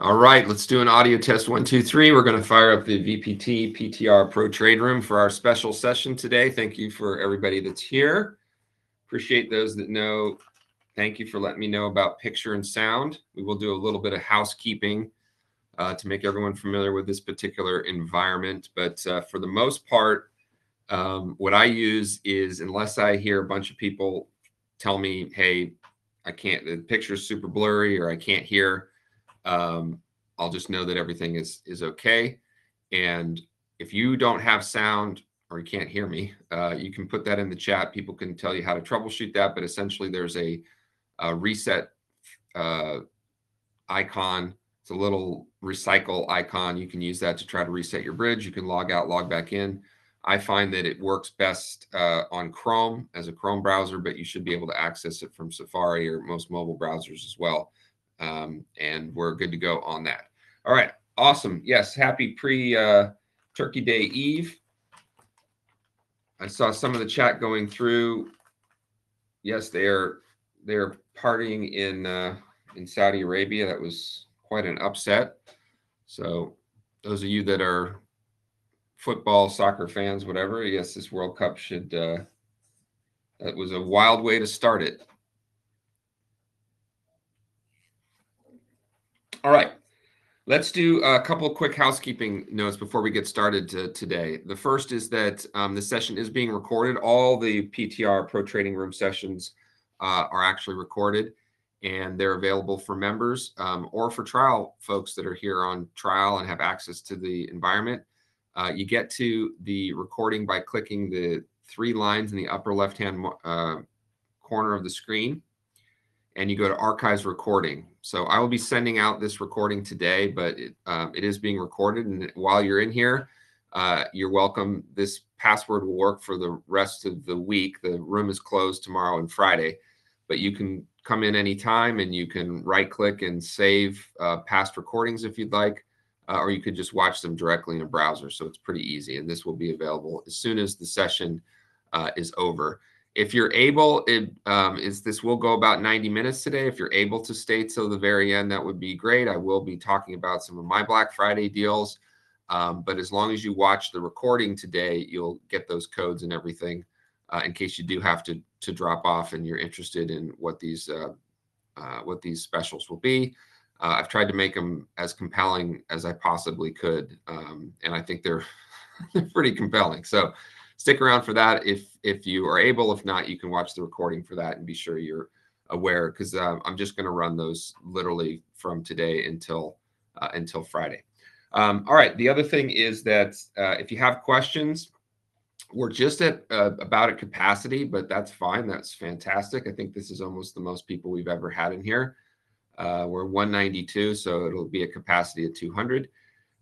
All right, let's do an audio test. One, two, three. We're going to fire up the VPT PTR Pro Trade Room for our special session today. Thank you for everybody that's here. Appreciate those that know. Thank you for letting me know about picture and sound. We will do a little bit of housekeeping uh, to make everyone familiar with this particular environment. But uh, for the most part, um, what I use is unless I hear a bunch of people tell me, hey, I can't, the picture's super blurry or I can't hear um, I'll just know that everything is is okay. And if you don't have sound or you can't hear me, uh, you can put that in the chat. People can tell you how to troubleshoot that. But essentially, there's a, a reset uh, icon. It's a little recycle icon. You can use that to try to reset your bridge. You can log out, log back in. I find that it works best uh, on Chrome as a Chrome browser, but you should be able to access it from Safari or most mobile browsers as well um, and we're good to go on that. All right, awesome. Yes, happy pre uh, Turkey Day Eve. I saw some of the chat going through. Yes, they are they're partying in uh, in Saudi Arabia. That was quite an upset. So those of you that are football, soccer fans, whatever, yes, this World Cup should. Uh, that was a wild way to start it. All right. Let's do a couple quick housekeeping notes before we get started to, today. The first is that um, the session is being recorded. All the PTR Pro Trading Room sessions uh, are actually recorded and they're available for members um, or for trial folks that are here on trial and have access to the environment. Uh, you get to the recording by clicking the three lines in the upper left-hand uh, corner of the screen and you go to archives recording. So I will be sending out this recording today, but it, um, it is being recorded. And while you're in here, uh, you're welcome. This password will work for the rest of the week. The room is closed tomorrow and Friday, but you can come in anytime and you can right click and save uh, past recordings if you'd like, uh, or you could just watch them directly in a browser. So it's pretty easy. And this will be available as soon as the session uh, is over if you're able, it um, is this will go about 90 minutes today. If you're able to stay till the very end, that would be great. I will be talking about some of my Black Friday deals. Um, but as long as you watch the recording today, you'll get those codes and everything uh, in case you do have to to drop off and you're interested in what these uh, uh, what these specials will be. Uh, I've tried to make them as compelling as I possibly could, um, and I think they're they're pretty compelling. So stick around for that if if you are able. If not, you can watch the recording for that and be sure you're aware because uh, I'm just going to run those literally from today until uh, until Friday. Um, all right. The other thing is that uh, if you have questions, we're just at uh, about at capacity, but that's fine. That's fantastic. I think this is almost the most people we've ever had in here. Uh, we're 192, so it'll be a capacity of 200.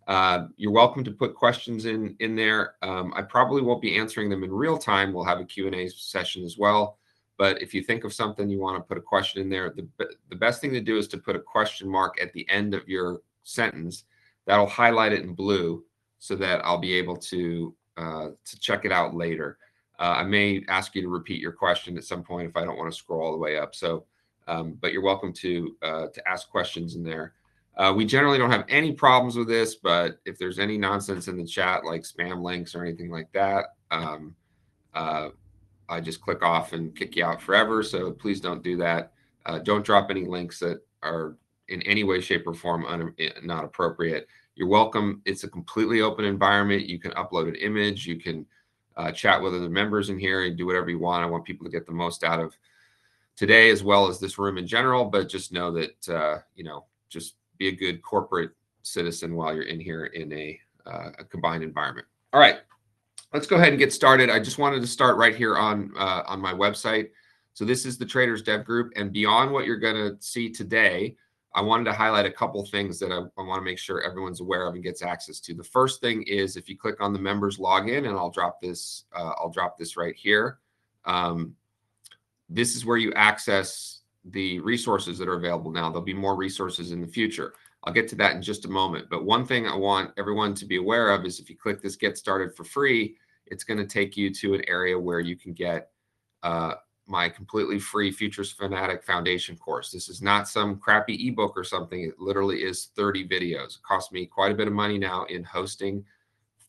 Uh, you're welcome to put questions in in there. Um, I probably won't be answering them in real time. We'll have a Q&A session as well. But if you think of something you want to put a question in there, the, the best thing to do is to put a question mark at the end of your sentence. That'll highlight it in blue so that I'll be able to uh, to check it out later. Uh, I may ask you to repeat your question at some point if I don't want to scroll all the way up. So, um, but you're welcome to uh, to ask questions in there. Uh, we generally don't have any problems with this, but if there's any nonsense in the chat, like spam links or anything like that, um, uh, I just click off and kick you out forever. So please don't do that. Uh, don't drop any links that are in any way, shape, or form un- not appropriate. You're welcome. It's a completely open environment. You can upload an image. You can uh, chat with other members in here and do whatever you want. I want people to get the most out of today as well as this room in general. But just know that uh, you know, just be a good corporate citizen while you're in here in a, uh, a combined environment. All right, let's go ahead and get started. I just wanted to start right here on uh, on my website. So this is the Traders Dev Group, and beyond what you're going to see today, I wanted to highlight a couple things that I, I want to make sure everyone's aware of and gets access to. The first thing is if you click on the members login, and I'll drop this, uh, I'll drop this right here. Um, this is where you access the resources that are available now. There'll be more resources in the future. I'll get to that in just a moment. But one thing I want everyone to be aware of is if you click this get started for free, it's going to take you to an area where you can get uh, my completely free Futures Fanatic Foundation course. This is not some crappy ebook or something. It literally is 30 videos. It cost me quite a bit of money now in hosting.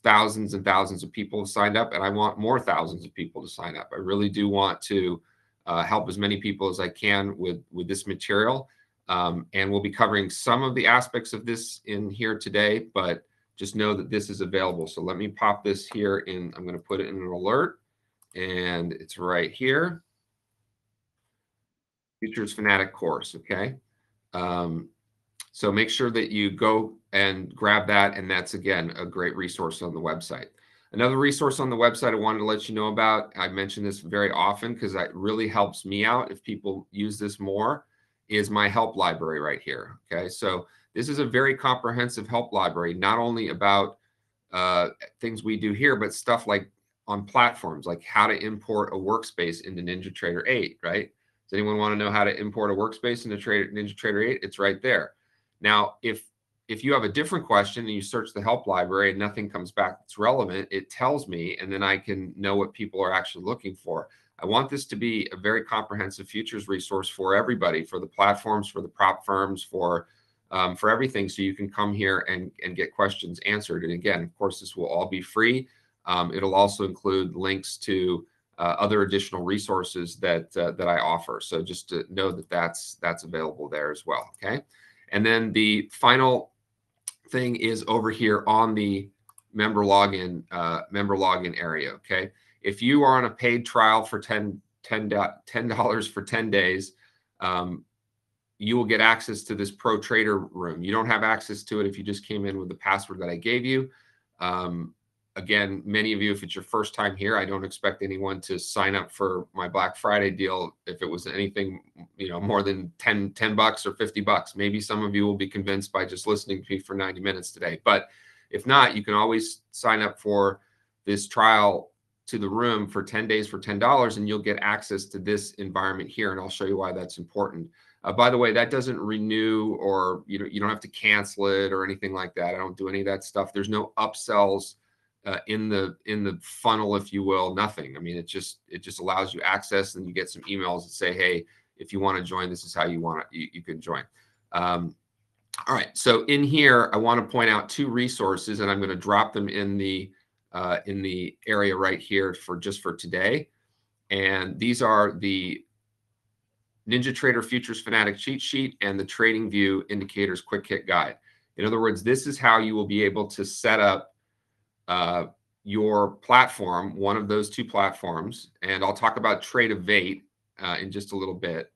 Thousands and thousands of people have signed up, and I want more thousands of people to sign up. I really do want to uh, help as many people as I can with with this material. Um, and we'll be covering some of the aspects of this in here today, but just know that this is available. So let me pop this here in. I'm going to put it in an alert, and it's right here. Futures Fanatic course. Okay. Um, so make sure that you go and grab that. And that's, again, a great resource on the website. Another resource on the website I wanted to let you know about, I mention this very often because it really helps me out if people use this more, is my help library right here. Okay. So this is a very comprehensive help library, not only about uh, things we do here, but stuff like on platforms, like how to import a workspace into NinjaTrader 8, right? Does anyone want to know how to import a workspace into Trader, NinjaTrader 8? It's right there. Now, if if you have a different question and you search the help library and nothing comes back that's relevant, it tells me, and then I can know what people are actually looking for. I want this to be a very comprehensive futures resource for everybody, for the platforms, for the prop firms, for um, for everything. So you can come here and, and get questions answered. And again, of course, this will all be free. Um, it'll also include links to uh, other additional resources that uh, that I offer. So just to know that that's that's available there as well. Okay, and then the final thing is over here on the member login uh, member login area. Okay, if you are on a paid trial for 10 dollars for 10 days, um, you will get access to this pro trader room. You don't have access to it if you just came in with the password that I gave you. Um, again, many of you, if it's your first time here, I don't expect anyone to sign up for my Black Friday deal if it was anything, you know, more than 10, 10 bucks or 50 bucks. Maybe some of you will be convinced by just listening to me for 90 minutes today. But if not, you can always sign up for this trial to the room for 10 days for $10 and you'll get access to this environment here. And I'll show you why that's important. Uh, by the way, that doesn't renew or you know you don't have to cancel it or anything like that. I don't do any of that stuff. There's no upsells uh, in the in the funnel, if you will. Nothing. I mean, it just it just allows you access, and you get some emails that say, "Hey, if you want to join, this is how you want to you, you can join." Um, all right. So in here, I want to point out two resources, and I'm going to drop them in the uh, in the area right here for just for today. And these are the NinjaTrader Futures Fanatic cheat sheet and the Trading View Indicators Quick Hit Guide. In other words, this is how you will be able to set up uh, your platform, one of those two platforms, and I'll talk about Tradovate uh, in just a little bit.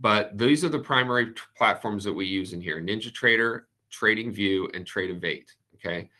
But these are the primary platforms that we use in here: NinjaTrader, Trading View, and Tradovate. Okay,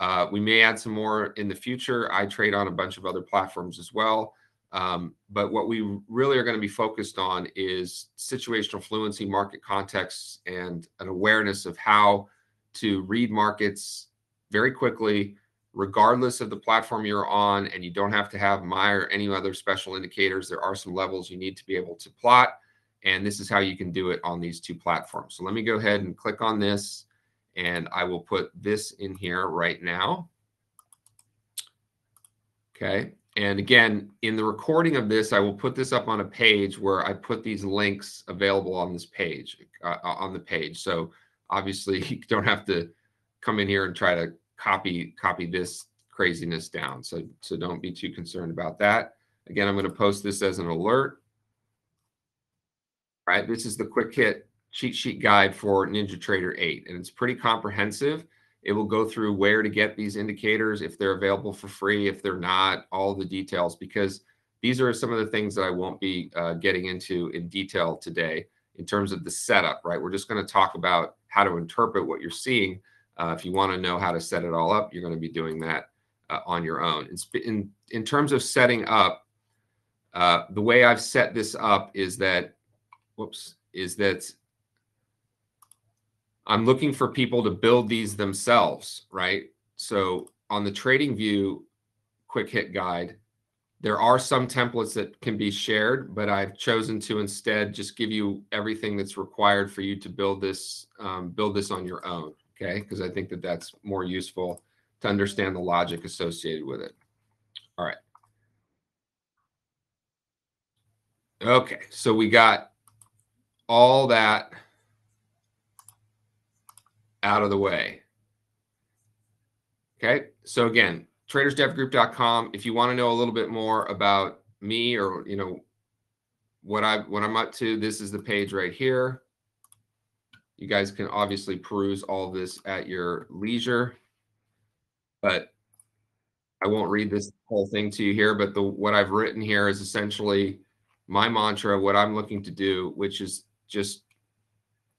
uh, we may add some more in the future. I trade on a bunch of other platforms as well. Um, but what we really are going to be focused on is situational fluency, market context, and an awareness of how to read markets very quickly regardless of the platform you're on, and you don't have to have my or any other special indicators. There are some levels you need to be able to plot, and this is how you can do it on these two platforms. So let me go ahead and click on this, and I will put this in here right now. Okay, and again, in the recording of this, I will put this up on a page where I put these links available on this page, uh, on the page. So obviously you don't have to come in here and try to copy copy this craziness down. So so don't be too concerned about that. Again, I'm going to post this as an alert. Right, this is the quick hit cheat sheet guide for NinjaTrader 8, and it's pretty comprehensive. It will go through where to get these indicators, if they're available for free, if they're not, all the details, because these are some of the things that I won't be uh, getting into in detail today in terms of the setup, right? We're just going to talk about how to interpret what you're seeing uh, if you want to know how to set it all up, you're going to be doing that uh, on your own. In, in, in terms of setting up, uh, the way I've set this up is that, whoops, is that I'm looking for people to build these themselves, right? So on the Trading View quick hit guide, there are some templates that can be shared, but I've chosen to instead just give you everything that's required for you to build this, um, build this on your own okay? Because I think that that's more useful to understand the logic associated with it. All right. Okay, so we got all that out of the way. Okay, so again, tradersdevgroup.com. If you want to know a little bit more about me or you know what I what I'm up to, this is the page right here. You guys can obviously peruse all this at your leisure, but I won't read this whole thing to you here. But the what I've written here is essentially my mantra, what I'm looking to do, which is just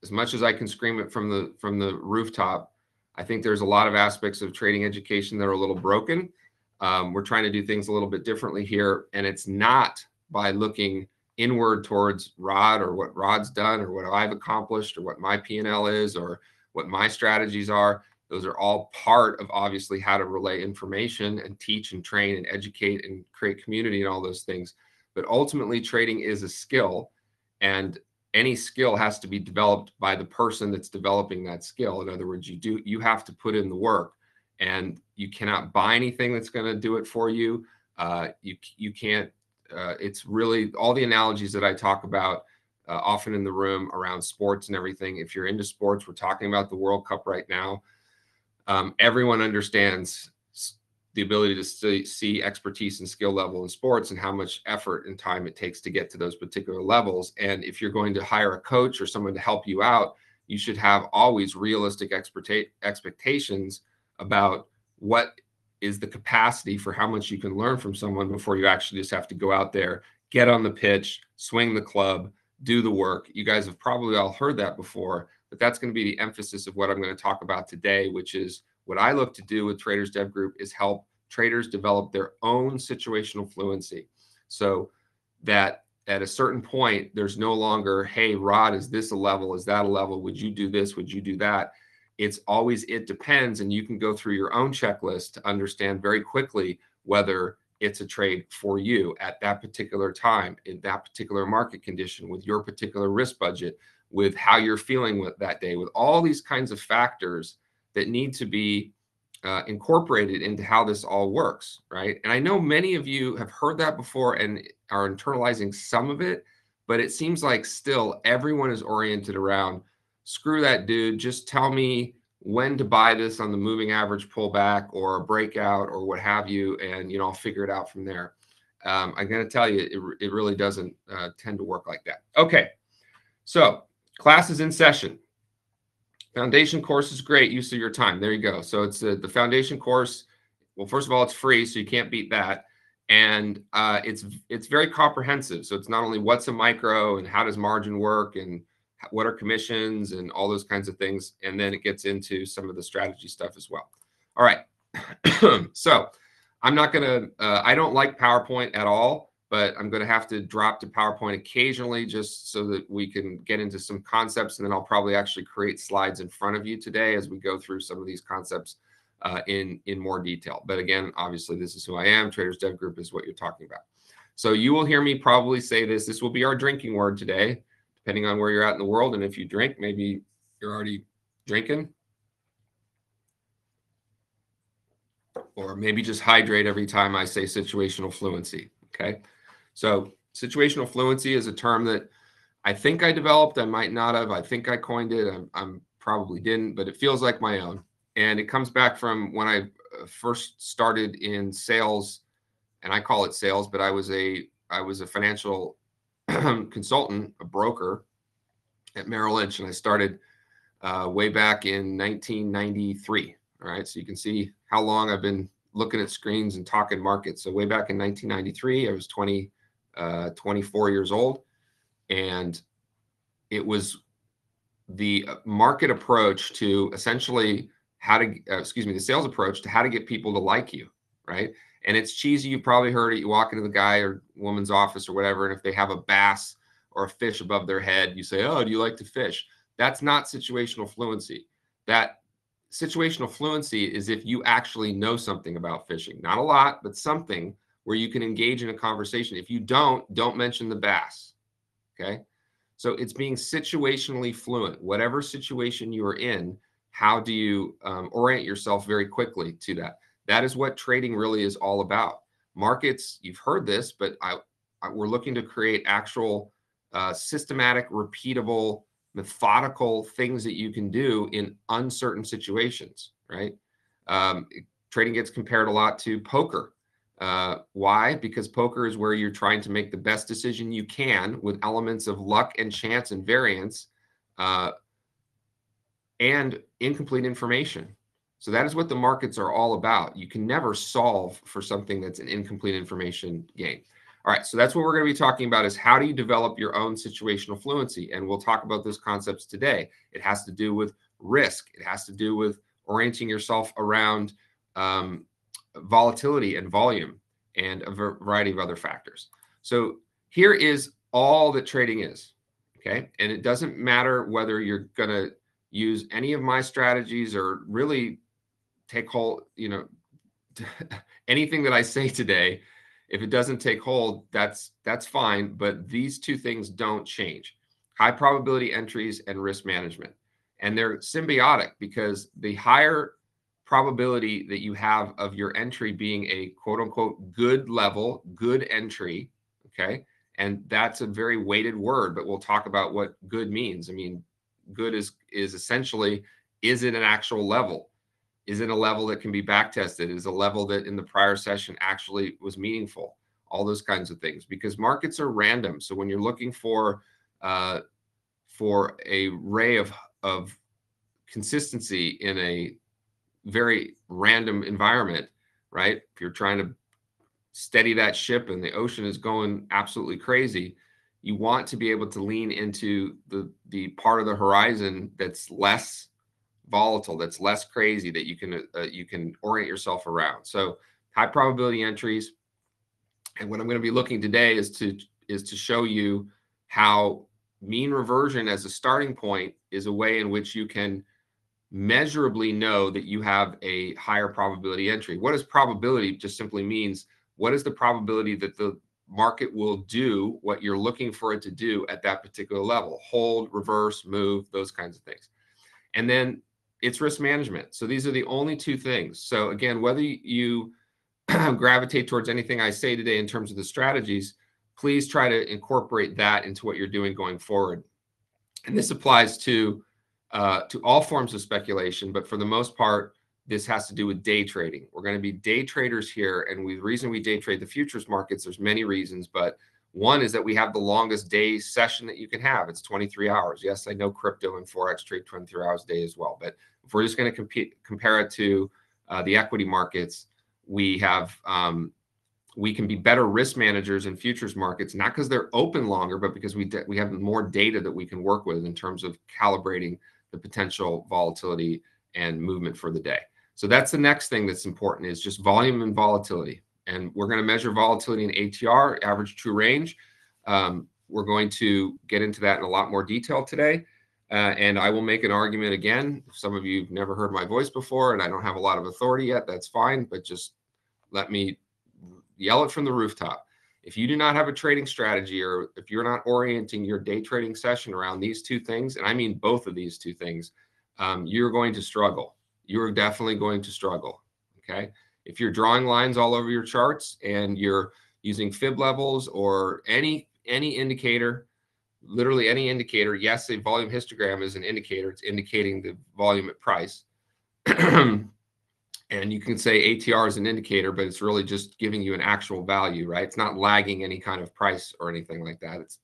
as much as I can scream it from the from the rooftop. I think there's a lot of aspects of trading education that are a little broken. Um, we're trying to do things a little bit differently here, and it's not by looking inward towards Rod or what Rod's done or what I've accomplished or what my P&L is or what my strategies are. Those are all part of obviously how to relay information and teach and train and educate and create community and all those things. But ultimately, trading is a skill, and any skill has to be developed by the person that's developing that skill. In other words, you do you have to put in the work, and you cannot buy anything that's going to do it for you. Uh, you you can't uh, it's really all the analogies that I talk about uh, often in the room around sports and everything. If you're into sports, we're talking about the World Cup right now. Um, everyone understands the ability to see, see, expertise and skill level in sports and how much effort and time it takes to get to those particular levels. And if you're going to hire a coach or someone to help you out, you should have always realistic expectations about what is the capacity for how much you can learn from someone before you actually just have to go out there, get on the pitch, swing the club, do the work. You guys have probably all heard that before, but that's going to be the emphasis of what I'm going to talk about today, which is what I look to do with Traders Dev Group is help traders develop their own situational fluency. So that at a certain point, there's no longer, hey, Rod, is this a level? Is that a level? Would you do this? Would you do that? It's always it depends and you can go through your own checklist to understand very quickly whether it's a trade for you at that particular time in that particular market condition with your particular risk budget with how you're feeling with that day with all these kinds of factors that need to be uh, incorporated into how this all works right? And i know many of you have heard that before and are internalizing some of it but it seems like still everyone is oriented around screw that dude. Just tell me when to buy this on the moving average pullback or a breakout or what have you, and you know I'll figure it out from there. Um, I'm going to tell you, it, it really doesn't uh, tend to work like that. Okay, so class is in session. Foundation course is great use of your time. There you go. So it's uh, the foundation course. Well, first of all, it's free, so you can't beat that. And uh, it's it's very comprehensive. So it's not only what's a micro and how does margin work and what are commissions and all those kinds of things. And then it gets into some of the strategy stuff as well. All right. so I'm not going to, uh, I don't like PowerPoint at all, but I'm going to have to drop to PowerPoint occasionally just so that we can get into some concepts. And then I'll probably actually create slides in front of you today as we go through some of these concepts uh, in, in more detail. But again, obviously, this is who I am. Traders Dev Group is what you're talking about. So you will hear me probably say this. This will be our drinking word today depending on where you're at in the world. And if you drink, maybe you're already drinking. Or maybe just hydrate every time I say situational fluency. Okay. So, situational fluency is a term that I think I developed. I might not have. I think I coined it. I'm, I'm probably didn't, but it feels like my own. And it comes back from when I uh, first started in sales, and I call it sales, but I was a I was a financial consultant, a broker at Merrill Lynch, and I started uh, way back in 1993. All right, so you can see how long I've been looking at screens and talking markets. So way back in 1993, I was 20, uh, 24 years old, and it was the market approach to essentially how to, uh, excuse me, the sales approach to how to get people to like you, right? And it's cheesy. You probably heard it. You walk into the guy or woman's office or whatever, and if they have a bass or a fish above their head, you say, "Oh, do you like to fish?" That's not situational fluency. That situational fluency is if you actually know something about fishing, not a lot, but something where you can engage in a conversation. If you don't, don't mention the bass. Okay. So it's being situationally fluent. Whatever situation you are in, how do you um, orient yourself very quickly to that? That is what trading really is all about. Markets, you've heard this, but I, Uh, we're looking to create actual uh, systematic, repeatable, methodical things that you can do in uncertain situations, right? Um, trading gets compared a lot to poker. Uh, why? Because poker is where you're trying to make the best decision you can with elements of luck and chance and variance uh, and incomplete information. So that is what the markets are all about. You can never solve for something that's an incomplete information game. All right, so that's what we're going to be talking about is how do you develop your own situational fluency? And we'll talk about those concepts today. It has to do with risk. It has to do with orienting yourself around um, volatility and volume and a variety of other factors. So here is all that trading is, okay? And it doesn't matter whether you're going to use any of my strategies or really take hold, you know, anything that I say today, if it doesn't take hold, that's that's fine, but these two things don't change. High probability entries and risk management. And they're symbiotic because the higher probability that you have of your entry being a quote unquote good level, good entry, okay? And that's a very weighted word, but we'll talk about what good means. I mean, good is is essentially is it an actual level? Is it a level that can be back tested? Is a level that in the prior session actually was meaningful? All those kinds of things because markets are random. So when you're looking for uh, for a ray of of consistency in a very random environment, right? If you're trying to steady that ship and the ocean is going absolutely crazy, you want to be able to lean into the the part of the horizon that's less volatile, that's less crazy, that you can uh, you can orient yourself around. So high probability entries. And what I'm going to be looking today is to is to show you how mean reversion as a starting point is a way in which you can measurably know that you have a higher probability entry. What is probability just simply means? What is the probability that the market will do what you're looking for it to do at that particular level? Hold, reverse, move, those kinds of things. And then it's risk management. So these are the only two things. So again, whether you gravitate towards anything I say today in terms of the strategies, please try to incorporate that into what you're doing going forward. And this applies to uh, to all forms of speculation, but for the most part, this has to do with day trading. We're going to be day traders here, and we, the reason we day trade the futures markets, there's many reasons, but one is that we have the longest day session that you can have. It's 23 hours. Yes, I know crypto and forex trade 23 hours a day as well, but if we're just going to compete, compare it to uh, the equity markets, we have um, we can be better risk managers in futures markets, not because they're open longer, but because we we have more data that we can work with in terms of calibrating the potential volatility and movement for the day. So that's the next thing that's important is just volume and volatility. And we're going to measure volatility in ATR, average true range. Um, we're going to get into that in a lot more detail today. Uh, and I will make an argument again. Some of you have never heard my voice before, and I don't have a lot of authority yet. That's fine, but just let me yell it from the rooftop. If you do not have a trading strategy, or if you're not orienting your day trading session around these two things, and I mean both of these two things, um, you're going to struggle. You're definitely going to struggle. Okay. If you're drawing lines all over your charts and you're using fib levels or any any indicator literally any indicator. Yes, a volume histogram is an indicator. It's indicating the volume at price. and you can say ATR is an indicator, but it's really just giving you an actual value, right? It's not lagging any kind of price or anything like that. It's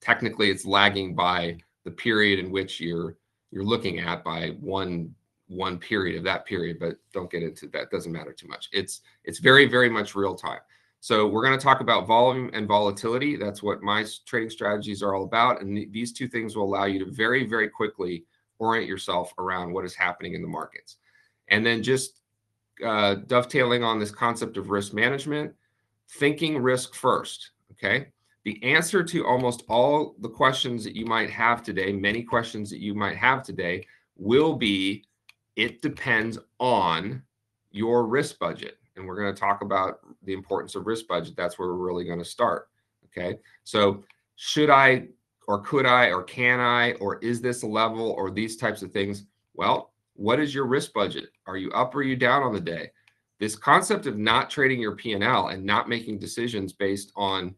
technically it's lagging by the period in which you're you're looking at by one one period of that period, but don't get into that. Doesn't matter too much. It's it's very very much real time. So we're going to talk about volume and volatility. That's what my trading strategies are all about. And th these two things will allow you to very, very quickly orient yourself around what is happening in the markets. And then just uh, dovetailing on this concept of risk management, thinking risk first. Okay. The answer to almost all the questions that you might have today, many questions that you might have today, will be it depends on your risk budget and we're going to talk about the importance of risk budget. That's where we're really going to start. Okay. So should I or could I or can I or is this a level or these types of things? Well, what is your risk budget? Are you up or are you down on the day? This concept of not trading your P&L and not making decisions based on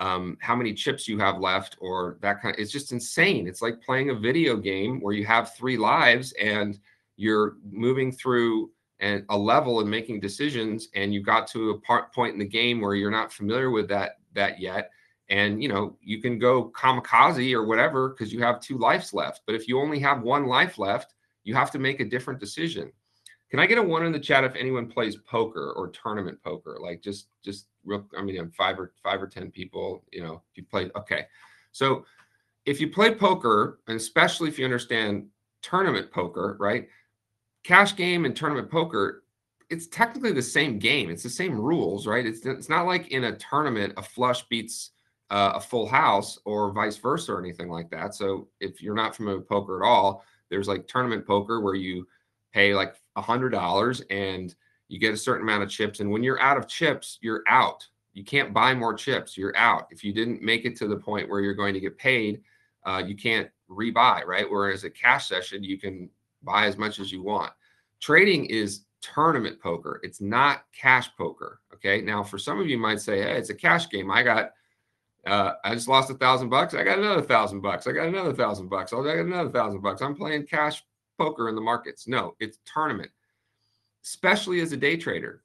um, how many chips you have left or that kind of it's just insane it's like playing a video game where you have three lives and you're moving through and a level and making decisions and you got to a part point in the game where you're not familiar with that that yet and you know you can go kamikaze or whatever because you have two lives left but if you only have one life left you have to make a different decision can I get a one in the chat if anyone plays poker or tournament poker? Like just just real. I mean, I'm five or five or ten people. You know, if you play. Okay, so if you play poker, and especially if you understand tournament poker, right? Cash game and tournament poker, it's technically the same game. It's the same rules, right? It's it's not like in a tournament a flush beats uh, a full house or vice versa or anything like that. So if you're not familiar with poker at all, there's like tournament poker where you pay like a hundred dollars and you get a certain amount of chips. And when you're out of chips, you're out. You can't buy more chips. You're out. If you didn't make it to the point where you're going to get paid, uh, you can't rebuy, right? Whereas a cash session, you can buy as much as you want. Trading is tournament poker. It's not cash poker. Okay. Now, for some of you might say, hey, it's a cash game. I got, uh, I just lost a thousand bucks. I got another thousand bucks. I got another thousand bucks. I got another thousand bucks. I'm playing cash poker in the markets. No, it's tournament. Especially as a day trader,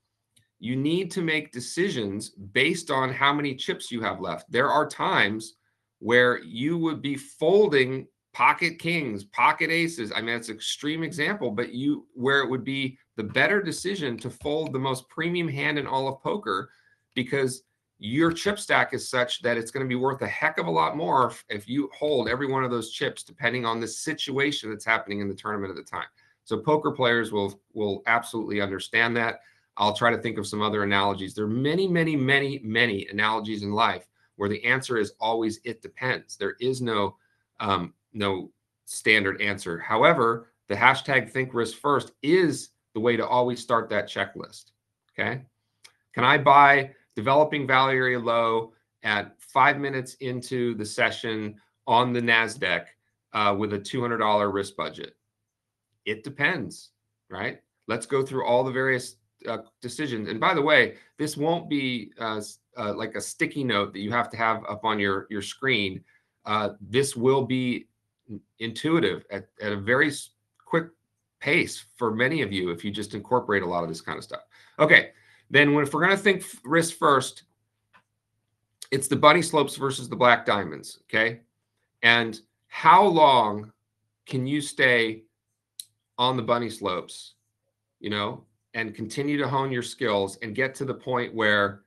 you need to make decisions based on how many chips you have left. There are times where you would be folding pocket kings, pocket aces. I mean, it's an extreme example, but you where it would be the better decision to fold the most premium hand in all of poker because your chip stack is such that it's going to be worth a heck of a lot more if, if, you hold every one of those chips depending on the situation that's happening in the tournament at the time. So poker players will will absolutely understand that. I'll try to think of some other analogies. There are many many many many analogies in life where the answer is always it depends. There is no um, no standard answer however the hashtag think risk first is the way to always start that checklist okay can i buy developing value area low at five minutes into the session on the NASDAQ uh, with a $200 risk budget? It depends, right? Let's go through all the various uh, decisions. And by the way, this won't be uh, uh like a sticky note that you have to have up on your, your screen. Uh, this will be intuitive at, at a very quick pace for many of you if you just incorporate a lot of this kind of stuff. Okay, then when, if we're going to think risk first, it's the bunny slopes versus the black diamonds. Okay. And how long can you stay on the bunny slopes, you know, and continue to hone your skills and get to the point where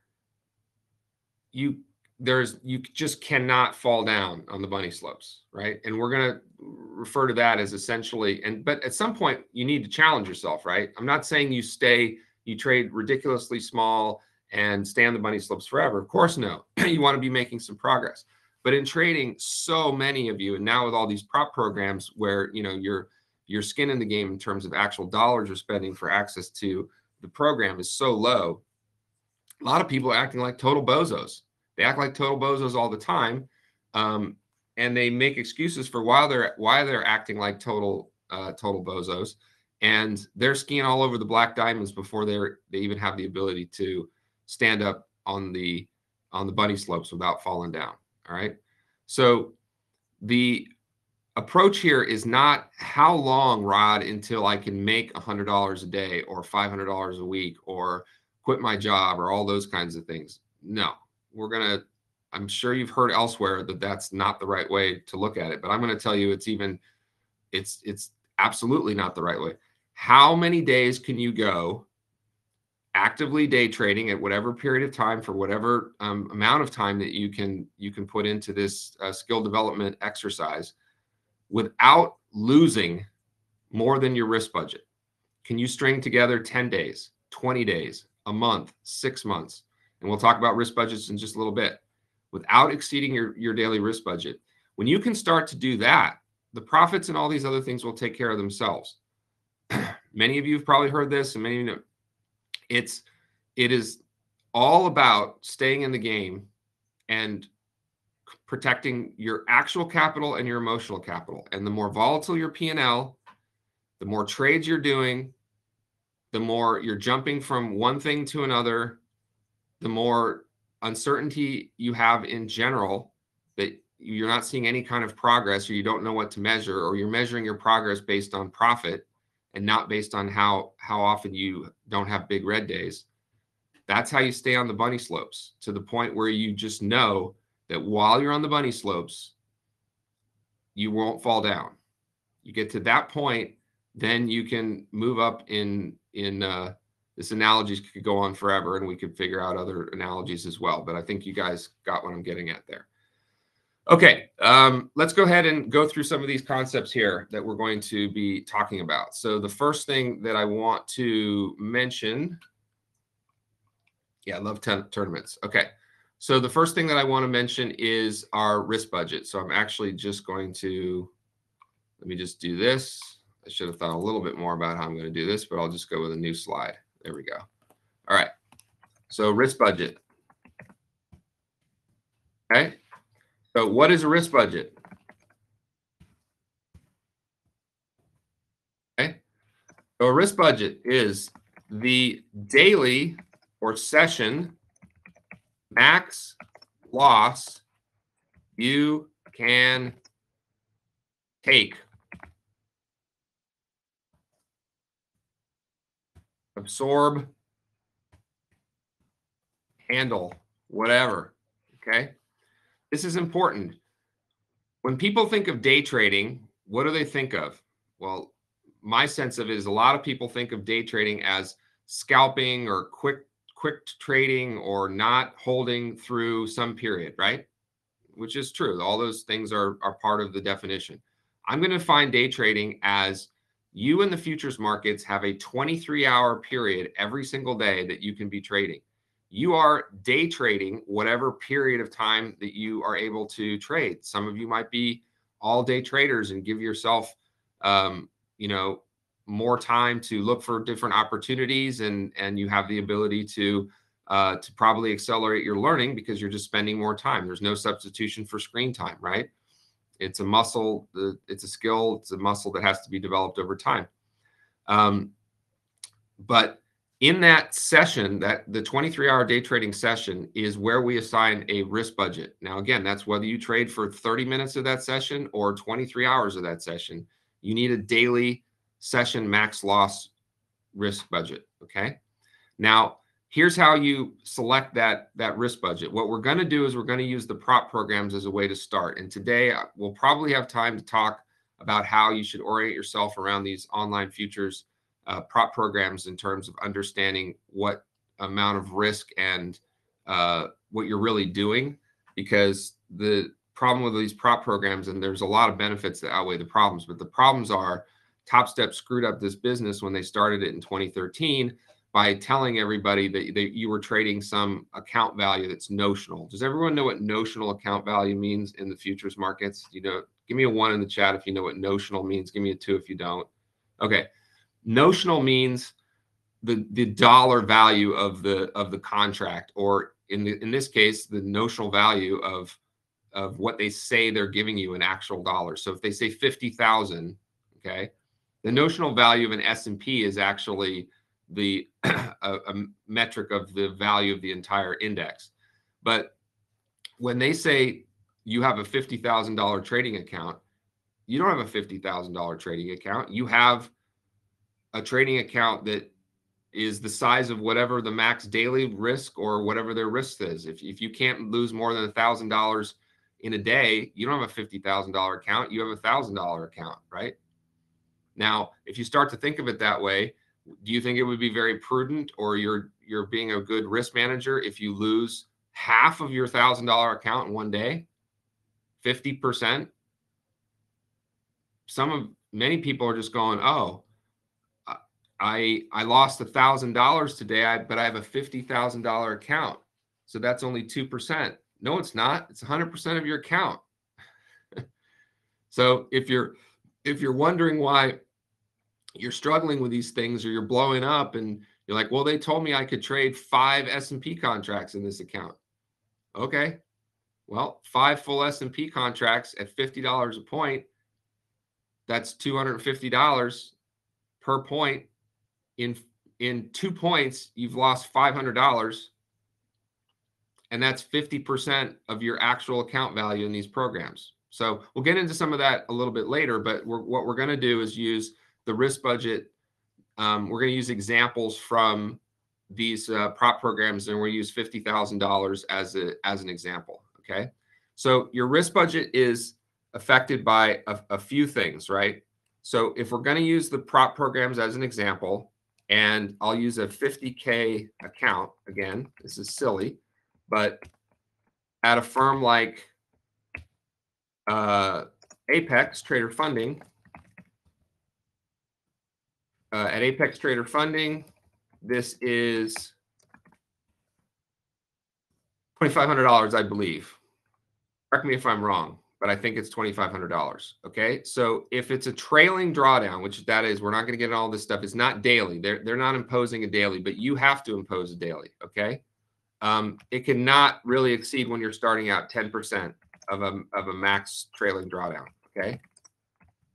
you there's you just cannot fall down on the bunny slopes right and we're going to refer to that as essentially and but at some point you need to challenge yourself right i'm not saying you stay you trade ridiculously small and stay on the bunny slopes forever. Of course, no. you want to be making some progress. But in trading, so many of you, and now with all these prop programs where you know your your skin in the game in terms of actual dollars you're spending for access to the program is so low. A lot of people are acting like total bozos. They act like total bozos all the time, um, and they make excuses for why they're why they're acting like total uh, total bozos. And they're skiing all over the black diamonds before they're they even have the ability to stand up on the on the bunny slopes without falling down all right? So the approach here is not how long rod until i can make $100 a day or $500 a week or quit my job or all those kinds of things. No we're going to i'm sure you've heard elsewhere that that's not the right way to look at it but i'm going to tell you it's even it's it's absolutely not the right way. How many days can you go actively day trading at whatever period of time for whatever um, amount of time that you can you can put into this uh, skill development exercise without losing more than your risk budget? Can you string together 10 days 20 days a month six months and we'll talk about risk budgets in just a little bit without exceeding your, your daily risk budget when you can start to do that the profits and all these other things will take care of themselves many of you have probably heard this, and many of you know it's it is all about staying in the game and protecting your actual capital and your emotional capital. And the more volatile your P&L, the more trades you're doing, the more you're jumping from one thing to another, the more uncertainty you have in general that you're not seeing any kind of progress or you don't know what to measure or you're measuring your progress based on profit and not based on how how often you don't have big red days that's how you stay on the bunny slopes to the point where you just know that while you're on the bunny slopes you won't fall down. You get to that point then you can move up in in uh, this analogies could go on forever and we could figure out other analogies as well but i think you guys got what i'm getting at there Okay, um, let's go ahead and go through some of these concepts here that we're going to be talking about. So the first thing that I want to mention, yeah, I love tournaments. Okay, so the first thing that I want to mention is our risk budget. So I'm actually just going to, let me just do this. I should have thought a little bit more about how I'm going to do this, but I'll just go with a new slide. There we go. All right, so risk budget. Okay. So what is a risk budget? Okay. So a risk budget is the daily or session max loss you can take. Absorb, handle, whatever. Okay. This is important. When people think of day trading, what do they think of? Well, my sense of it is a lot of people think of day trading as scalping or quick quick trading or not holding through some period, right? Which is true. All those things are are part of the definition. I'm going to define day trading as you in the futures markets have a 23 hour period every single day that you can be trading you are day trading whatever period of time that you are able to trade. Some of you might be all day traders and give yourself, um, you know, more time to look for different opportunities, and and you have the ability to uh, to probably accelerate your learning because you're just spending more time. There's no substitution for screen time, right? It's a muscle. It's a skill. It's a muscle that has to be developed over time. Um, but in that session that the 23 hour day trading session is where we assign a risk budget now again that's whether you trade for 30 minutes of that session or 23 hours of that session you need a daily session max loss risk budget okay now here's how you select that that risk budget. What we're going to do is we're going to use the prop programs as a way to start. And today uh, we'll probably have time to talk about how you should orient yourself around these online futures uh, prop programs in terms of understanding what amount of risk and uh, what you're really doing. Because the problem with these prop programs and there's a lot of benefits that outweigh the problems but the problems are Topstep screwed up this business when they started it in 2013 by telling everybody that, that you were trading some account value that's notional. Does everyone know what notional account value means in the futures markets? You know give me a one in the chat if you know what notional means. Give me a two if you don't. Okay. Notional means the the dollar value of the of the contract, or in the in this case, the notional value of of what they say they're giving you in actual dollars. So if they say fifty thousand, okay, the notional value of an S and P is actually the a, a metric of the value of the entire index. But when they say you have a fifty thousand dollar trading account, you don't have a fifty thousand dollar trading account. You have a trading account that is the size of whatever the max daily risk or whatever their risk is. If, if you can't lose more than a thousand dollars in a day, you don't have a fifty thousand dollar account. You have a thousand dollar account, right? Now, if you start to think of it that way, do you think it would be very prudent, or you're you're being a good risk manager if you lose half of your thousand dollar account in one day, fifty percent? Some of many people are just going, oh, I I lost a thousand dollars today, but I have a fifty thousand dollar account, so that's only two percent. No, it's not. It's hundred percent of your account. so if you're if you're wondering why you're struggling with these things or you're blowing up and you're like, well, they told me I could trade five S and P contracts in this account. Okay, well, five full S and P contracts at fifty dollars a point. That's two hundred and fifty dollars per point in in two points, you've lost five hundred dollars. and that's 50% of your actual account value in these programs. So we'll get into some of that a little bit later, but we're, what we're going to do is use the risk budget. Um, we're going to use examples from these uh, prop programs, and we'll use $50,000 as a as an example. Okay, so your risk budget is affected by a, a few things, right? So if we're going to use the prop programs as an example, and I'll use a 50K account again, this is silly, but at a firm like uh, Apex Trader Funding, uh, at Apex Trader Funding, this is $2,500, I believe. Correct me if I'm wrong, but I think it's $2,500. Okay. So if it's a trailing drawdown, which that is, we're not going to get all this stuff. It's not daily. They're, they're not imposing a daily, but you have to impose a daily. Okay. Um, it cannot really exceed when you're starting out 10% of a, of a max trailing drawdown. Okay.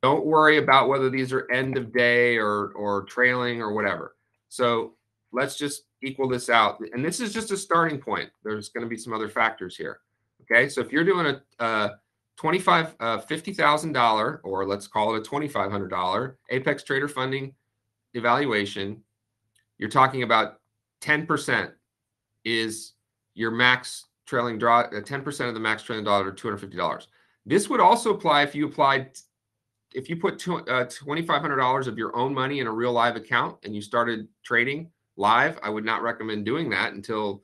Don't worry about whether these are end of day or, or trailing or whatever. So let's just equal this out. And this is just a starting point. There's going to be some other factors here. Okay. So if you're doing a, a 25, uh, $50,000 or let's call it a $2,500 Apex Trader Funding evaluation, you're talking about 10% is your max trailing draw, 10% uh, of the max trailing dollar, $250. This would also apply if you applied, if you put two, uh, $2,500 of your own money in a real live account and you started trading live. I would not recommend doing that until,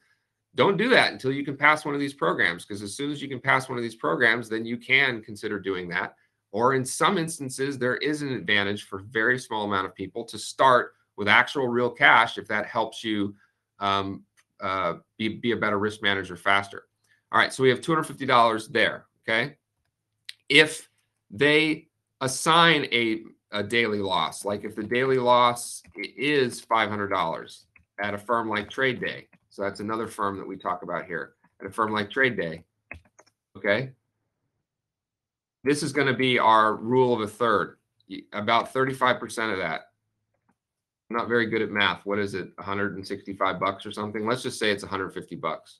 don't do that until you can pass one of these programs. Because as soon as you can pass one of these programs, then you can consider doing that. Or in some instances, there is an advantage for very small amount of people to start with actual real cash if that helps you um, uh, be, be a better risk manager faster. All right, so we have $250 there, okay? If they assign a, a daily loss, like if the daily loss is $500 at a firm like Trade Day, so that's another firm that we talk about here, at a firm like Trade Day, okay? This is going to be our rule of a third, about 35% of that I'm not very good at math. What is it? 165 bucks or something? Let's just say it's 150 bucks.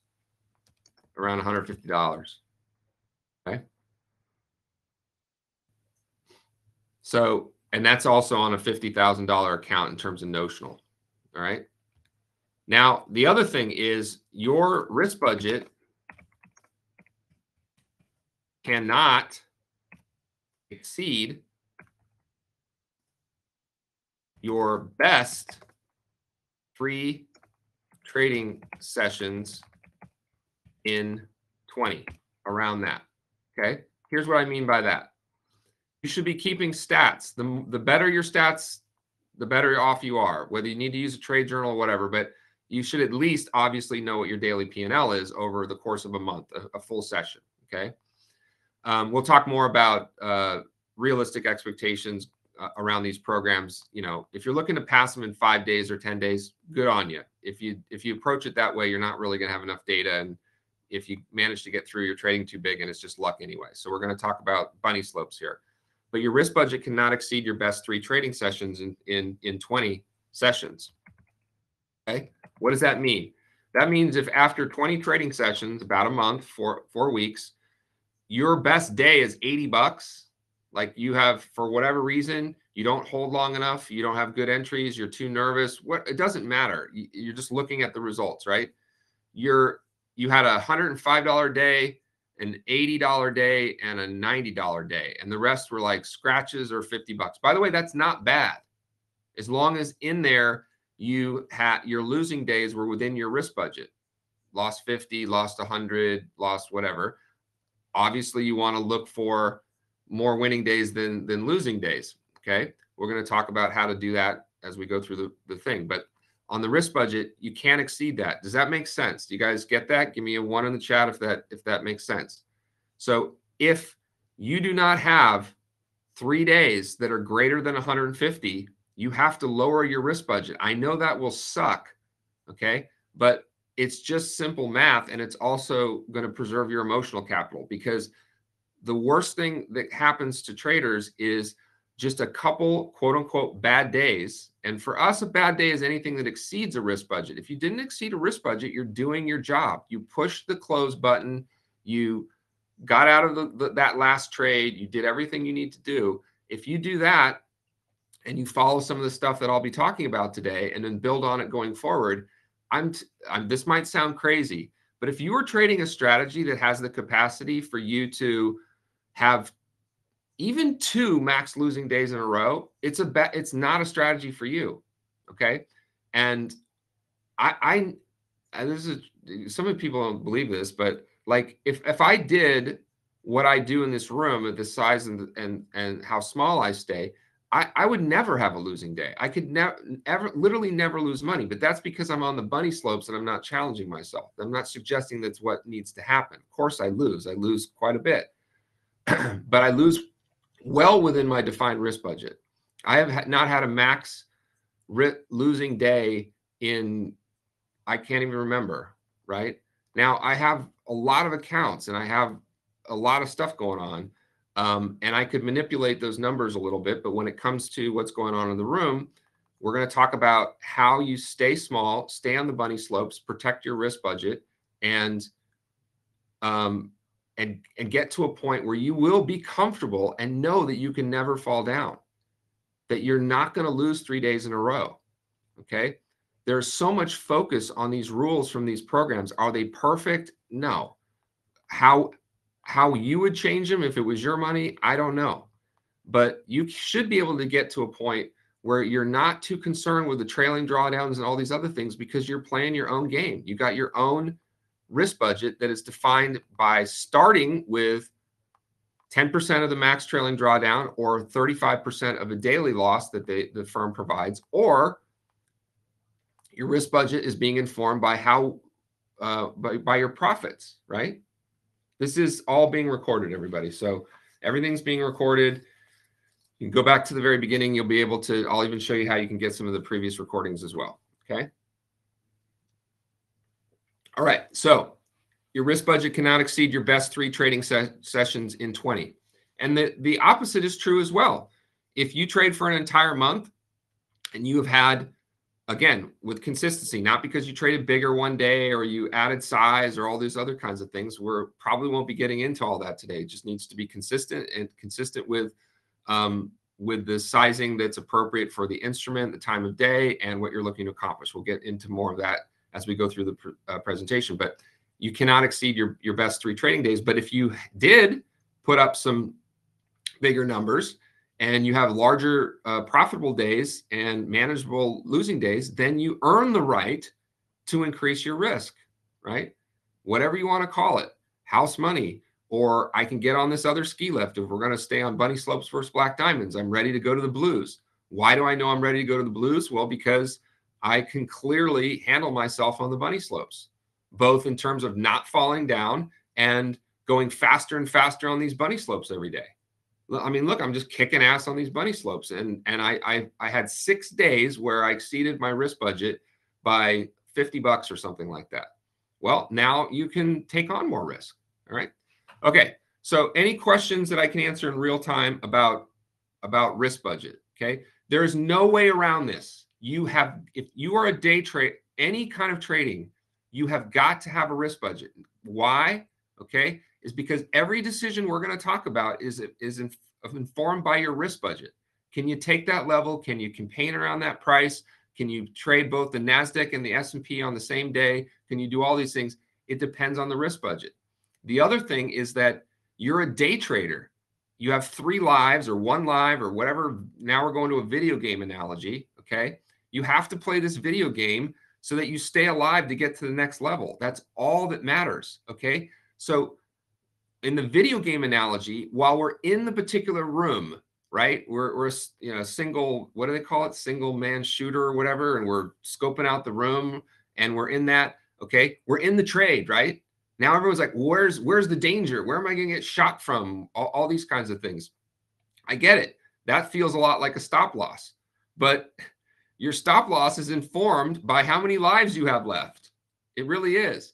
Around $150. Okay. So, and that's also on a $50,000 account in terms of notional. All right. Now, the other thing is your risk budget cannot exceed your best free trading sessions in 20 around that. Okay. Here's what I mean by that. You should be keeping stats. The, the better your stats, the better off you are, whether you need to use a trade journal or whatever, but you should at least obviously know what your daily P&L is over the course of a month, a, a full session. Okay. Um, we'll talk more about uh, realistic expectations uh, around these programs you know if you're looking to pass them in five days or 10 days good on you if you if you approach it that way you're not really going to have enough data and if you manage to get through you're trading too big and it's just luck anyway so we're going to talk about bunny slopes here but your risk budget cannot exceed your best three trading sessions in in in 20 sessions. Okay what does that mean? That means if after 20 trading sessions about a month four four weeks your best day is 80 bucks like you have for whatever reason you don't hold long enough you don't have good entries you're too nervous what it doesn't matter. You're just looking at the results right? You're you had a $105 day an $80 day and a $90 day and the rest were like scratches or 50 bucks by the way that's not bad as long as in there you had your losing days were within your risk budget lost 50 lost 100 lost whatever obviously you want to look for more winning days than than losing days. Okay, we're going to talk about how to do that as we go through the, the thing. But on the risk budget, you can't exceed that. Does that make sense? Do you guys get that? Give me a one in the chat if that if that makes sense. So if you do not have three days that are greater than 150, you have to lower your risk budget. I know that will suck. Okay. But it's just simple math. And it's also going to preserve your emotional capital because the worst thing that happens to traders is just a couple quote unquote bad days. And for us, a bad day is anything that exceeds a risk budget. If you didn't exceed a risk budget, you're doing your job. You pushed the close button, you got out of the, the, that last trade, you did everything you need to do. If you do that and you follow some of the stuff that I'll be talking about today and then build on it going forward, I'm, t- I'm this might sound crazy, but if you are trading a strategy that has the capacity for you to have even two max losing days in a row, it's a bet. It's not a strategy for you. Okay. And I, I, this is some of people don't believe this, but like if, if I did what I do in this room at the size and, and, and how small I stay, I, I would never have a losing day. I could never, ever, literally never lose money. But that's because I'm on the bunny slopes and I'm not challenging myself. I'm not suggesting that's what needs to happen. Of course, I lose. I lose quite a bit, but I lose well within my defined risk budget. I have not had a max losing day in, I can't even remember, right? Now I have a lot of accounts and I have a lot of stuff going on. Um, and I could manipulate those numbers a little bit. But when it comes to what's going on in the room, we're going to talk about how you stay small, stay on the bunny slopes, protect your risk budget, and um, and and get to a point where you will be comfortable and know that you can never fall down that you're not going to lose 3 days in a row okay? There's so much focus on these rules from these programs. Are they perfect? No. How how you would change them if it was your money? I don't know. But you should be able to get to a point where you're not too concerned with the trailing drawdowns and all these other things because you're playing your own game. You got your own risk budget that is defined by starting with 10% of the max trailing drawdown or 35% of a daily loss that they, the firm provides, or your risk budget is being informed by how uh, by, by your profits, right? This is all being recorded, everybody. So everything's being recorded. You can go back to the very beginning. You'll be able to, I'll even show you how you can get some of the previous recordings as well. Okay. All right. So your risk budget cannot exceed your best three trading se- sessions in 20. And the, the opposite is true as well. If you trade for an entire month and you have had, again, with consistency, not because you traded bigger one day or you added size or all these other kinds of things, we're probably won't be getting into all that today. It just needs to be consistent and consistent with um, with the sizing that's appropriate for the instrument, the time of day, and what you're looking to accomplish. We'll get into more of that as we go through the pr- uh, presentation. But you cannot exceed your, your best three trading days. But if you did put up some bigger numbers and you have larger uh, profitable days and manageable losing days, then you earn the right to increase your risk, right? Whatever you want to call it, house money, or I can get on this other ski lift if we're going to stay on bunny slopes versus black diamonds. I'm ready to go to the blues. Why do I know I'm ready to go to the blues? Well, because I can clearly handle myself on the bunny slopes, both in terms of not falling down and going faster and faster on these bunny slopes every day. I mean, look, I'm just kicking ass on these bunny slopes, and and I I, I had six days where I exceeded my risk budget by 50 bucks or something like that. Well, now you can take on more risk. All right. Okay. So any questions that I can answer in real time about about risk budget? Okay. There is no way around this you have if you are a day trade any kind of trading you have got to have a risk budget. Why? Okay is because every decision we're going to talk about is is informed by your risk budget. Can you take that level? Can you campaign around that price? Can you trade both the nasdaq and the s&p on the same day? Can you do all these things? It depends on the risk budget. The other thing is that you're a day trader. You have three lives or one live or whatever. Now we're going to a video game analogy okay you have to play this video game so that you stay alive to get to the next level. That's all that matters. Okay. So, in the video game analogy, while we're in the particular room, right, we're, we're you know, single, what do they call it? Single man shooter or whatever. And we're scoping out the room and we're in that. Okay. We're in the trade, right? Now everyone's like, where's where's the danger? Where am I going to get shot from? All, all these kinds of things. I get it. That feels a lot like a stop loss. But your stop loss is informed by how many lives you have left. It really is.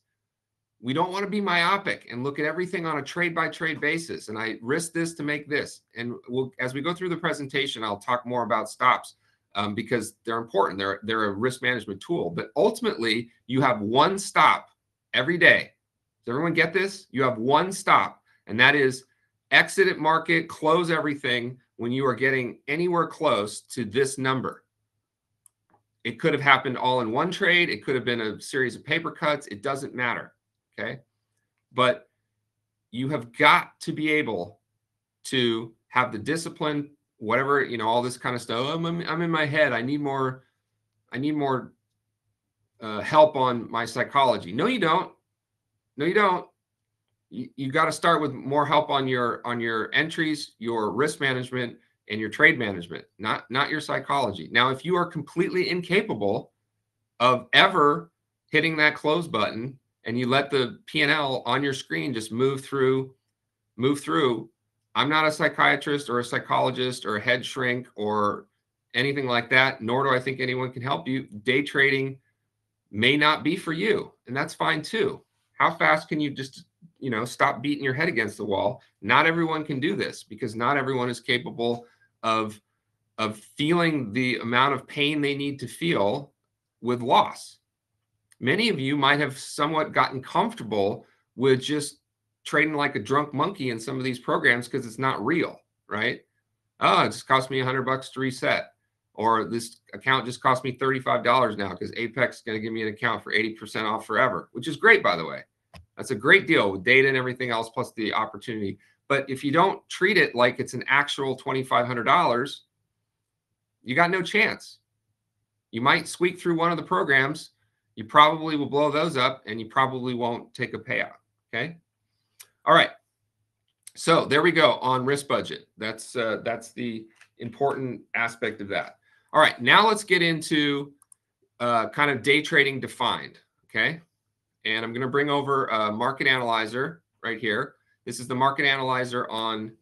we don't want to be myopic and look at everything on a trade by trade basis. And I risk this to make this. And we'll, as we go through the presentation, I'll talk more about stops um, because they're important. They're, they're a risk management tool. But ultimately, you have one stop every day. Does everyone get this? You have one stop, and that is exit at market, close everything when you are getting anywhere close to this number. It could have happened all in one trade. It could have been a series of paper cuts. It doesn't matter. Okay. But you have got to be able to have the discipline, whatever, you know, all this kind of stuff. I'm, I'm in my head. I need more, I need more uh, help on my psychology. No, you don't. No, you don't. You, you got to start with more help on your on your entries, your risk management, and your trade management, not not your psychology. Now, if you are completely incapable of ever hitting that close button and you let the P&L on your screen just move through, move through. I'm not a psychiatrist or a psychologist or a head shrink or anything like that, nor do I think anyone can help you. Day trading may not be for you, and that's fine too. How fast can you just, you know, stop beating your head against the wall? Not everyone can do this because not everyone is capable of of feeling the amount of pain they need to feel with loss many of you might have somewhat gotten comfortable with just trading like a drunk monkey in some of these programs because it's not real, right? Oh, it just cost me a hundred bucks to reset. Or this account just cost me $35 now because Apex is going to give me an account for 80% off forever, which is great, by the way. That's a great deal with data and everything else, plus the opportunity. But if you don't treat it like it's an actual $2,500, you got no chance. You might squeak through one of the programs you probably will blow those up and you probably won't take a payout. Okay. All right. So there we go on risk budget. That's uh, that's the important aspect of that. All right. Now let's get into uh, kind of day trading defined. Okay. And I'm going to bring over a market analyzer right here. This is the market analyzer on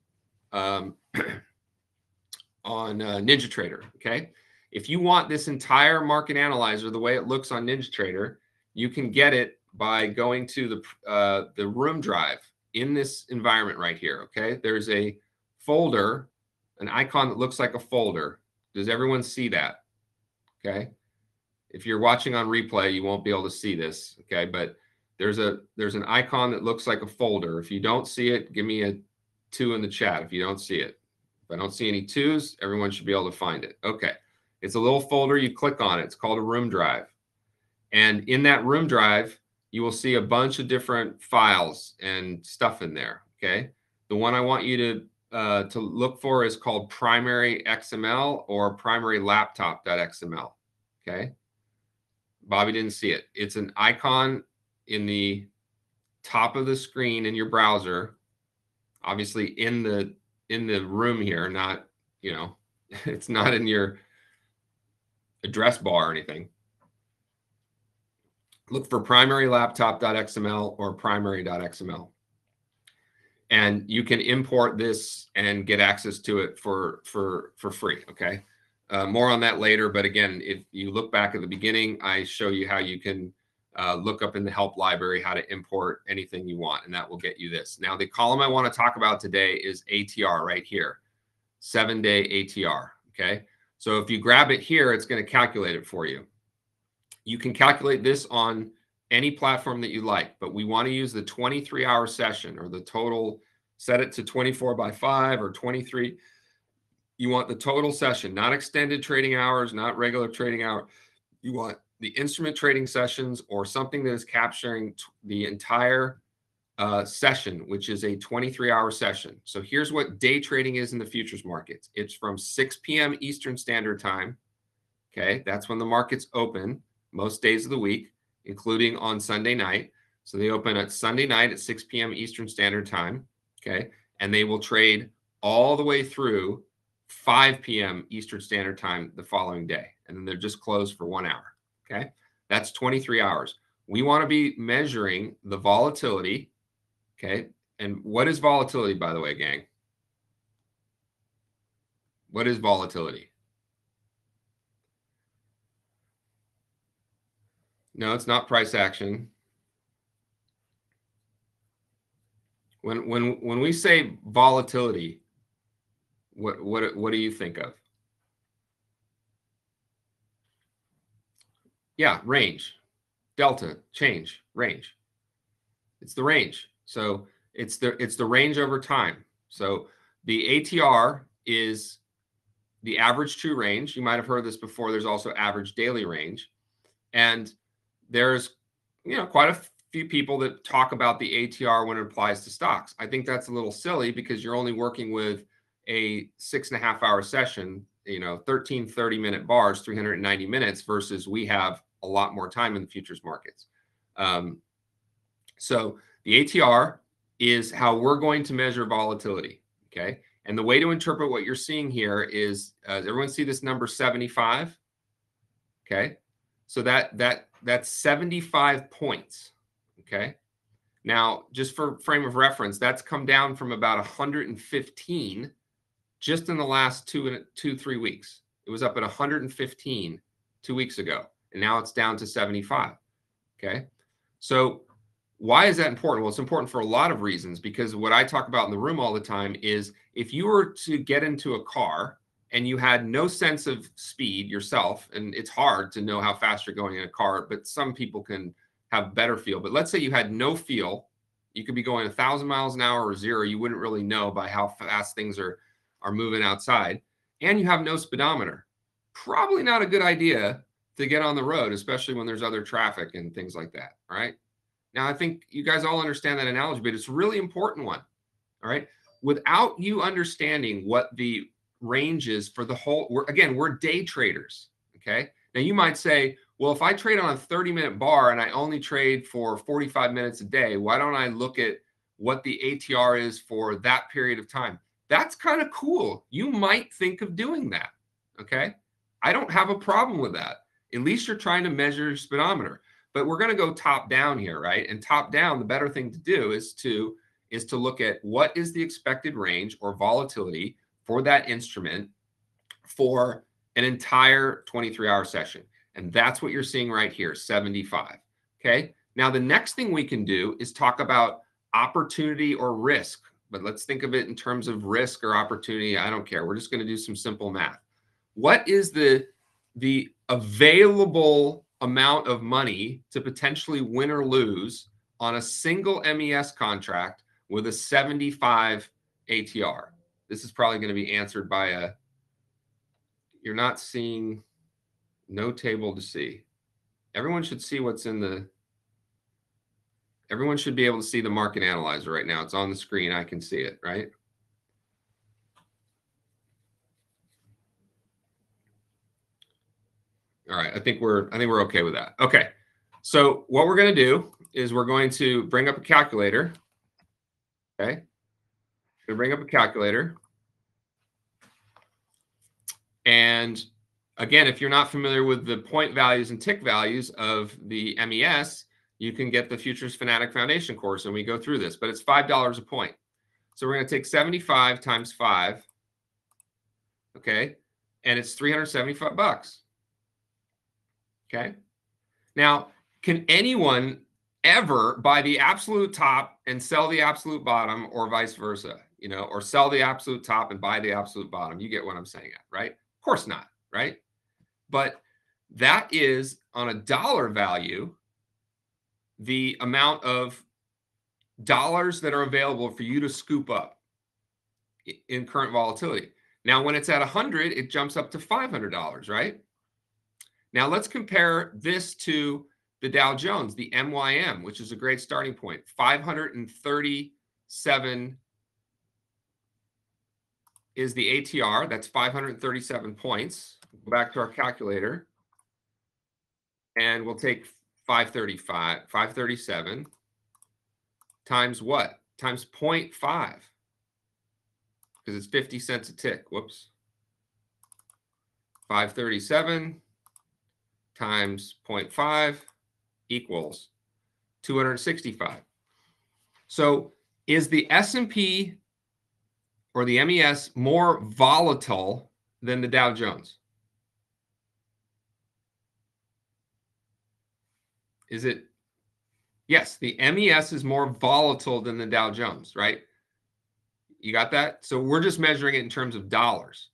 um, on uh, NinjaTrader. Okay. If you want this entire market analyzer the way it looks on NinjaTrader, you can get it by going to the uh, the room drive in this environment right here. Okay, there's a folder, an icon that looks like a folder. Does everyone see that? Okay. If you're watching on replay, you won't be able to see this. Okay, but there's a there's an icon that looks like a folder. If you don't see it, give me a two in the chat. If you don't see it, if I don't see any twos, everyone should be able to find it. Okay. It's a little folder. You click on it. It's called a room drive. And in that room drive, you will see a bunch of different files and stuff in there. Okay. The one I want you to uh, to look for is called primary XML or primary laptop.xml. Okay. Bobby didn't see it. It's an icon in the top of the screen in your browser. Obviously in the in the room here, not, you know, it's not in your address bar or anything. Look for primary laptop.xml or primary.xml. And you can import this and get access to it for for for free. Okay. Uh, more on that later. But again, if you look back at the beginning, I show you how you can uh, look up in the help library how to import anything you want, and that will get you this. Now, the column I want to talk about today is ATR right here, seven day ATR. Okay. So if you grab it here, it's going to calculate it for you. You can calculate this on any platform that you like, but we want to use the 23 hour session or the total, set it to 24 by 5 or 23. You want the total session, not extended trading hours, not regular trading hour. You want the instrument trading sessions or something that is capturing the entire uh, session, which is a 23 hour session. So here's what day trading is in the futures markets it's from 6 p.m. Eastern Standard Time. Okay, that's when the markets open most days of the week, including on Sunday night. So they open at Sunday night at 6 p.m. Eastern Standard Time. Okay, and they will trade all the way through 5 p.m. Eastern Standard Time the following day. And then they're just closed for one hour. Okay, that's 23 hours. We want to be measuring the volatility Okay. And what is volatility, by the way, gang? What is volatility? No, it's not price action. When when when we say volatility, what what what do you think of? Yeah, range, delta, change, range. It's the range. So it's the it's the range over time. So the ATR is the average true range. You might have heard this before. There's also average daily range. And there's you know quite a few people that talk about the ATR when it applies to stocks. I think that's a little silly because you're only working with a six and a half hour session, you know, 13, 30 minute bars, 390 minutes versus we have a lot more time in the futures markets. Um, so the ATR is how we're going to measure volatility. Okay. And the way to interpret what you're seeing here is, uh, everyone see this number 75? Okay. So that, that, that's 75 points. Okay. Now, just for frame of reference, that's come down from about 115 just in the last two, two, three weeks. It was up at 115 two weeks ago, and now it's down to 75. Okay. So why is that important? Well, it's important for a lot of reasons because what I talk about in the room all the time is if you were to get into a car and you had no sense of speed yourself, and it's hard to know how fast you're going in a car, but some people can have better feel. But let's say you had no feel, you could be going a thousand miles an hour or zero. You wouldn't really know by how fast things are are moving outside, and you have no speedometer. Probably not a good idea to get on the road, especially when there's other traffic and things like that. Right. Now, I think you guys all understand that analogy, but it's a really important one. All right. Without you understanding what the range is for the whole, we're, again, we're day traders. Okay. Now, you might say, well, if I trade on a 30 minute bar and I only trade for 45 minutes a day, why don't I look at what the ATR is for that period of time? That's kind of cool. You might think of doing that. Okay. I don't have a problem with that. At least you're trying to measure your speedometer. But we're going to go top down here right? And top down the better thing to do is to is to look at what is the expected range or volatility for that instrument for an entire 23 hour session. And that's what you're seeing right here 75 okay? Now the next thing we can do is talk about opportunity or risk. But let's think of it in terms of risk or opportunity. I don't care. We're just going to do some simple math. What is the the available amount of money to potentially win or lose on a single MES contract with a 75 ATR? This is probably going to be answered by a, you're not seeing no table to see. Everyone should see what's in the, everyone should be able to see the market analyzer right now. It's on the screen. I can see it, right? All right, I think we're I think we're okay with that. Okay. So what we're going to do is we're going to bring up a calculator. Okay. Going to bring up a calculator. And again, if you're not familiar with the point values and tick values of the MES, you can get the Futures Fanatic Foundation course and we go through this, but it's $5 a point. So we're going to take 75 times 5. Okay? And it's 375 bucks. Okay. Now, can anyone ever buy the absolute top and sell the absolute bottom or vice versa? You know, or sell the absolute top and buy the absolute bottom. You get what I'm saying, right? Of course not, right? But that is on a dollar value, the amount of dollars that are available for you to scoop up in current volatility. Now, when it's at 100, it jumps up to $500, right? Now let's compare this to the Dow Jones, the MYM, which is a great starting point. 537 is the ATR. That's 537 points. Go back to our calculator. And we'll take 535, 537 times what? Times 0.5. Because it's 50 cents a tick. Whoops. 537 times 0.5 equals 265. So is the S&P or the MES more volatile than the Dow Jones? Is it Yes, the MES is more volatile than the Dow Jones, right? You got that? So we're just measuring it in terms of dollars.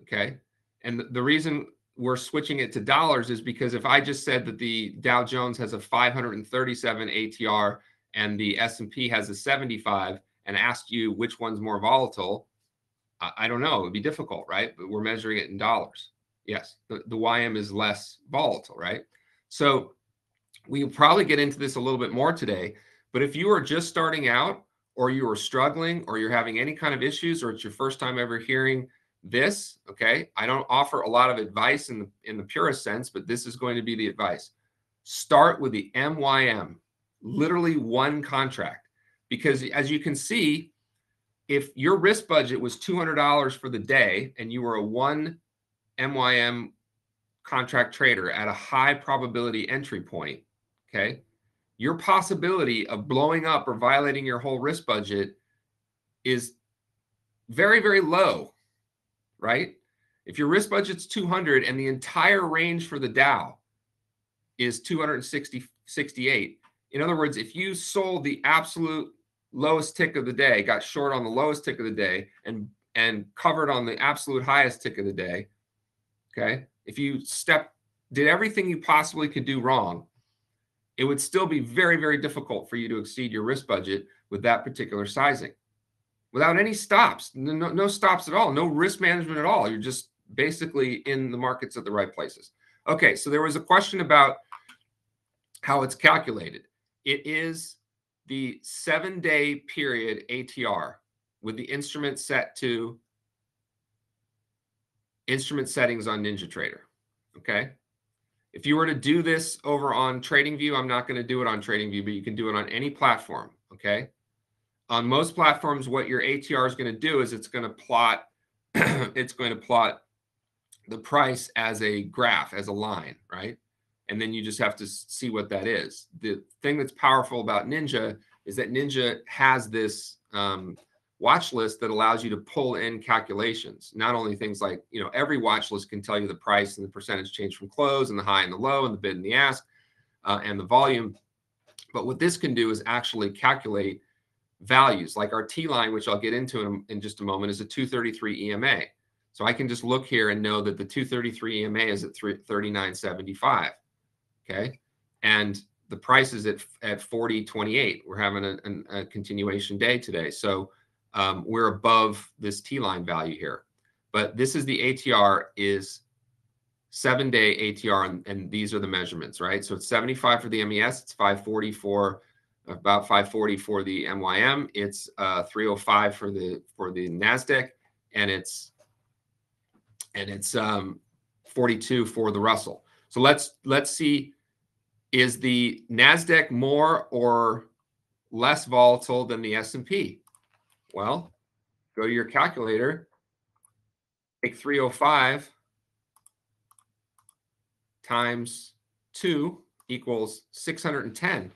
Okay. And the reason we're switching it to dollars is because if I just said that the Dow Jones has a 537 ATR and the S&P has a 75 and asked you which one's more volatile, I, I don't know. It'd be difficult, right? But we're measuring it in dollars. Yes, the, the YM is less volatile, right? So we'll probably get into this a little bit more today. But if you are just starting out or you are struggling or you're having any kind of issues or it's your first time ever hearing this, okay, I don't offer a lot of advice in the in the purest sense, but this is going to be the advice. Start with the MYM, literally one contract. Because as you can see, if your risk budget was $200 for the day and you were a one MYM contract trader at a high probability entry point, okay, your possibility of blowing up or violating your whole risk budget is very, very low, right? If your risk budget's 200 and the entire range for the Dow is 260, 68, in other words, if you sold the absolute lowest tick of the day, got short on the lowest tick of the day, and and covered on the absolute highest tick of the day, okay, if you step did everything you possibly could do wrong, it would still be very, very difficult for you to exceed your risk budget with that particular sizing without any stops, no, no stops at all, no risk management at all. You're just basically in the markets at the right places. Okay, so there was a question about how it's calculated. It is the seven day period ATR with the instrument set to instrument settings on NinjaTrader. Okay. If you were to do this over on TradingView, I'm not going to do it on TradingView, but you can do it on any platform. Okay. On most platforms, what your ATR is going to do is it's going to plot, it's going to plot the price as a graph, as a line, right? And then you just have to see what that is. The thing that's powerful about Ninja is that Ninja has this um, watch list that allows you to pull in calculations. Not only things like, you know, every watch list can tell you the price and the percentage change from close and the high and the low and the bid and the ask uh, and the volume. But what this can do is actually calculate values like our T line, which I'll get into in, in just a moment, is a 233 EMA. So I can just look here and know that the 233 EMA is at 39.75. Okay. And the price is at, at 40.28. We're having a, a, continuation day today. So um, we're above this T line value here. But this is the ATR is seven day ATR, and, and, these are the measurements, right? So it's 75 for the MES, it's 540 for about 540 for the MYM, it's uh, 305 for the for the Nasdaq, and it's and it's um, 42 for the Russell. So let's let's see, is the Nasdaq more or less volatile than the S&P? Well, go to your calculator, take 305 times 2 equals 610.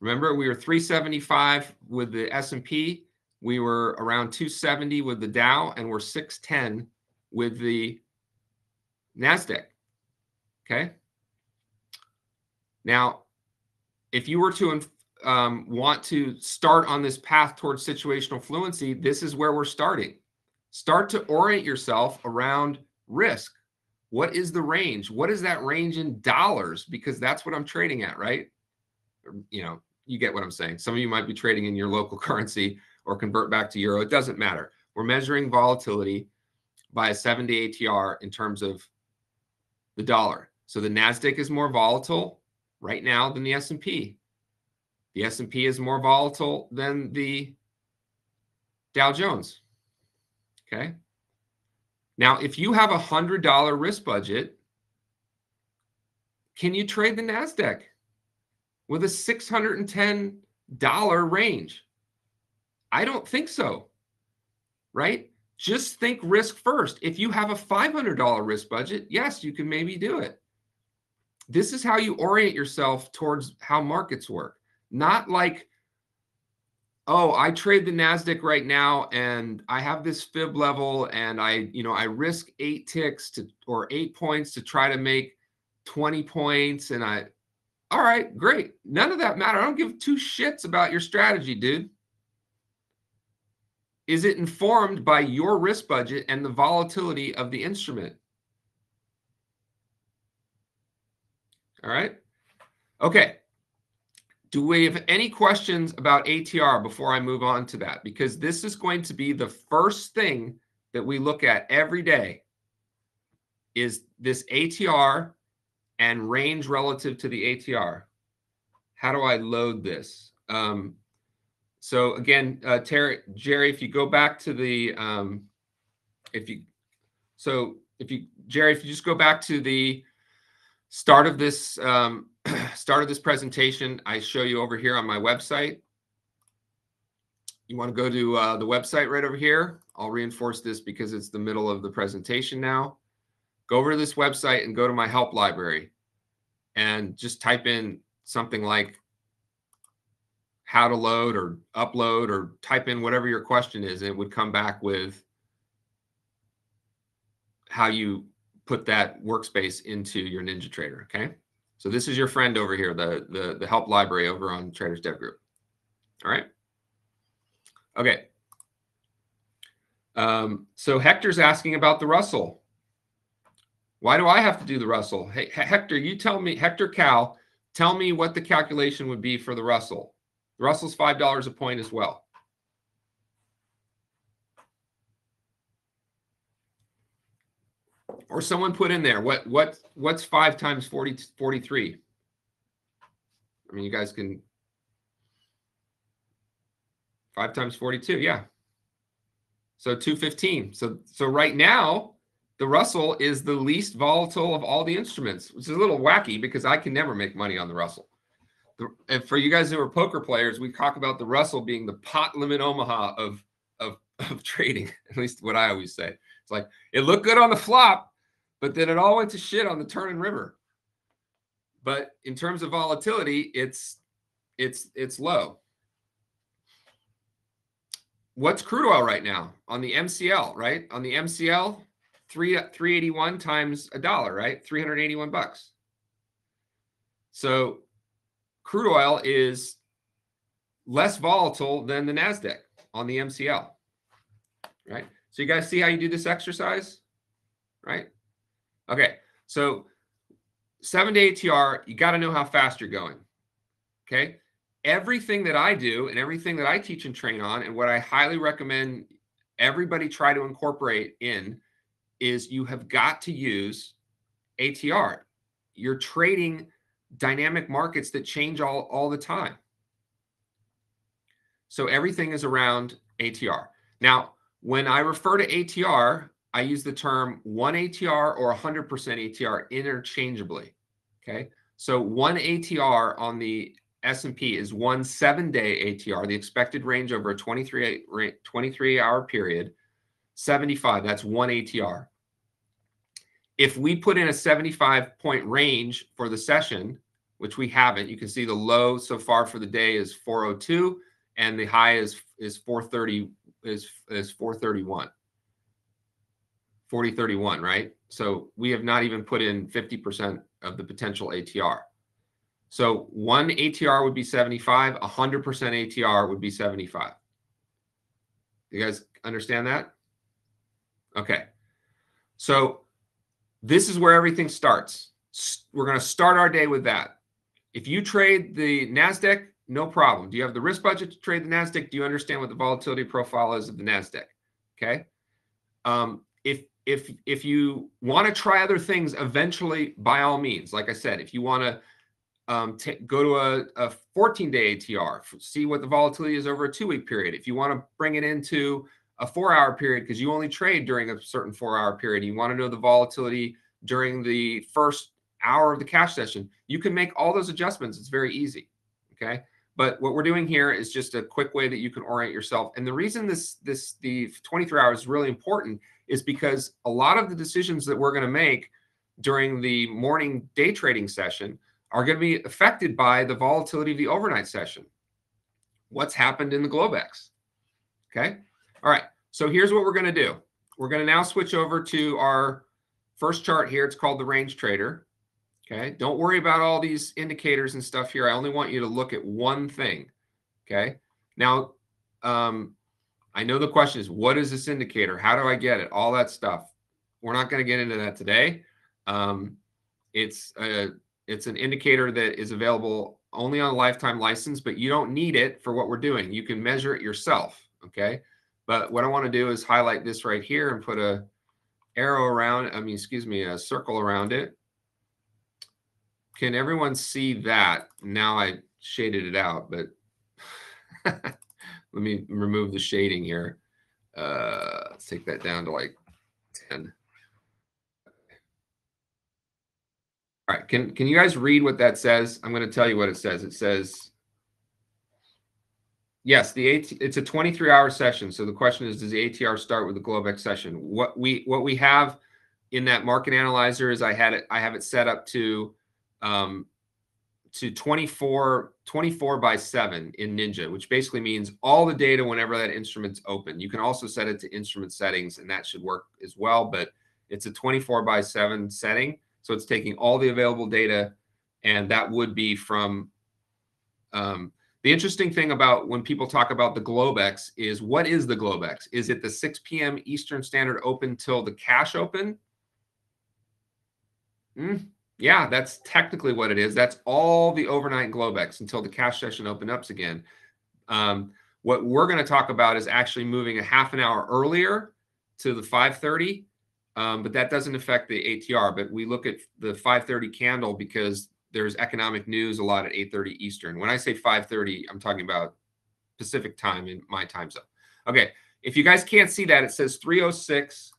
Remember, we were 375 with the S&P. We were around 270 with the Dow, and we're 610 with the NASDAQ. Okay. Now, if you were to um, want to start on this path towards situational fluency, this is where we're starting. Start to orient yourself around risk. What is the range? What is that range in dollars? Because that's what I'm trading at, right? You know, you get what I'm saying. Some of you might be trading in your local currency or convert back to euro. It doesn't matter. We're measuring volatility by a 70 ATR in terms of the dollar. So the Nasdaq is more volatile right now than the S&P. The S&P is more volatile than the Dow Jones. Okay. Now, if you have a hundred dollar risk budget, can you trade the Nasdaq with a six hundred and ten dollar range? I don't think so. Right? Just think risk first. If you have a five hundred dollar risk budget, yes, you can maybe do it. This is how you orient yourself towards how markets work not like oh i trade the nasdaq right now and i have this fib level and i you know i risk eight ticks to or eight points to try to make 20 points and i All right, great. None of that matter. I don't give two shits about your strategy, dude. Is it informed by your risk budget and the volatility of the instrument? All right. Okay. Do we have any questions about ATR before I move on to that? Because this is going to be the first thing that we look at every day is this ATR and range relative to the ATR. How do I load this? Um, so again, uh, Terry, Jerry, if you go back to the, um, if you, so if you, Jerry, if you just go back to the start of this, um, start of this presentation, I show you over here on my website. You want to go to uh, the website right over here. I'll reinforce this because it's the middle of the presentation now. Go over to this website and go to my help library and just type in something like how to load or upload or type in whatever your question is, and it would come back with how you put that workspace into your NinjaTrader. Okay. So this is your friend over here, the, the, the help library over on Traders Dev Group. All right. Okay. Um, so Hector's asking about the Russell. Why do I have to do the Russell? Hey, Hector, you tell me, Hector Cal, tell me what the calculation would be for the Russell. The Russell's five dollars a point as well. Or someone put in there what what what's five times 40, 43? I mean, you guys can five times 42, yeah. So 215. So so right now, the Russell is the least volatile of all the instruments, which is a little wacky because I can never make money on the Russell and for you guys who are poker players, we talk about the Russell being the pot limit Omaha of of of trading. At least what I always say. It's like it looked good on the flop, but then it all went to shit on the turn and river. But in terms of volatility, it's it's it's low. What's crude oil right now on the MCL? Right on the MCL, three 381 times a dollar, right? 381 bucks. So crude oil is less volatile than the NASDAQ on the MCL, right? So you guys see how you do this exercise, right? Okay, so seven day ATR, you got to know how fast you're going, okay? Everything that I do and everything that I teach and train on, and what I highly recommend everybody try to incorporate in is you have got to use ATR. You're trading dynamic markets that change all, all the time. So everything is around ATR. Now, when I refer to ATR, I use the term one ATR or 100% ATR interchangeably. Okay. So one ATR on the S&P is one seven-day ATR, the expected range over a 23, 23 hour period, 75. That's one ATR if we put in a 75 point range for the session, which we haven't, you can see the low so far for the day is 402 and the high is is 430 is is 431. 4031, right? So we have not even put in 50% of the potential ATR. So one ATR would be 75, 100% ATR would be 75. You guys understand that? Okay. So this is where everything starts. We're going to start our day with that. If you trade the NASDAQ, no problem. Do you have the risk budget to trade the NASDAQ? Do you understand what the volatility profile is of the NASDAQ? Okay. Um, if if if you want to try other things eventually by all means like i said if you want to um, go to a, a 14 day atr see what the volatility is over a two week period if you want to bring it into a four hour period because you only trade during a certain four hour period. You want to know the volatility during the first hour of the cash session. You can make all those adjustments. It's very easy. Okay. But what we're doing here is just a quick way that you can orient yourself. And the reason this this the 23 hours is really important is because a lot of the decisions that we're going to make during the morning day trading session are going to be affected by the volatility of the overnight session. What's happened in the Globex? Okay. All right, so here's what we're going to do. We're going to now switch over to our first chart here. It's called the range trader. Okay. Don't worry about all these indicators and stuff here. I only want you to look at one thing. Okay. Now, um, I know the question is, what is this indicator? How do I get it? All that stuff. We're not going to get into that today. Um, it's a, it's an indicator that is available only on a lifetime license, but you don't need it for what we're doing. You can measure it yourself. Okay. But what I want to do is highlight this right here and put a arrow around, I mean, excuse me, a circle around it. Can everyone see that? Now I shaded it out, but let me remove the shading here. Uh, let's take that down to like 10. All right, can, can you guys read what that says? I'm going to tell you what it says. It says, yes, the AT, it's a 23 hour session. So the question is, does the ATR start with the Globex session? What we, what we have in that market analyzer is I had it, I have it set up to um, to 24, 24 by 7 in Ninja, which basically means all the data whenever that instrument's open. You can also set it to instrument settings, and that should work as well, but it's a 24 by 7 setting. So it's taking all the available data, and that would be from um, the interesting thing about when people talk about the Globex is what is the Globex? Is it the 6 p.m. Eastern Standard open till the cash open? Mm, yeah, that's technically what it is. That's all the overnight Globex until the cash session open ups again. Um, what we're going to talk about is actually moving a half an hour earlier to the 5:30, um, but that doesn't affect the ATR. But we look at the 5:30 candle because there's economic news a lot at 8:30 Eastern. When I say 5:30, I'm talking about Pacific time in my time zone. Okay, if you guys can't see that, it says 306.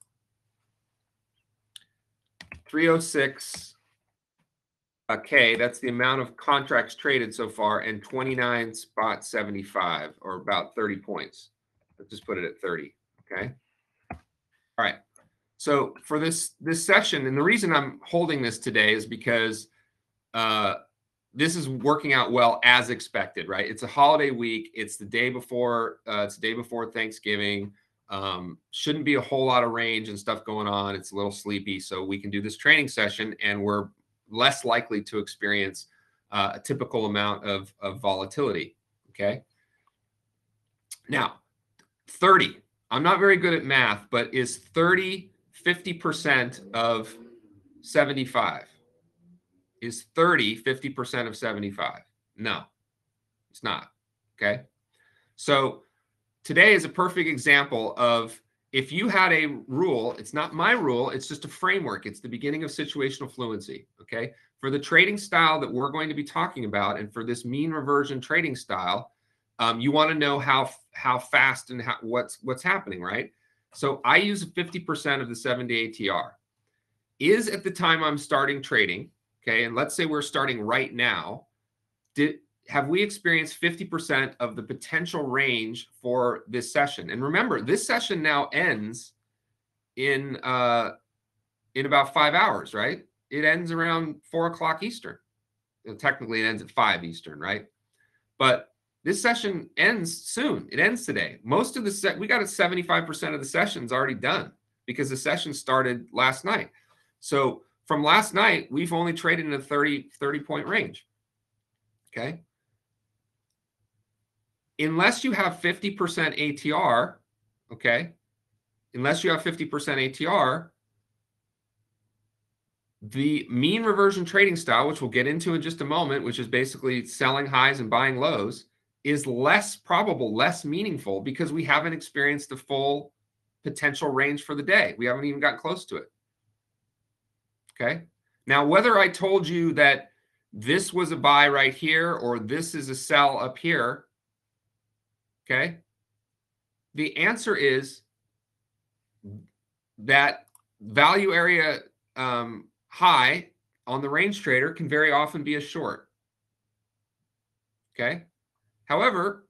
306 K, that's the amount of contracts traded so far, and 29 spot 75, or about 30 points. Let's just put it at 30. Okay. All right. So for this this session, and the reason I'm holding this today is because uh, this is working out well as expected. Right? It's a holiday week. It's the day before. Uh, it's the day before Thanksgiving. Um, shouldn't be a whole lot of range and stuff going on. It's a little sleepy, so we can do this training session, and we're less likely to experience uh, a typical amount of, of volatility. Okay. Now, 30. I'm not very good at math, but is 30 50% of 75? Is 30 50% of 75? No, it's not. Okay. So today is a perfect example of if you had a rule, it's not my rule, it's just a framework. It's the beginning of situational fluency. Okay. For the trading style that we're going to be talking about, and for this mean reversion trading style, um, you want to know how how fast and how, what's what's happening, right? So I use 50% of the seven day ATR. Is at the time I'm starting trading, okay, and let's say we're starting right now, did have we experienced 50% of the potential range for this session? And remember, this session now ends in uh, in about five hours, right? It ends around four o'clock Eastern. technically, it ends at five Eastern, right? But this session ends soon. It ends today. Most of the set, we got a 75% of the sessions already done because the session started last night. So from last night, we've only traded in a 30, 30 point range. Okay unless you have 50% ATR, okay, unless you have 50% ATR, the mean reversion trading style, which we'll get into in just a moment, which is basically selling highs and buying lows, is less probable, less meaningful because we haven't experienced the full potential range for the day. We haven't even gotten close to it. Okay. Now, whether I told you that this was a buy right here or this is a sell up here, Okay. The answer is that value area um, high on the range trader can very often be a short. Okay. However,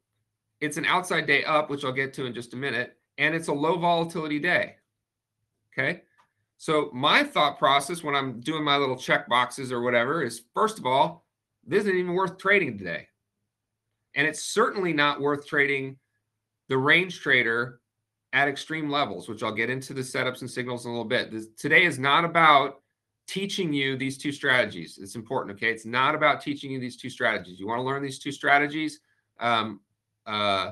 it's an outside day up, which I'll get to in just a minute, and it's a low volatility day. Okay. So my thought process when I'm doing my little check boxes or whatever is first of all, this isn't even worth trading today. And it's certainly not worth trading the range trader at extreme levels, which I'll get into the setups and signals in a little bit. This, today is not about teaching you these two strategies. It's important, okay? It's not about teaching you these two strategies. You want to learn these two strategies? Um, uh,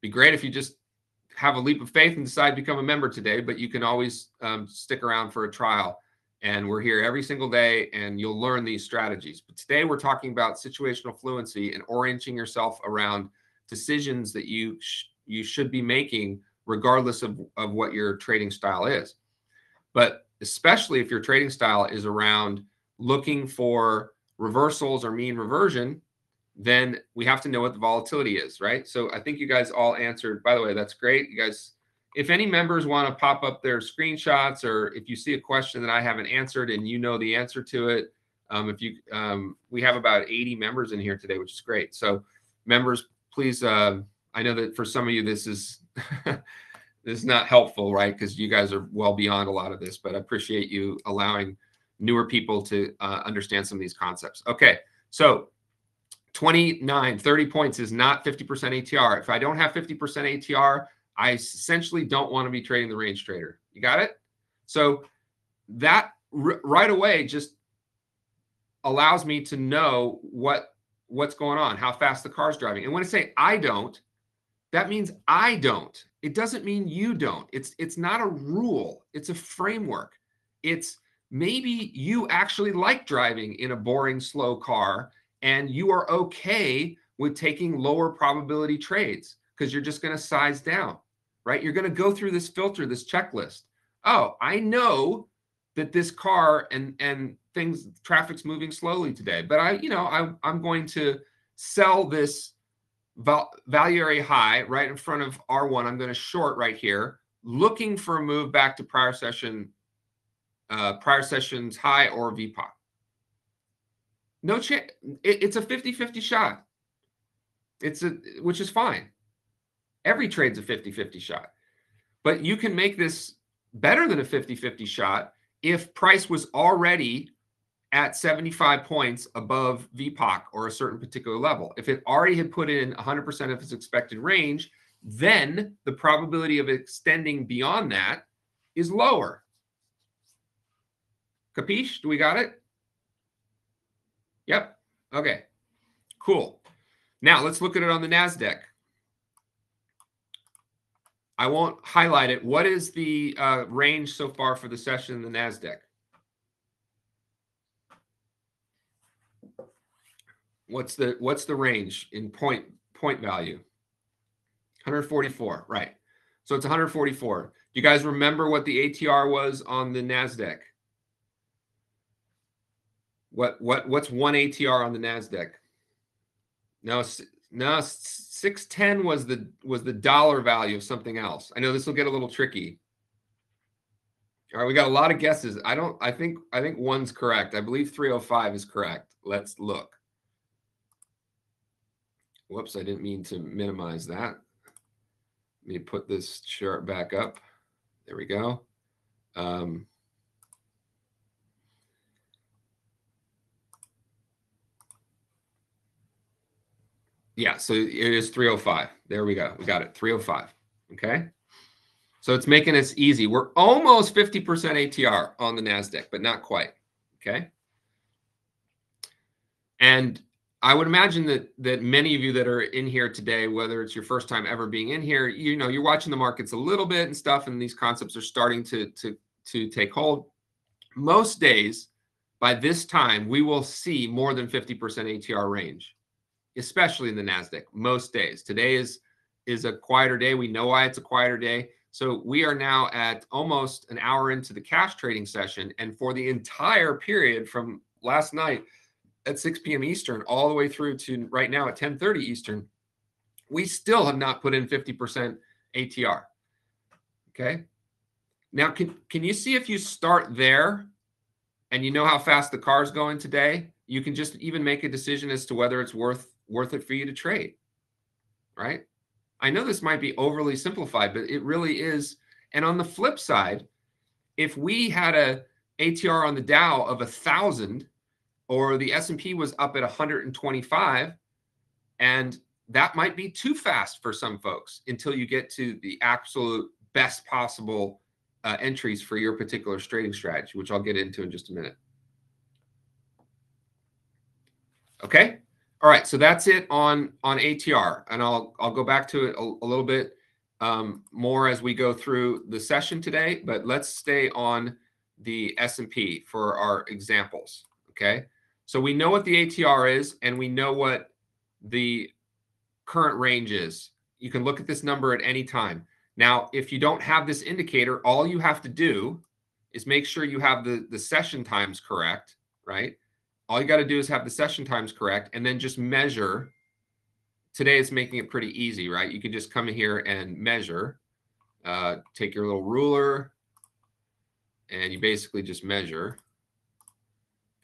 be great if you just have a leap of faith and decide to become a member today, but you can always um, stick around for a trial. And we're here every single day and you'll learn these strategies. But today we're talking about situational fluency and orienting yourself around decisions that you sh you should be making regardless of, of what your trading style is. But especially if your trading style is around looking for reversals or mean reversion, then we have to know what the volatility is, right? So I think you guys all answered. By the way, that's great. You guys, if any members want to pop up their screenshots or if you see a question that I haven't answered and you know the answer to it, um, if you, um, we have about 80 members in here today, which is great. So members, please, uh, I know that for some of you, this is, this is not helpful, right? Because you guys are well beyond a lot of this, but I appreciate you allowing newer people to uh, understand some of these concepts. Okay, so 29, 30 points is not 50% ATR. If I don't have 50% ATR, I essentially don't want to be trading the range trader. You got it? So that right away just allows me to know what what's going on, how fast the car's driving. And when I say I don't, that means I don't. It doesn't mean you don't. It's it's not a rule. It's a framework. It's maybe you actually like driving in a boring slow car and you are okay with taking lower probability trades because you're just going to size down, right? You're going to go through this filter, this checklist. Oh, I know that this car and and things traffic's moving slowly today, but I, you know, I I'm going to sell this val value area high right in front of R1. I'm going to short right here, looking for a move back to prior session, uh, prior sessions high or VPOC. No chance. It, it's a 50-50 shot. It's a which is fine. Every trade's a 50-50 shot. But you can make this better than a 50-50 shot if price was already at 75 points above VPOC or a certain particular level. If it already had put in 100% of its expected range, then the probability of extending beyond that is lower. Capiche? Do we got it? Yep. Okay. Cool. Now let's look at it on the NASDAQ. I won't highlight it. What is the uh, range so far for the session in the NASDAQ? What's the what's the range in point point value? 144, right. So it's 144. Do you guys remember what the ATR was on the NASDAQ? What what what's one ATR on the Nasdaq? No, no, six ten was the was the dollar value of something else. I know this will get a little tricky. All right, we got a lot of guesses. I don't. I think I think one's correct. I believe three hundred five is correct. Let's look. Whoops, I didn't mean to minimize that. Let me put this chart back up. There we go. Um, Yeah, so it is 305. There we go. We got it. 305. Okay. So it's making us easy. We're almost 50% ATR on the NASDAQ, but not quite. Okay. And I would imagine that that many of you that are in here today, whether it's your first time ever being in here, you know, you're watching the markets a little bit and stuff, and these concepts are starting to to to take hold. Most days, by this time, we will see more than 50% ATR range especially in the Nasdaq most days. Today is is a quieter day. We know why it's a quieter day. So we are now at almost an hour into the cash trading session and for the entire period from last night at 6 p.m. Eastern all the way through to right now at 10:30 Eastern, we still have not put in 50% ATR. Okay? Now can can you see if you start there and you know how fast the car is going today, you can just even make a decision as to whether it's worth worth it for you to trade, right? I know this might be overly simplified, but it really is. And on the flip side, if we had a ATR on the Dow of a thousand, or the S&P was up at 125, and that might be too fast for some folks until you get to the absolute best possible uh, entries for your particular trading strategy, which I'll get into in just a minute. Okay. All right. So that's it on on ATR, and I'll I'll go back to it a, a little bit um, more as we go through the session today. But let's stay on the S&P for our examples. Okay. So we know what the ATR is, and we know what the current range is. You can look at this number at any time. Now, if you don't have this indicator, all you have to do is make sure you have the, the session times correct, right? All you got to do is have the session times correct and then just measure. Today it's making it pretty easy, right? You can just come in here and measure. Uh, take your little ruler and you basically just measure.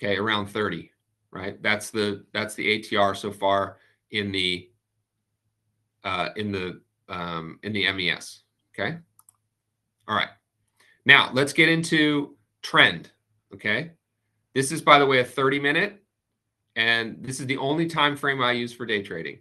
Okay, around 30, right? That's the that's the ATR so far in the uh, in the um, in the MES. Okay. All right. Now let's get into trend. Okay. This is, by the way, a 30 minute, and this is the only time frame I use for day trading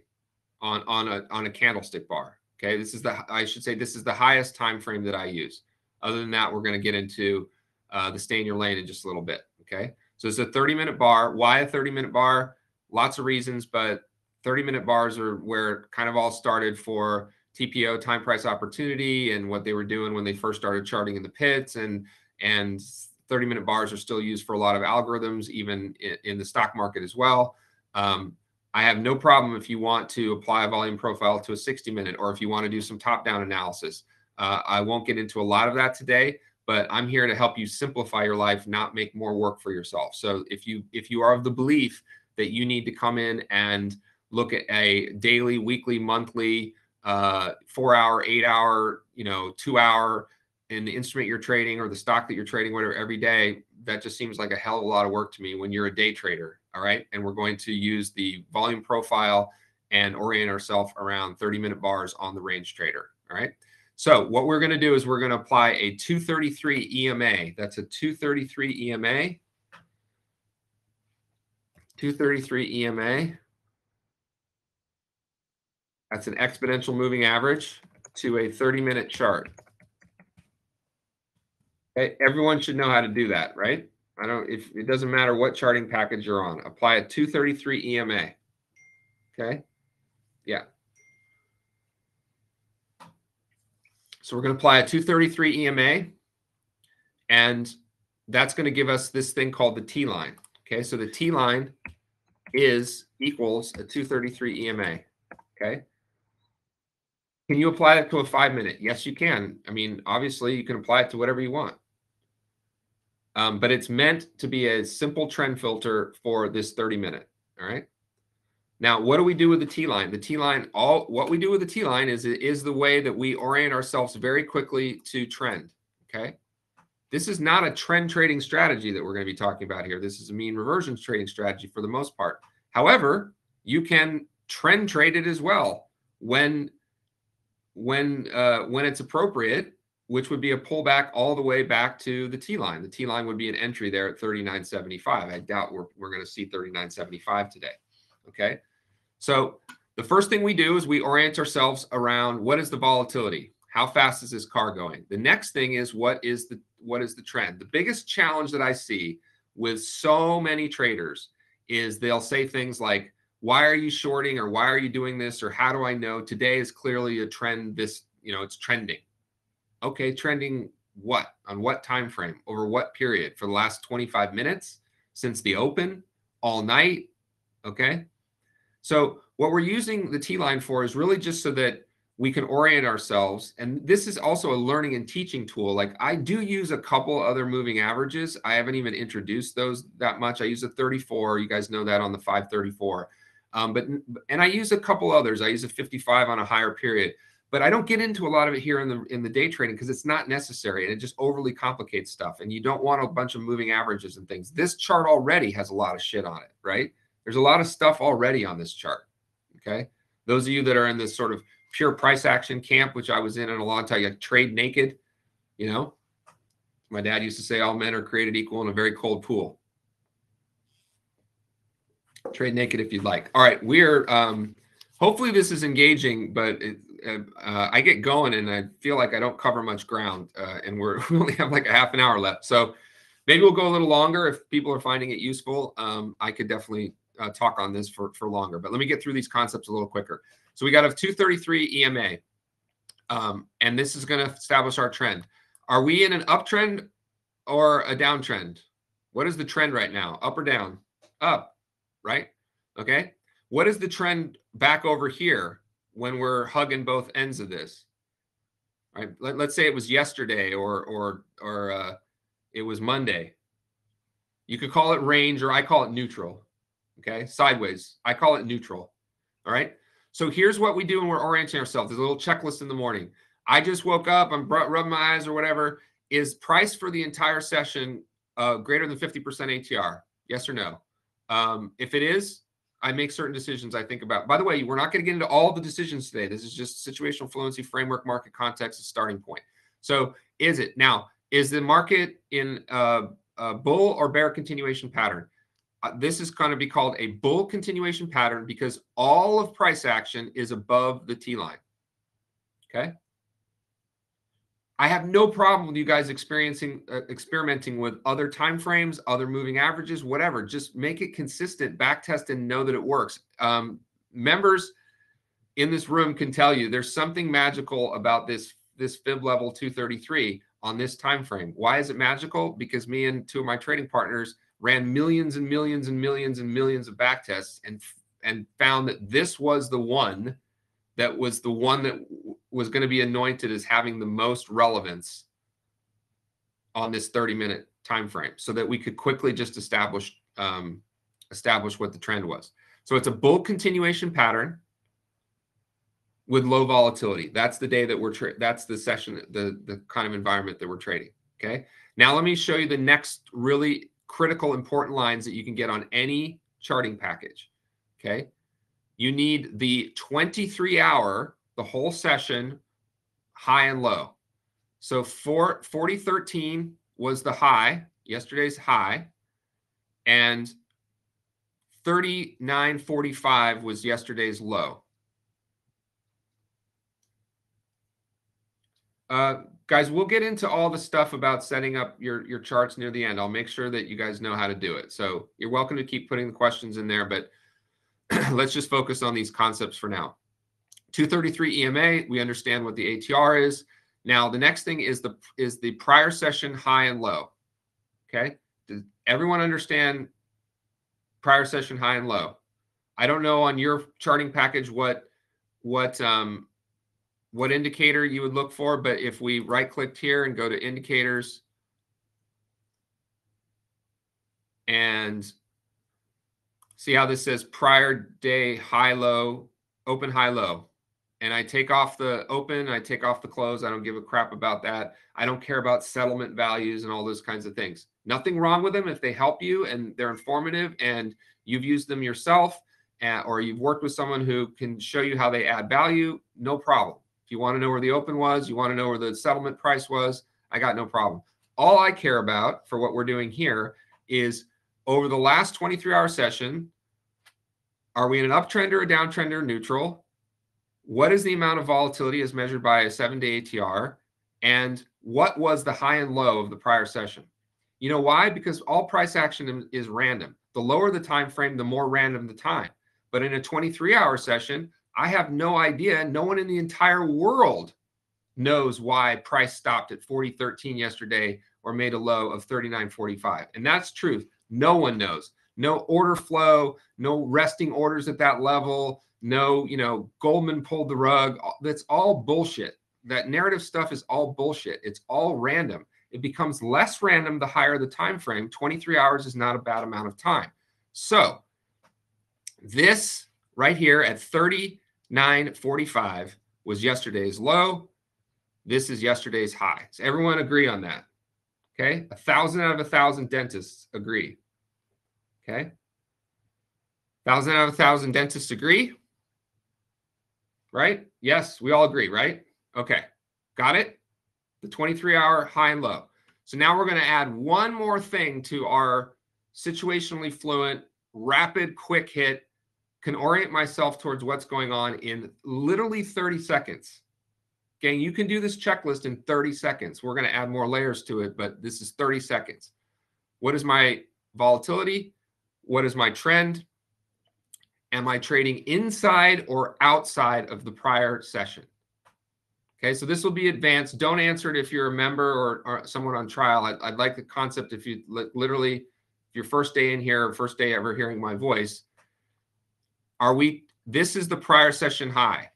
on on a on a candlestick bar. Okay. This is the I should say this is the highest time frame that I use. Other than that, we're going to get into uh, the stay in your lane in just a little bit. Okay. So it's a 30 minute bar. Why a 30 minute bar? Lots of reasons, but 30 minute bars are where it kind of all started for TPO time price opportunity and what they were doing when they first started charting in the pits and and 30 minute bars are still used for a lot of algorithms even in, in the stock market as well. Um, I have no problem if you want to apply a volume profile to a 60 minute or if you want to do some top down analysis. Uh, I won't get into a lot of that today, but I'm here to help you simplify your life, not make more work for yourself. So if you if you are of the belief that you need to come in and look at a daily, weekly, monthly, uh, four hour, eight hour, you know, two hour in the instrument you're trading or the stock that you're trading, whatever, every day, that just seems like a hell of a lot of work to me when you're a day trader. All right. And we're going to use the volume profile and orient ourselves around 30 minute bars on the range trader. All right. So what we're going to do is we're going to apply a 233 EMA. That's a 233 EMA. 233 EMA. That's an exponential moving average to a 30 minute chart. Everyone should know how to do that, right? I don't, if it doesn't matter what charting package you're on, apply a 233 EMA. Okay. Yeah. So we're going to apply a 233 EMA and that's going to give us this thing called the T line. Okay. So the T line is equals a 233 EMA. Okay. Can you apply it to a five minute? Yes, you can. I mean, obviously, you can apply it to whatever you want. Um, but it's meant to be a simple trend filter for this 30 minute. All right. Now, what do we do with the T line? The T line, all what we do with the T line is it is the way that we orient ourselves very quickly to trend. Okay. This is not a trend trading strategy that we're going to be talking about here. This is a mean reversion trading strategy for the most part. However, you can trend trade it as well when when uh, when it's appropriate, which would be a pullback all the way back to the T line. The T line would be an entry there at 39.75. I doubt we're, we're going to see 39.75 today. Okay. So the first thing we do is we orient ourselves around what is the volatility? How fast is this car going? The next thing is what is the what is the trend? The biggest challenge that I see with so many traders is they'll say things like, why are you shorting or why are you doing this or how do i know today is clearly a trend this you know it's trending okay trending what? On what time frame over what period? For the last 25 minutes? Since the open? All night? Okay. So what we're using the t line for is really just so that we can orient ourselves and this is also a learning and teaching tool. Like i do use a couple other moving averages. I haven't even introduced those that much. I use a 34 you guys know that on the 534 um, but and I use a couple others. I use a 55 on a higher period, but I don't get into a lot of it here in the in the day trading because it's not necessary and it just overly complicates stuff. And you don't want a bunch of moving averages and things. This chart already has a lot of shit on it, right? There's a lot of stuff already on this chart. Okay, those of you that are in this sort of pure price action camp, which I was in in a long time, like trade naked. You know, my dad used to say all men are created equal in a very cold pool. Trade naked if you'd like. All right, we're um, hopefully this is engaging, but it, uh, I get going and I feel like I don't cover much ground, uh, and we're we only have like a half an hour left. So maybe we'll go a little longer if people are finding it useful. Um, I could definitely uh, talk on this for for longer, but let me get through these concepts a little quicker. So we got a 233 EMA, um, and this is going to establish our trend. Are we in an uptrend or a downtrend? What is the trend right now? Up or down? Up, right? Okay. What is the trend back over here when we're hugging both ends of this? Right. Let, us say it was yesterday or or or uh, it was Monday. You could call it range or I call it neutral. Okay. Sideways. I call it neutral. All right. So here's what we do when we're orienting ourselves. There's a little checklist in the morning. I just woke up, I'm rubbing my eyes or whatever. Is price for the entire session uh, greater than 50% ATR? Yes or no? Um, if it is, I make certain decisions I think about. By the way, we're not going to get into all the decisions today. This is just situational fluency framework, market context, a starting point. So, is it now? Is the market in a, a bull or bear continuation pattern? Uh, this is going to be called a bull continuation pattern because all of price action is above the T line. Okay. I have no problem with you guys experiencing uh, experimenting with other time frames, other moving averages, whatever. Just make it consistent, back test, and know that it works. Um, members in this room can tell you there's something magical about this this fib level 233 on this time frame. Why is it magical? Because me and two of my trading partners ran millions and millions and millions and millions of back tests and and found that this was the one that was the one that was going to be anointed as having the most relevance on this 30 minute time frame so that we could quickly just establish um, establish what the trend was. So it's a bull continuation pattern with low volatility. That's the day that we're tra- that's the session the the kind of environment that we're trading okay? Now let me show you the next really critical important lines that you can get on any charting package okay you need the 23 hour the whole session, high and low. So for 4013 was the high, yesterday's high, and 3945 was yesterday's low. Uh, guys, we'll get into all the stuff about setting up your, your charts near the end. I'll make sure that you guys know how to do it. So you're welcome to keep putting the questions in there, but let's just focus on these concepts for now. 233 EMA, we understand what the ATR is. Now, the next thing is the is the prior session high and low. Okay? Does everyone understand prior session high and low? I don't know on your charting package what what um what indicator you would look for, but if we right clicked here and go to indicators and see how this says prior day high low, open high low and I take off the open, I take off the close. I don't give a crap about that. I don't care about settlement values and all those kinds of things. Nothing wrong with them if they help you and they're informative and you've used them yourself uh, or you've worked with someone who can show you how they add value, no problem. If you want to know where the open was, you want to know where the settlement price was, I got no problem. All I care about for what we're doing here is over the last 23 hour session, are we in an uptrend or a downtrend or neutral? what is the amount of volatility as measured by a seven day ATR? And what was the high and low of the prior session? You know why? Because all price action is random. The lower the time frame, the more random the time. But in a 23 hour session, I have no idea. No one in the entire world knows why price stopped at 40.13 yesterday or made a low of 39.45. And that's truth. No one knows. No order flow, no resting orders at that level, no, you know, Goldman pulled the rug. That's all bullshit. That narrative stuff is all bullshit. It's all random. It becomes less random the higher the time frame. 23 hours is not a bad amount of time. So this right here at 39.45 was yesterday's low. This is yesterday's high. Does everyone agree on that? Okay. A thousand out of a thousand dentists agree. Okay. Thousand out of a thousand dentists agree right? Yes, we all agree, right? Okay, got it? The 23 hour high and low. So now we're going to add one more thing to our situationally fluent, rapid, quick hit can orient myself towards what's going on in literally 30 seconds. Gang, you can do this checklist in 30 seconds. We're going to add more layers to it, but this is 30 seconds. What is my volatility? What is my trend? Am I trading inside or outside of the prior session? Okay, so this will be advanced. Don't answer it if you're a member or, or someone on trial. I'd, I'd, like the concept if you literally, if your first day in here, first day ever hearing my voice, are we, this is the prior session high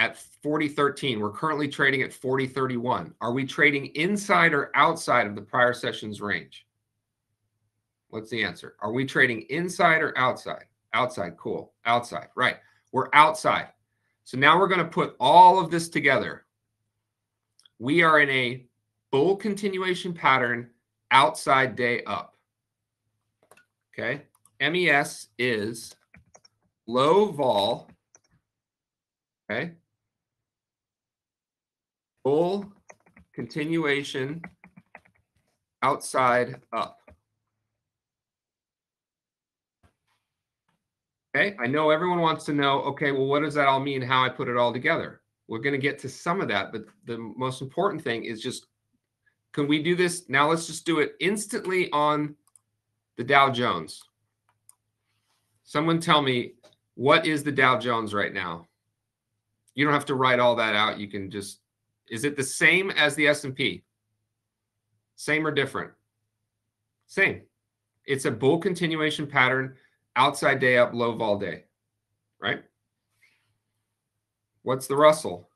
at 4013. We're currently trading at 4031. Are we trading inside or outside of the prior session's range? What's the answer? Are we trading inside or outside? Outside, cool. Outside, right. We're outside. So now we're going to put all of this together. We are in a bull continuation pattern outside day up. Okay. MES is low vol. Okay. Bull continuation outside up. Okay, I know everyone wants to know, okay, well, what does that all mean? How I put it all together? We're going to get to some of that, but the most important thing is just, can we do this? Now let's just do it instantly on the Dow Jones. Someone tell me, what is the Dow Jones right now? You don't have to write all that out. You can just, is it the same as the S&P? Same or different? Same. It's a bull continuation pattern outside day up, low vol day, right? What's the Russell?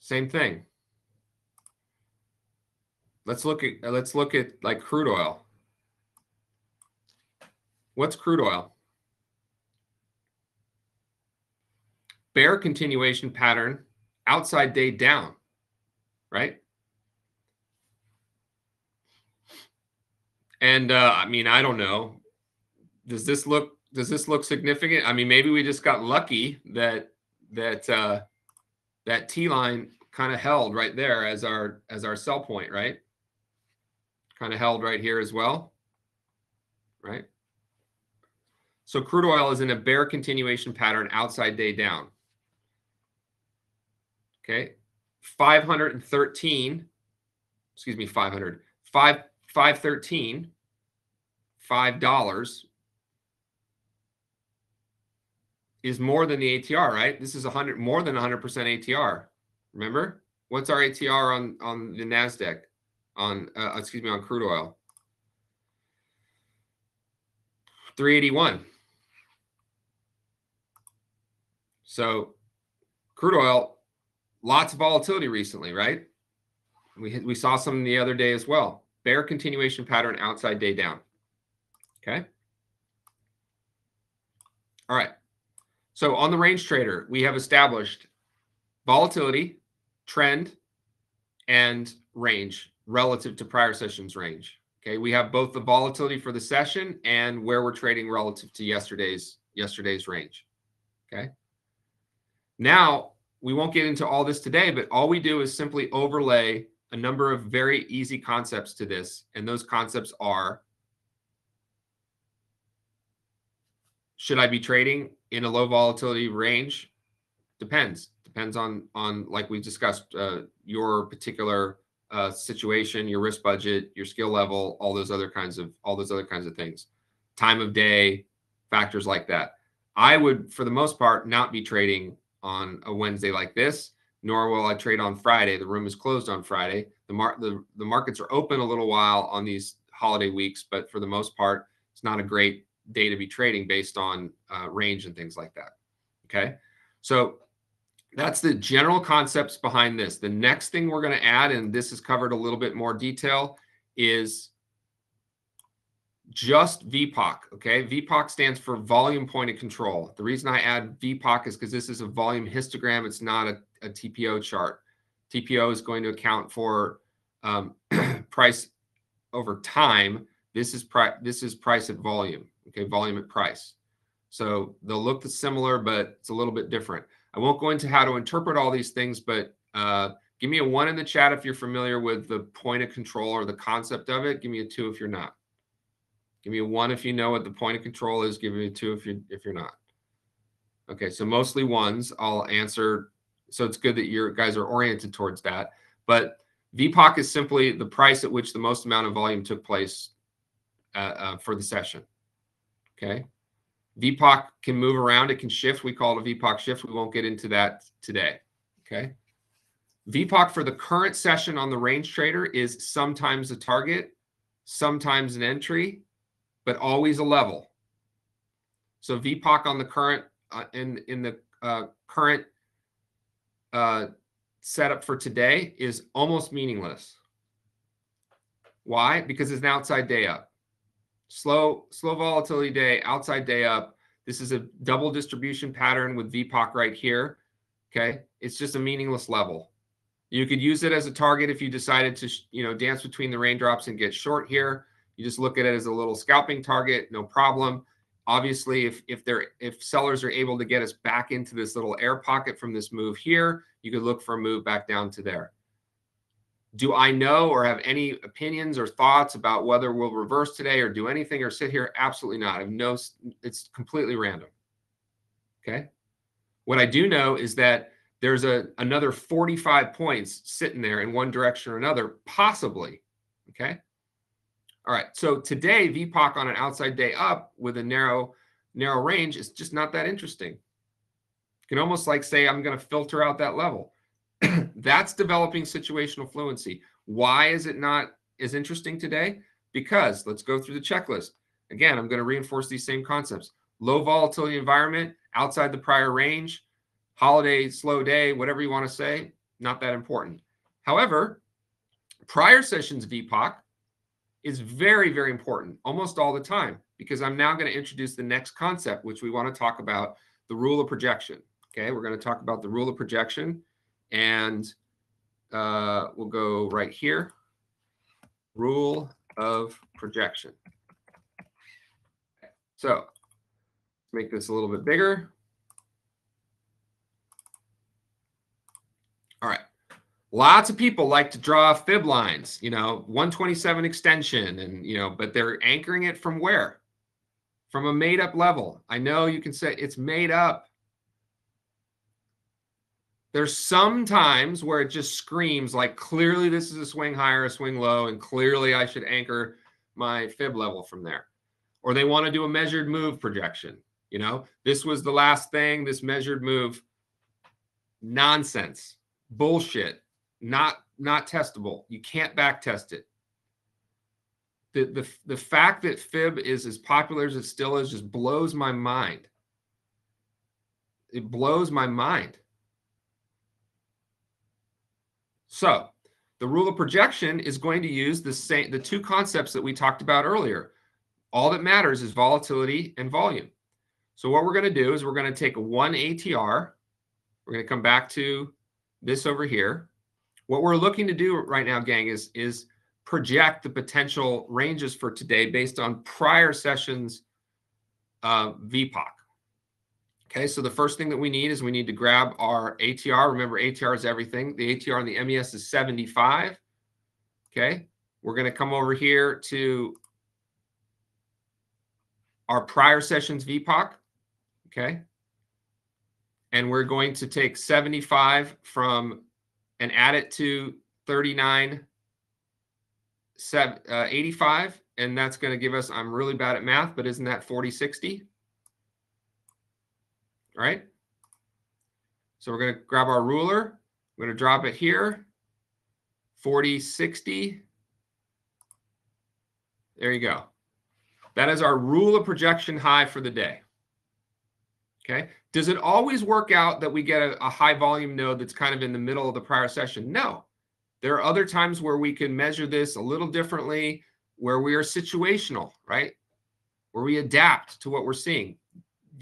Same thing. Let's look at let's look at like crude oil. What's crude oil? Bear continuation pattern, outside day down, right? And uh, I mean, I don't know. Does this look does this look significant? I mean, maybe we just got lucky that that uh, that T line kind of held right there as our as our sell point, right? Kind of held right here as well, right? So crude oil is in a bear continuation pattern outside day down. Okay, 513, excuse me, 500, 5 513, $5 is more than the ATR, right? This is 100 more than 100% ATR. Remember? What's our ATR on on the Nasdaq on uh, excuse me on crude oil? 381. So crude oil lots of volatility recently, right? We we saw some the other day as well bear continuation pattern outside day down. Okay. All right. So on the range trader, we have established volatility, trend, and range relative to prior sessions range. Okay. We have both the volatility for the session and where we're trading relative to yesterday's yesterday's range. Okay. Now we won't get into all this today, but all we do is simply overlay a number of very easy concepts to this. And those concepts are should I be trading in a low volatility range? Depends. Depends on on like we discussed uh, your particular uh, situation, your risk budget, your skill level, all those other kinds of all those other kinds of things, time of day, factors like that. I would, for the most part, not be trading on a Wednesday like this nor will I trade on Friday. The room is closed on Friday. The, mar- the, the markets are open a little while on these holiday weeks, but for the most part, it's not a great day to be trading based on uh, range and things like that. Okay. So that's the general concepts behind this. The next thing we're going to add, and this is covered a little bit more detail, is just VPOC. Okay. VPOC stands for volume point of control. The reason I add VPOC is because this is a volume histogram. It's not a a TPO chart. TPO is going to account for um, price over time. This is price. This is price at volume. Okay, volume at price. So they'll look similar, but it's a little bit different. I won't go into how to interpret all these things, but uh, give me a one in the chat if you're familiar with the point of control or the concept of it. Give me a two if you're not. Give me a one if you know what the point of control is. Give me a two if you if you're not. Okay, so mostly ones. I'll answer. So it's good that you guys are oriented towards that. But VPOC is simply the price at which the most amount of volume took place uh, uh, for the session. Okay. VPOC can move around. It can shift. We call it a VPOC shift. We won't get into that today. Okay. VPOC for the current session on the range trader is sometimes a target, sometimes an entry, but always a level. So VPOC on the current uh, in in the uh, current uh, setup for today is almost meaningless. Why? Because it's an outside day up. Slow, slow volatility day, outside day up. This is a double distribution pattern with VPOC right here. Okay. It's just a meaningless level. You could use it as a target if you decided to, you know, dance between the raindrops and get short here. You just look at it as a little scalping target, no problem. Obviously, if if they're if sellers are able to get us back into this little air pocket from this move here, you could look for a move back down to there. Do I know or have any opinions or thoughts about whether we'll reverse today or do anything or sit here? Absolutely not. I have no, it's completely random. Okay. What I do know is that there's a another 45 points sitting there in one direction or another, possibly. Okay. All right. So today, VPOC on an outside day up with a narrow, narrow range is just not that interesting. You can almost like say, I'm going to filter out that level. That's developing situational fluency. Why is it not as interesting today? Because let's go through the checklist. Again, I'm going to reinforce these same concepts. Low volatility environment, outside the prior range, holiday, slow day, whatever you want to say, not that important. However, prior sessions VPOC is very, very important almost all the time because I'm now going to introduce the next concept, which we want to talk about the rule of projection. Okay, we're going to talk about the rule of projection and uh, we'll go right here. Rule of projection. So make this a little bit bigger. All right. Lots of people like to draw fib lines, you know, 127 extension and, you know, but they're anchoring it from where? From a made up level. I know you can say it's made up. There's some times where it just screams like clearly this is a swing higher, a swing low, and clearly I should anchor my fib level from there. Or they want to do a measured move projection. You know, this was the last thing, this measured move. Nonsense. Bullshit. Not not testable. You can't back test it. The, the, the fact that fib is as popular as it still is just blows my mind. It blows my mind. So the rule of projection is going to use the same the two concepts that we talked about earlier. All that matters is volatility and volume. So what we're going to do is we're going to take one ATR. We're going to come back to this over here. What we're looking to do right now, gang, is, is project the potential ranges for today based on prior sessions uh, VPOC. Okay, so the first thing that we need is we need to grab our ATR. Remember, ATR is everything. The ATR on the MES is 75. Okay, we're going to come over here to our prior sessions VPOC. Okay, and we're going to take 75 from and add it to 39 uh, 85 and that's going to give us i'm really bad at math but isn't that 40 60 all right. So we're going to grab our ruler. We're going to drop it here. 40, 60. There you go. That is our rule of projection high for the day. Okay. Does it always work out that we get a, a, high volume node that's kind of in the middle of the prior session? No. There are other times where we can measure this a little differently, where we are situational, right? Where we adapt to what we're seeing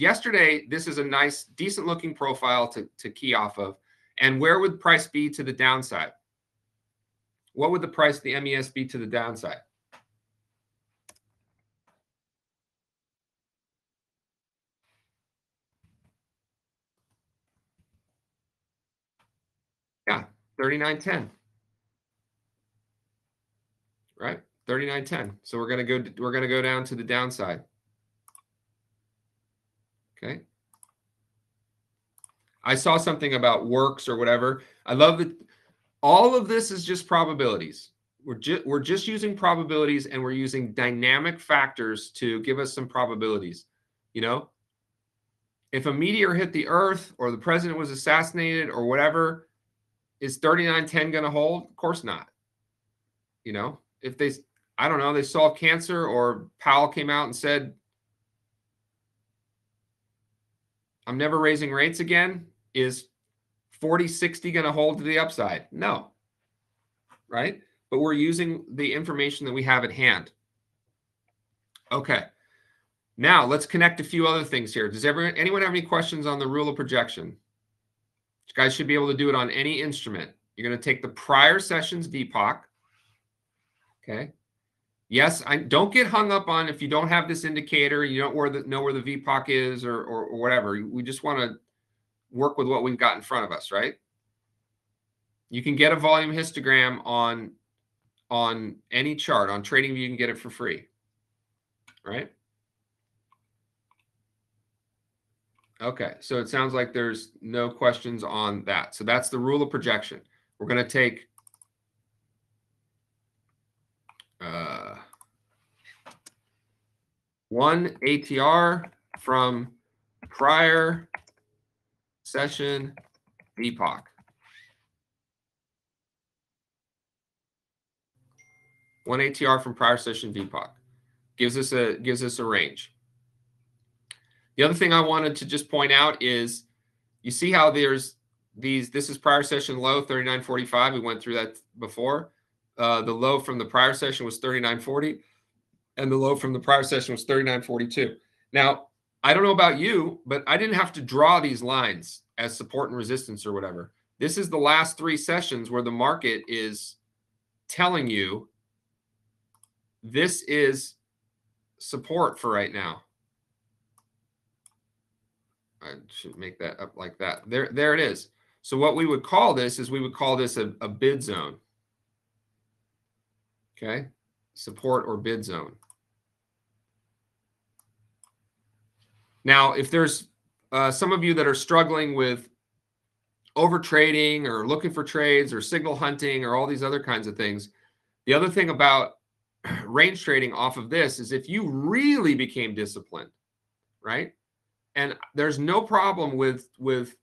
yesterday, this is a nice, decent looking profile to, to key off of. And where would price be to the downside? What would the price of the MES be to the downside? Yeah, 39.10. Right? 39.10. So we're going to go we're going to go down to the downside. Okay. I saw something about works or whatever. I love that all of this is just probabilities. We're just we're just using probabilities and we're using dynamic factors to give us some probabilities. You know, if a meteor hit the earth or the president was assassinated or whatever, is 3910 going to hold? Of course not. You know, if they I don't know, they solved cancer or Powell came out and said I'm never raising rates again, is 40 60 going to hold to the upside? No. Right? But we're using the information that we have at hand. Okay. Now let's connect a few other things here. Does everyone, anyone have any questions on the rule of projection? Guys should be able to do it on any instrument. You're going to take the prior session's VPOC. Okay. Yes, I don't get hung up on if you don't have this indicator, you don't where the, know where the VPOC is or, or, or whatever. We just want to work with what we've got in front of us, right? You can get a volume histogram on on any chart on TradingView. You can get it for free, right? Okay, so it sounds like there's no questions on that. So that's the rule of projection. We're going to take uh, one ATR from prior session VPOC. One ATR from prior session VPOC gives us a gives us a range. The other thing I wanted to just point out is you see how there's these this is prior session low 39.45 we went through that before uh, the low from the prior session was 39.40 and the low from the prior session was 39.42 now I don't know about you, but I didn't have to draw these lines as support and resistance or whatever. This is the last three sessions where the market is telling you this is support for right now. I should make that up like that. There, there it is. So what we would call this is we would call this a, a bid zone. Okay, support or bid zone. Now, if there's uh, some of you that are struggling with over trading or looking for trades or signal hunting or all these other kinds of things, the other thing about range trading off of this is if you really became disciplined, right? And there's no problem with with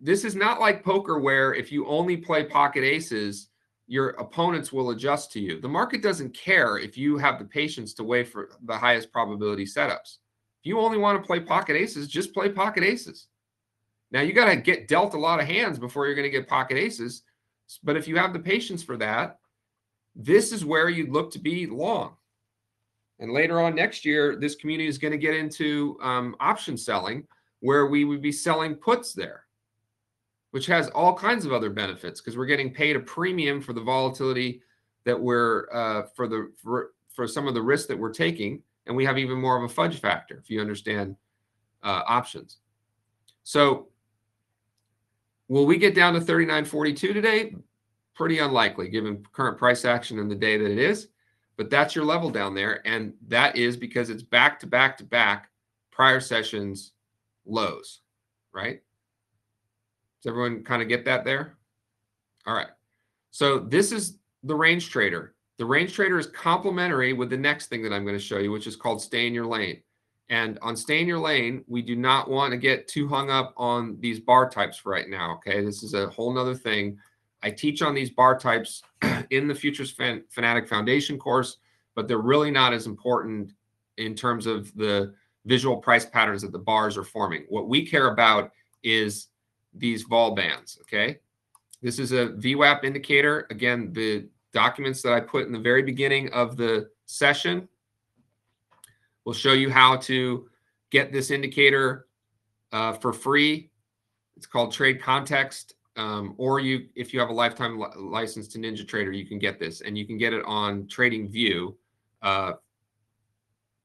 this is not like poker where if you only play pocket aces, your opponents will adjust to you. The market doesn't care if you have the patience to wait for the highest probability setups. If you only want to play pocket aces, just play pocket aces. Now you got to get dealt a lot of hands before you're going to get pocket aces. But if you have the patience for that, this is where you'd look to be long. And later on next year, this community is going to get into um, option selling, where we would be selling puts there, which has all kinds of other benefits because we're getting paid a premium for the volatility that we're uh, for the for, for some of the risk that we're taking and we have even more of a fudge factor if you understand uh, options. So will we get down to 39.42 today? Pretty unlikely given current price action and the day that it is. But that's your level down there. And that is because it's back to back to back prior sessions lows, right? Does everyone kind of get that there? All right. So this is the range trader. The range trader is complementary with the next thing that I'm going to show you, which is called stay in your lane. And on stay in your lane, we do not want to get too hung up on these bar types right now. Okay. This is a whole nother thing. I teach on these bar types in the Futures Fan Fanatic Foundation course, but they're really not as important in terms of the visual price patterns that the bars are forming. What we care about is these vol bands. Okay. This is a VWAP indicator. Again, the documents that I put in the very beginning of the session will show you how to get this indicator uh, for free. It's called Trade Context. Um, or you, if you have a lifetime li license to NinjaTrader, you can get this, and you can get it on TradingView uh,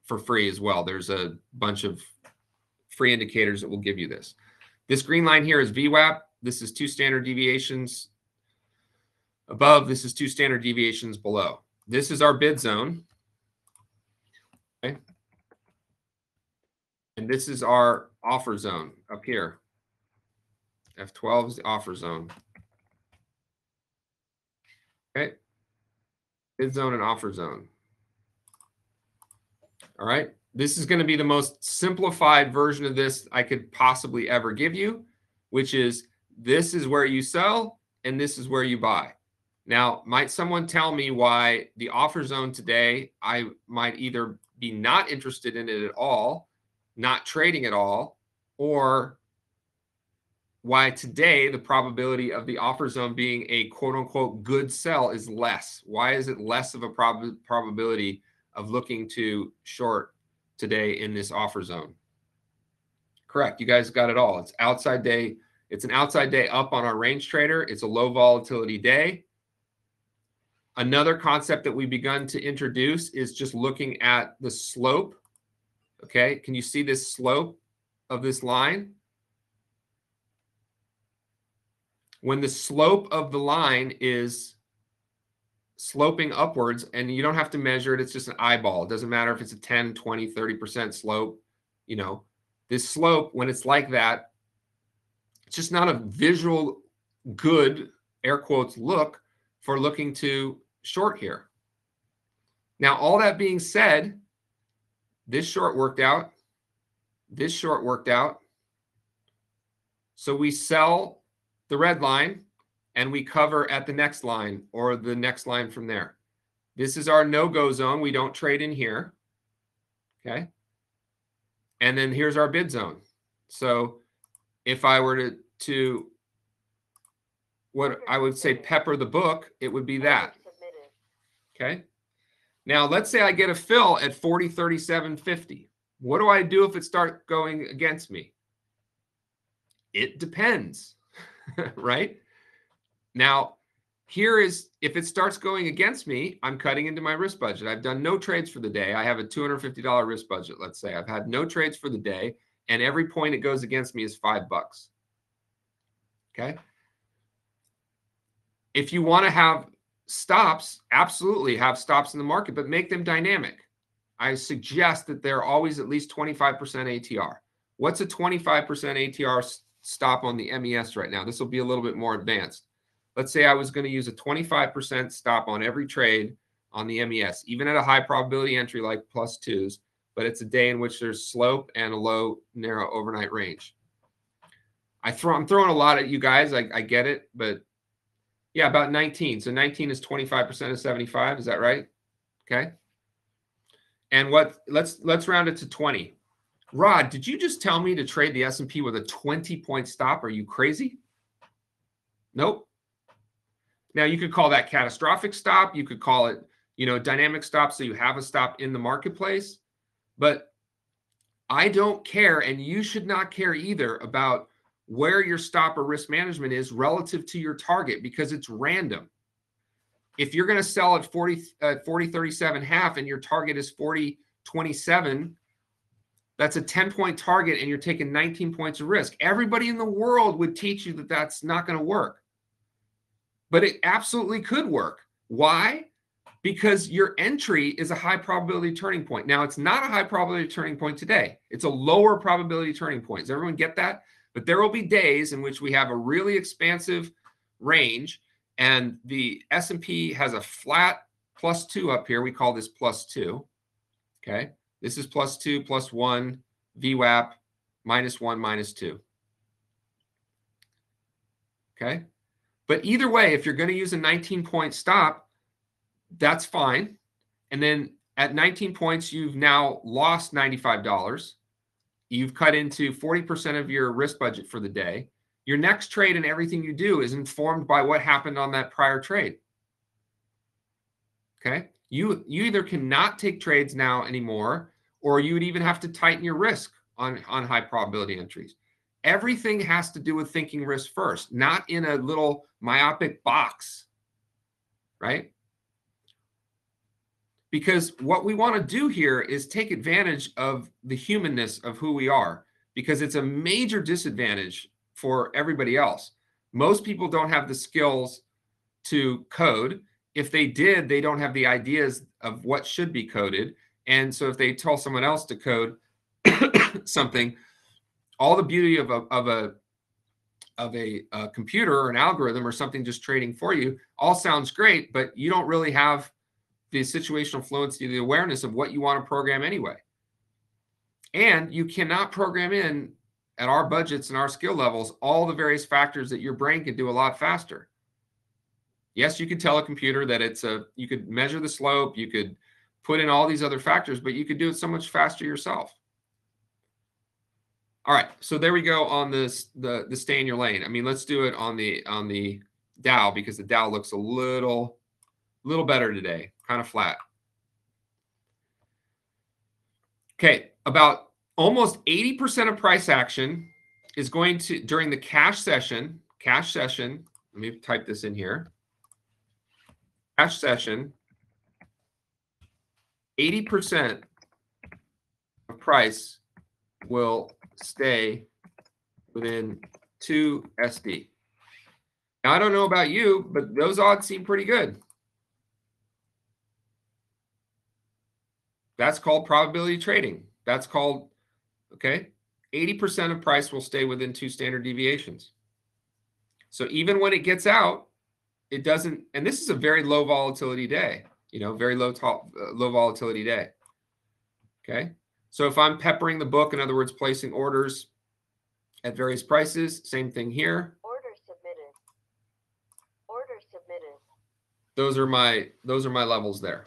for free as well. There's a bunch of free indicators that will give you this. This green line here is VWAP. This is two standard deviations above. This is two standard deviations below. this is our bid zone. Okay. And this is our offer zone up here. F12 is the offer zone. Okay. Bid zone and offer zone. All right. This is going to be the most simplified version of this I could possibly ever give you, which is this is where you sell and this is where you buy. Now, might someone tell me why the offer zone today, I might either be not interested in it at all, not trading at all, or why today the probability of the offer zone being a quote unquote good sell is less? Why is it less of a prob- probability of looking to short today in this offer zone? Correct. You guys got it all. It's outside day. It's an outside day up on our range trader. It's a low volatility day. Another concept that we've begun to introduce is just looking at the slope. Okay, can you see this slope of this line? When the slope of the line is sloping upwards, and you don't have to measure it, it's just an eyeball. It doesn't matter if it's a 10, 20, 30% slope. You know, this slope, when it's like that, it's just not a visual good, air quotes, look for looking to short here. Now, all that being said, this short worked out. This short worked out. So we sell the red line and we cover at the next line or the next line from there. This is our no-go zone. We don't trade in here. Okay. And then here's our bid zone. So if I were to, to what I would say pepper the book, it would be that. Okay. Now let's say I get a fill at 40, 37, 50. What do I do if it starts going against me? It depends, right? Now, here is if it starts going against me, I'm cutting into my risk budget. I've done no trades for the day. I have a $250 risk budget, let's say. I've had no trades for the day, and every point it goes against me is five bucks. Okay. If you want to have stops, absolutely have stops in the market, but make them dynamic. I suggest that they're always at least 25% ATR. What's a 25% ATR stop on the MES right now? This will be a little bit more advanced. Let's say I was going to use a 25% stop on every trade on the MES, even at a high probability entry like plus twos, but it's a day in which there's slope and a low narrow overnight range. I throw, I'm throwing a lot at you guys. I, I get it, but yeah, about 19. So 19 is 25% of 75. Is that right? Okay. And what let's let's round it to 20. Rod, did you just tell me to trade the S&P with a 20 point stop? Are you crazy? Nope. Now you could call that catastrophic stop. You could call it, you know, dynamic stop so you have a stop in the marketplace. But I don't care and you should not care either about where your stop or risk management is relative to your target because it's random. If you're going to sell at 40, uh, 40 37 half and your target is 40 27, that's a 10 point target and you're taking 19 points of risk. Everybody in the world would teach you that that's not going to work. But it absolutely could work. Why? Because your entry is a high probability turning point. Now, it's not a high probability turning point today. It's a lower probability turning point. Does everyone get that? But there will be days in which we have a really expansive range and the S&P has a flat plus 2 up here. We call this plus 2. Okay? This is plus 2 plus 1 VWAP minus 1 minus 2. Okay? But either way, if you're going to use a 19 point stop, that's fine. And then at 19 points, you've now lost $95 you've cut into 40% of your risk budget for the day. Your next trade and everything you do is informed by what happened on that prior trade. Okay? You you either cannot take trades now anymore or you would even have to tighten your risk on on high probability entries. Everything has to do with thinking risk first, not in a little myopic box. Right? because what we want to do here is take advantage of the humanness of who we are because it's a major disadvantage for everybody else most people don't have the skills to code if they did, they don't have the ideas of what should be coded. And so if they tell someone else to code something, all the beauty of a, of a of a, a, computer or an algorithm or something just trading for you all sounds great, but you don't really have the situational fluency, the awareness of what you want to program anyway. And you cannot program in at our budgets and our skill levels all the various factors that your brain can do a lot faster. Yes, you could tell a computer that it's a, you could measure the slope, you could put in all these other factors, but you could do it so much faster yourself. All right, so there we go on this the the stay in your lane. I mean, let's do it on the on the Dow because the Dow looks a little little better today, kind of flat. Okay, about almost 80% of price action is going to during the cash session, cash session, let me type this in here. Cash session, 80% of price will stay within 2 SD. Now, I don't know about you, but those odds seem pretty good. That's called probability trading. That's called, okay, 80% of price will stay within two standard deviations. So even when it gets out, it doesn't, and this is a very low volatility day, you know, very low, top, uh, low volatility day. Okay. So if I'm peppering the book, in other words, placing orders at various prices, same thing here. Order submitted. Order submitted. Those are my those are my levels there.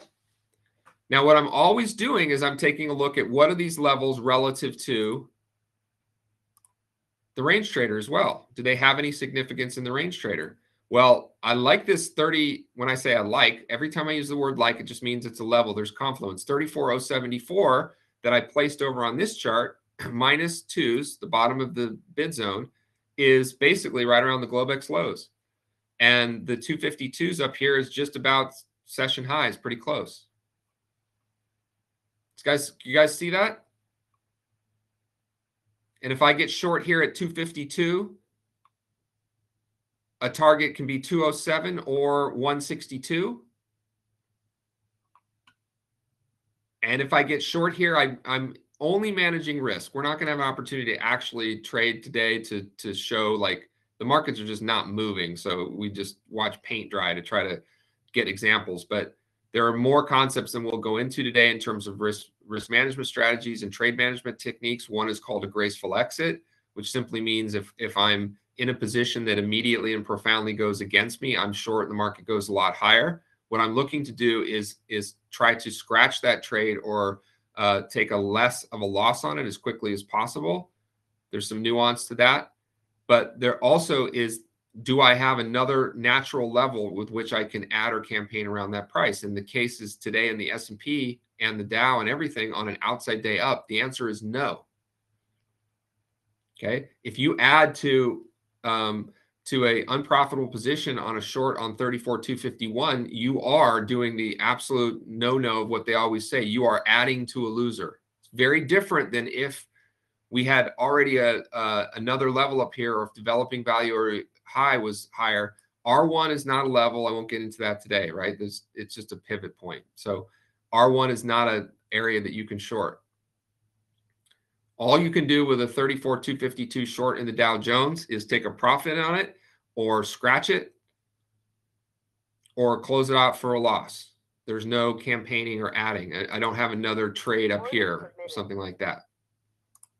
Now what I'm always doing is I'm taking a look at what are these levels relative to the range trader as well. Do they have any significance in the range trader? Well, I like this 30. When I say I like, every time I use the word like, it just means it's a level. There's confluence. 34074 that I placed over on this chart, minus twos, the bottom of the bid zone, is basically right around the Globex lows. And the 252s up here is just about session highs, pretty close. Guys, you guys see that? And if I get short here at 252, a target can be 207 or 162. And if I get short here, I, I'm only managing risk. We're not going to have an opportunity to actually trade today to to show like the markets are just not moving. So we just watch paint dry to try to get examples. But there are more concepts than we'll go into today in terms of risk risk management strategies and trade management techniques. One is called a graceful exit, which simply means if if I'm in a position that immediately and profoundly goes against me, I'm short and the market goes a lot higher. What I'm looking to do is is try to scratch that trade or uh, take a less of a loss on it as quickly as possible. There's some nuance to that, but there also is do I have another natural level with which I can add or campaign around that price? In the cases today in the S&P and the Dow and everything on an outside day up, the answer is no. Okay. If you add to um, to a unprofitable position on a short on 34 251 you are doing the absolute no no of what they always say. You are adding to a loser. It's very different than if we had already a uh, another level up here or if developing value or high was higher. R1 is not a level. I won't get into that today right? There's, it's just a pivot point. So r1 is not an area that you can short all you can do with a 34 252 short in the Dow Jones is take a profit on it or scratch it or close it out for a loss. There's no campaigning or adding. I, I don't have another trade up Order here, or something like that.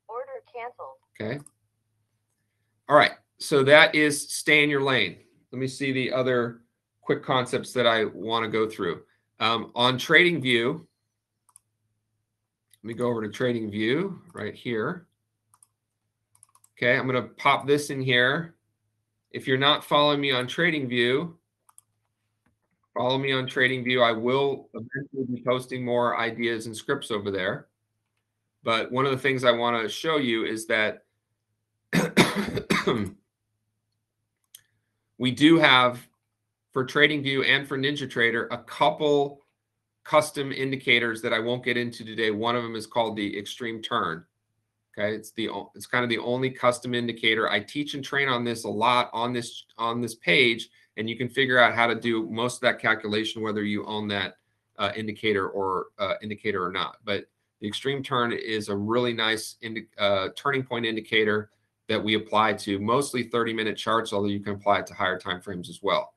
Order canceled. Okay. All right. So that is stay in your lane. Let me see the other quick concepts that I want to go through. Um, on Trading View, let me go over to Trading View right here. Okay, I'm going to pop this in here. If you're not following me on Trading View, follow me on Trading View. I will eventually be posting more ideas and scripts over there. But one of the things I want to show you is that we do have for TradingView and for NinjaTrader a couple custom indicators that I won't get into today. One of them is called the extreme turn. Okay, it's the it's kind of the only custom indicator. I teach and train on this a lot on this on this page, and you can figure out how to do most of that calculation, whether you own that uh, indicator or uh, indicator or not. But the extreme turn is a really nice uh, turning point indicator that we apply to mostly 30 minute charts, although you can apply it to higher time frames as well.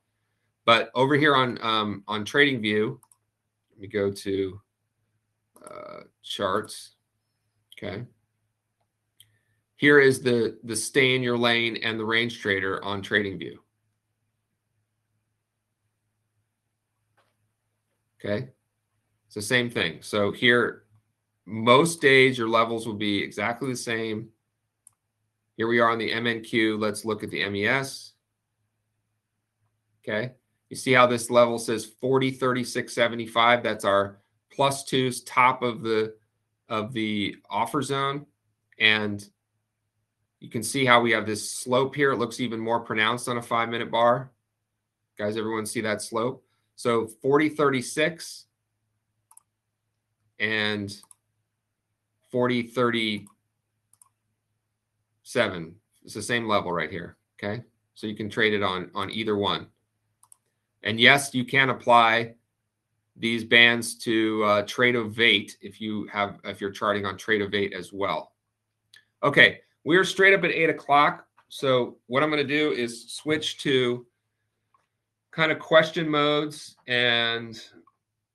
But over here on um, on Trading View, let me go to uh, charts. Okay. Here is the the stay in your lane and the range trader on Trading View. Okay. It's the same thing. So here, most days your levels will be exactly the same. Here we are on the MNQ. Let's look at the MES. Okay. You see how this level says 40, 36, 75. That's our plus twos top of the of the offer zone. And you can see how we have this slope here. It looks even more pronounced on a five minute bar. Guys, everyone see that slope? So 40, 36 and 40, 37. It's the same level right here. Okay. So you can trade it on, on either one. And yes, you can apply these bands to uh, Tradovate if you have if you're charting on Tradovate as well. Okay, we're straight up at eight o'clock. So what I'm going to do is switch to kind of question modes, and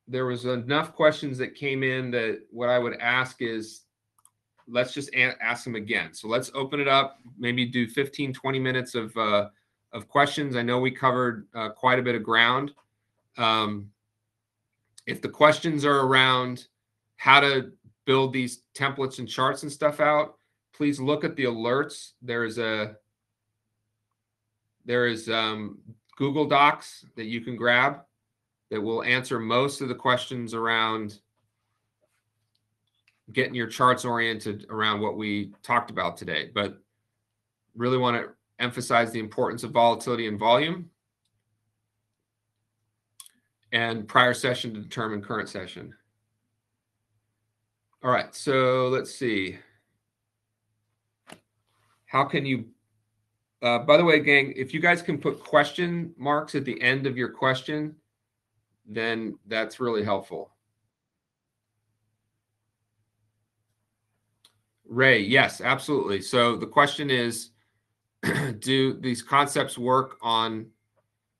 there was enough questions that came in that what I would ask is let's just ask them again. So let's open it up, maybe do 15, 20 minutes of uh, of questions. I know we covered uh, quite a bit of ground. Um, if the questions are around how to build these templates and charts and stuff out, please look at the alerts. There's a there is um, Google Docs that you can grab that will answer most of the questions around getting your charts oriented around what we talked about today. But really want to emphasize the importance of volatility and volume and prior session to determine current session. All right, so let's see. How can you, uh, by the way, gang, if you guys can put question marks at the end of your question, then that's really helpful. Ray, yes, absolutely. So the question is, do these concepts work on,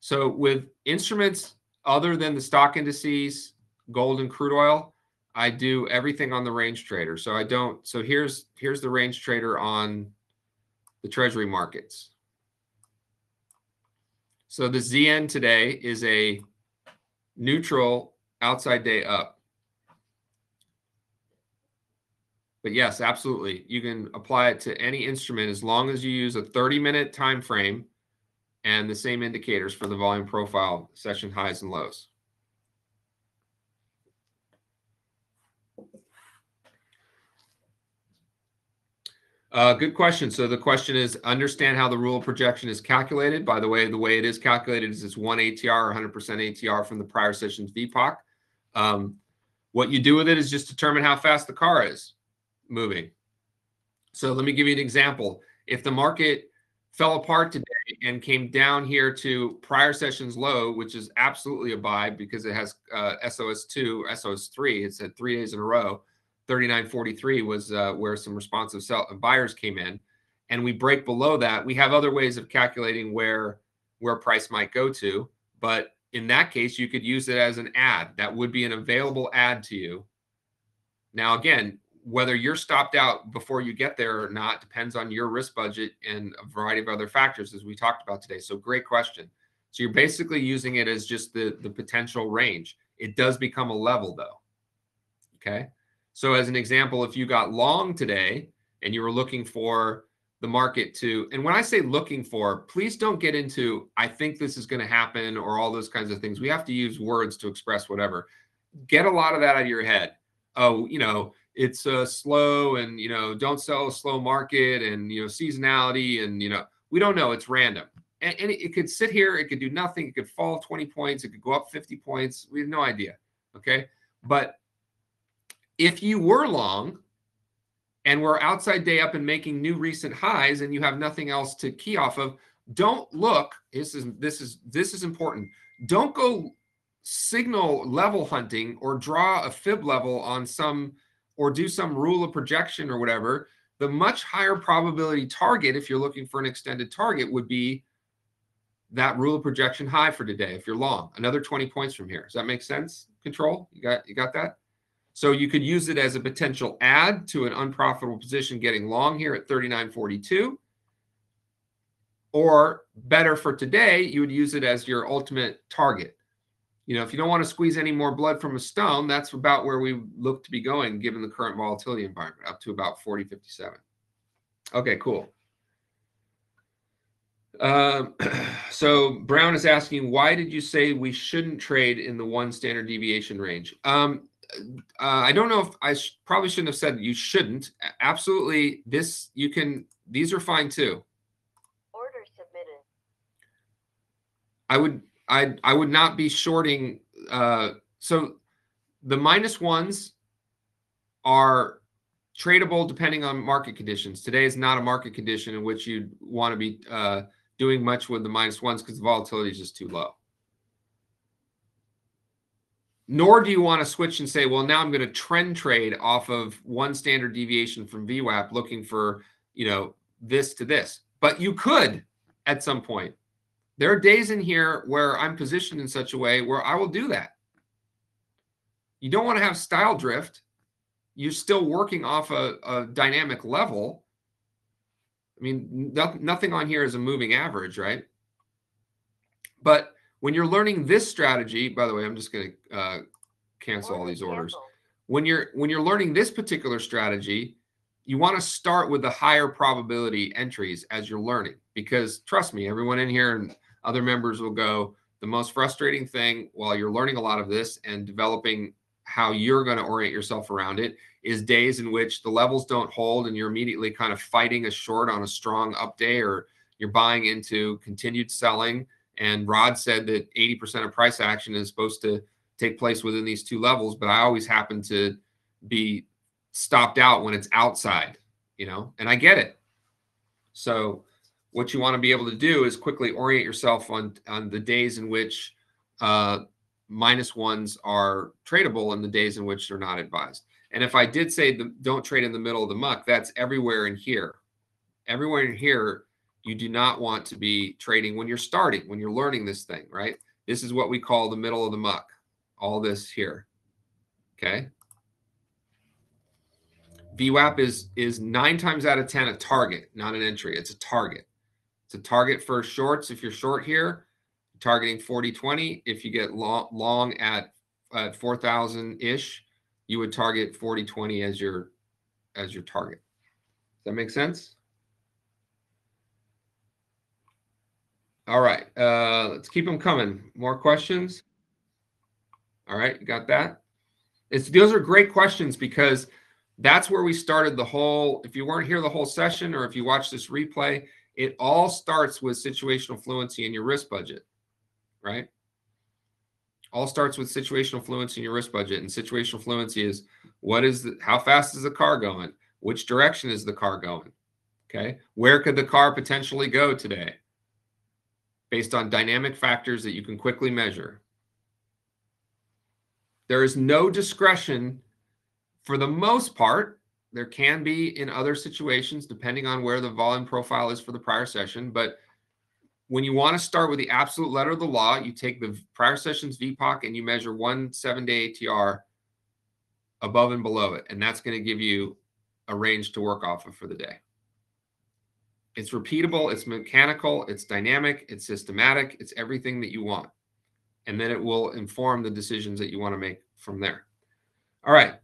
so with instruments other than the stock indices, gold and crude oil, I do everything on the range trader. So I don't, so here's, here's the range trader on the treasury markets. So the ZN today is a neutral outside day up. But yes, absolutely. You can apply it to any instrument as long as you use a 30 minute time frame and the same indicators for the volume profile session highs and lows. Uh, good question. So the question is understand how the rule of projection is calculated. By the way, the way it is calculated is it's one ATR or 100% ATR from the prior session's VPOC. Um, what you do with it is just determine how fast the car is moving. So let me give you an example. If the market fell apart today and came down here to prior session's low, which is absolutely a buy because it has uh, SOS2, SOS3. It's at three days in a row. 39.43 was uh, where some responsive sell- buyers came in, and we break below that. We have other ways of calculating where where price might go to, but in that case, you could use it as an ad. That would be an available ad to you. Now, again, whether you're stopped out before you get there or not depends on your risk budget and a variety of other factors, as we talked about today. So, great question. So, you're basically using it as just the the potential range. It does become a level, though. Okay. So, as an example, if you got long today and you were looking for the market to, and when I say looking for, please don't get into, I think this is going to happen or all those kinds of things. We have to use words to express whatever. Get a lot of that out of your head. Oh, you know, it's uh, slow and, you know, don't sell a slow market and, you know, seasonality and, you know, we don't know. It's random. And, and it, it could sit here, it could do nothing. It could fall 20 points, it could go up 50 points. We have no idea. Okay. But if you were long and we're outside day up and making new recent highs and you have nothing else to key off of, don't look. This is this is this is important. Don't go signal level hunting or draw a fib level on some or do some rule of projection or whatever. The much higher probability target, if you're looking for an extended target, would be that rule of projection high for today if you're long another 20 points from here. Does that make sense control? You got you got that? So you could use it as a potential add to an unprofitable position getting long here at 39.42 or better for today you would use it as your ultimate target you know if you don't want to squeeze any more blood from a stone that's about where we look to be going given the current volatility environment up to about 40 57 okay cool um, so Brown is asking, why did you say we shouldn't trade in the one standard deviation range? Um, uh, I don't know if I sh- probably shouldn't have said you shouldn't. Absolutely, this you can. These are fine too. Order submitted. I would I I would not be shorting. Uh, so the minus ones are tradable depending on market conditions. Today is not a market condition in which you'd want to be uh, doing much with the minus ones because the volatility is just too low. Nor do you want to switch and say, well, now I'm going to trend trade off of one standard deviation from VWAP, looking for you know this to this. But you could at some point. There are days in here where I'm positioned in such a way where I will do that. You don't want to have style drift. You're still working off a, a dynamic level. I mean, no, nothing on here is a moving average, right? But when you're learning this strategy, by the way, I'm just going to uh, cancel all these orders. When you're when you're learning this particular strategy, you want to start with the higher probability entries as you're learning because trust me, everyone in here and other members will go. The most frustrating thing while you're learning a lot of this and developing how you're going to orient yourself around it is days in which the levels don't hold and you're immediately kind of fighting a short on a strong up day or you're buying into continued selling. And Rod said that 80% of price action is supposed to take place within these two levels, but I always happen to be stopped out when it's outside, you know, and I get it. So what you want to be able to do is quickly orient yourself on on the days in which uh, minus ones are tradable and the days in which they're not advised. And if I did say the, don't trade in the middle of the muck, that's everywhere in here. Everywhere in here, you do not want to be trading when you're starting, when you're learning this thing, right? This is what we call the middle of the muck. All this here. Okay. VWAP is is nine times out of ten a target, not an entry. It's a target. A target for shorts. If you're short here, targeting 40 20. If you get long, long at at 4,000 ish, you would target 40 20 as your as your target. Does that make sense? All right, uh, let's keep them coming. More questions? All right, you got that? It's those are great questions because that's where we started the whole. If you weren't here the whole session, or if you watch this replay, it all starts with situational fluency in your risk budget, right? All starts with situational fluency in your risk budget, and situational fluency is what is the, how fast is the car going? Which direction is the car going? Okay, where could the car potentially go today? Based on dynamic factors that you can quickly measure. There is no discretion for the most part. There can be in other situations, depending on where the volume profile is for the prior session. But when you want to start with the absolute letter of the law, you take the prior session's VPOC and you measure one seven day ATR above and below it. And that's going to give you a range to work off of for the day. It's repeatable, it's mechanical, it's dynamic, it's systematic, it's everything that you want. And then it will inform the decisions that you want to make from there. All right.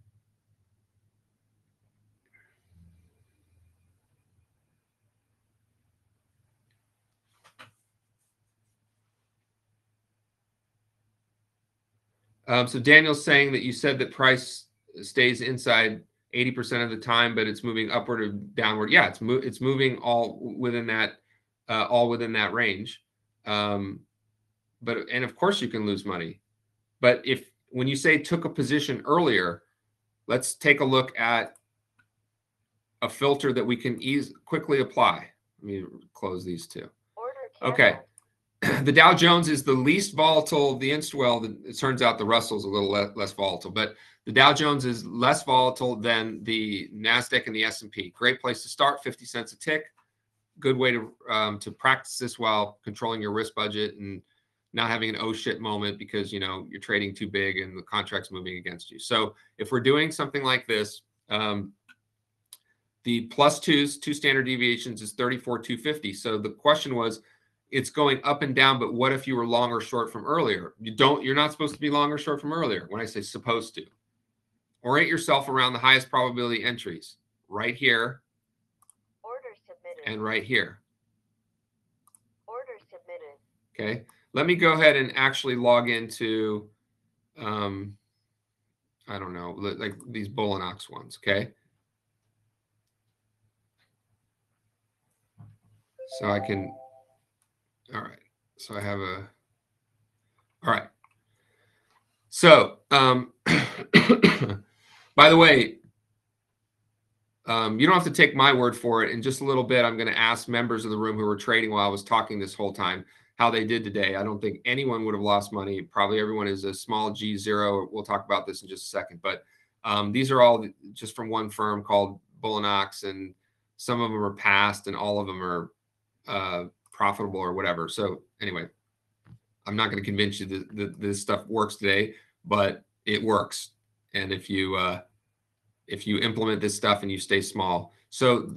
Um, so Daniel's saying that you said that price stays inside 80% of the time, but it's moving upward or downward. Yeah, it's mo- it's moving all within that uh, all within that range. Um, but and of course you can lose money. But if when you say took a position earlier, let's take a look at a filter that we can ease quickly apply. Let me close these two. Order Okay. The Dow Jones is the least volatile. The Instwell, the, it turns out the Russell's a little le- less volatile, but the Dow Jones is less volatile than the Nasdaq and the S and P. Great place to start. Fifty cents a tick. Good way to um, to practice this while controlling your risk budget and not having an oh shit moment because you know you're trading too big and the contract's moving against you. So if we're doing something like this, um, the plus twos, two standard deviations is 34, 250. So the question was, it's going up and down, but what if you were long or short from earlier? You don't, you're not supposed to be long or short from earlier when I say supposed to. Orient yourself around the highest probability entries right here Order submitted. and right here. Order submitted. Okay. Let me go ahead and actually log into, um, I don't know, like these Bulenox ones. Okay. So I can, all right. So I have a, all right. So, um, by the way, um, you don't have to take my word for it. In just a little bit, I'm going to ask members of the room who were trading while I was talking this whole time how they did today. I don't think anyone would have lost money. Probably everyone is a small G zero. We'll talk about this in just a second. But um, these are all just from one firm called Bulenox, and some of them are past, and all of them are uh, profitable or whatever. So anyway, I'm not going to convince you that, that this stuff works today, but it works. And if you uh, if you implement this stuff and you stay small, so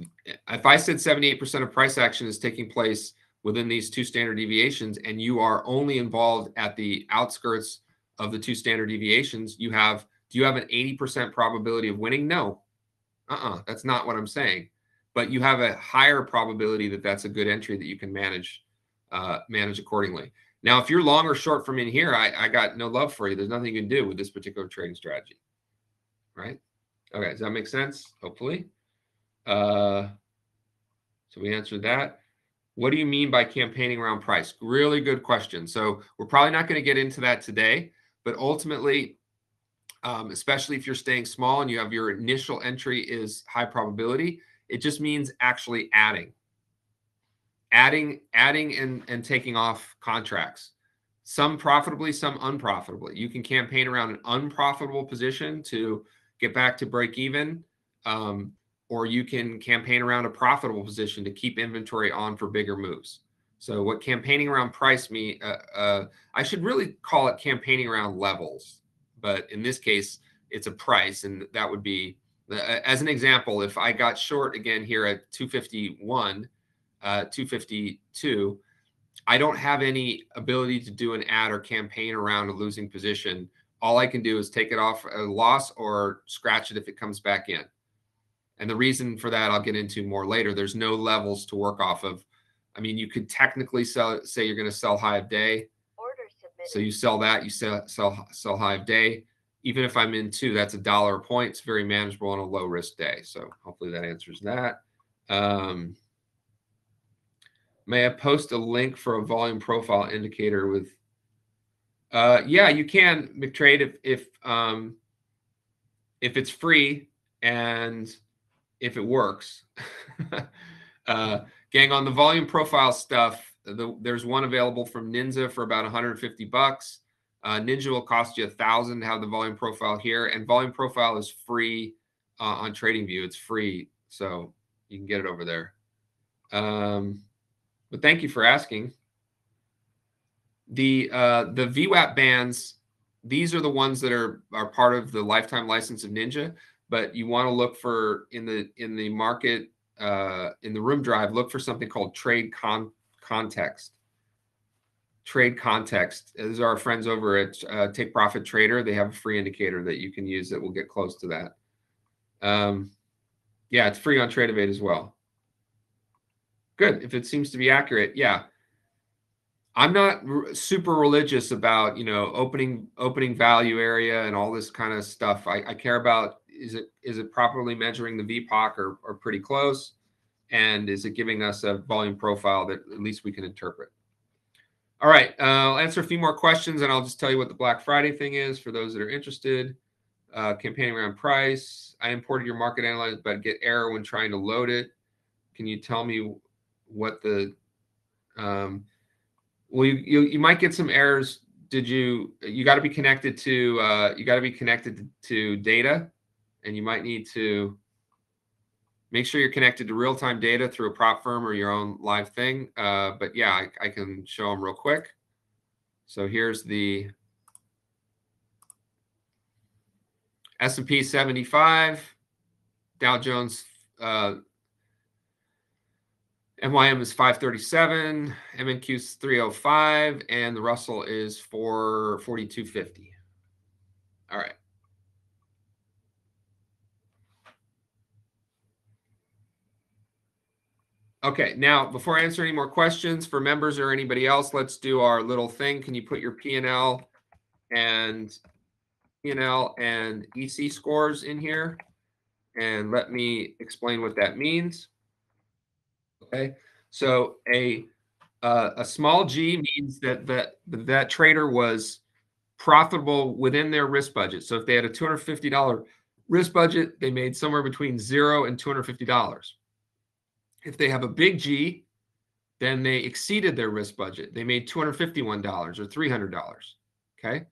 if I said 78% of price action is taking place within these two standard deviations and you are only involved at the outskirts of the two standard deviations you have do you have an 80% probability of winning no uh-uh that's not what i'm saying but you have a higher probability that that's a good entry that you can manage uh, manage accordingly. Now if you're long or short from in here I, I got no love for you. There's nothing you can do with this particular trading strategy. Right? Okay does that make sense? Hopefully. Uh, so we answered that. What do you mean by campaigning around price? Really good question. So we're probably not going to get into that today, but ultimately, um, especially if you're staying small and you have your initial entry is high probability, it just means actually adding, adding, adding, and and taking off contracts. Some profitably, some unprofitably. You can campaign around an unprofitable position to get back to break even. Um, or you can campaign around a profitable position to keep inventory on for bigger moves. So what campaigning around price me, uh, uh, I should really call it campaigning around levels, but in this case, it's a price, and that would be, as an example, if I got short again here at 251, uh, 252, I don't have any ability to do an ad or campaign around a losing position. All I can do is take it off a loss or scratch it if it comes back in. And the reason for that, I'll get into more later. There's no levels to work off of. I mean, you could technically sell, say you're going to sell high of day. Order submitted. So you sell that, you sell, sell, sell high of day. Even if I'm in two, that's a dollar a point. It's very manageable on a low risk day. So hopefully that answers that. Um, may I post a link for a volume profile indicator with, uh, yeah, you can McTrade if, if, um, if it's free and if it works. uh, gang, on the volume profile stuff, the, there's one available from Ninja for about 150 bucks. Uh, Ninja will cost you a thousand to have the volume profile here, and volume profile is free uh, on TradingView. It's free, so you can get it over there. Um, but thank you for asking. The uh, the VWAP bands, these are the ones that are are part of the lifetime license of Ninja but you want to look for in the in the market uh, in the room drive look for something called trade con- context trade context. These are our friends over at uh, take profit trader. They have a free indicator that you can use that will get close to that. Um, yeah it's free on Tradovate as well. Good. If it seems to be accurate yeah. I'm not r- super religious about you know opening opening value area and all this kind of stuff. I, I care about is it is it properly measuring the VPOC or, or pretty close? And is it giving us a volume profile that at least we can interpret? All right, uh, I'll answer a few more questions and I'll just tell you what the Black Friday thing is for those that are interested. Uh, campaigning around price. I imported your market analyze, but get error when trying to load it. Can you tell me what the Um, well, you, you you might get some errors. Did you you got to be connected to uh, you got to be connected to data, and you might need to make sure you're connected to real time data through a prop firm or your own live thing. Uh, but yeah, I, I can show them real quick. So here's the S&P 75, Dow Jones uh, MYM is 537, MNQ is 305, and the Russell is 442.50. All right. Okay, now before I answer any more questions for members or anybody else, let's do our little thing. Can you put your P&L and P&L and EC scores in here? And let me explain what that means. Okay, so a uh, a small G means that that that trader was profitable within their risk budget. So if they had a two hundred fifty dollar risk budget, they made somewhere between zero and two hundred fifty dollars. If they have a big G, then they exceeded their risk budget. They made two hundred fifty one dollars or three hundred dollars. Okay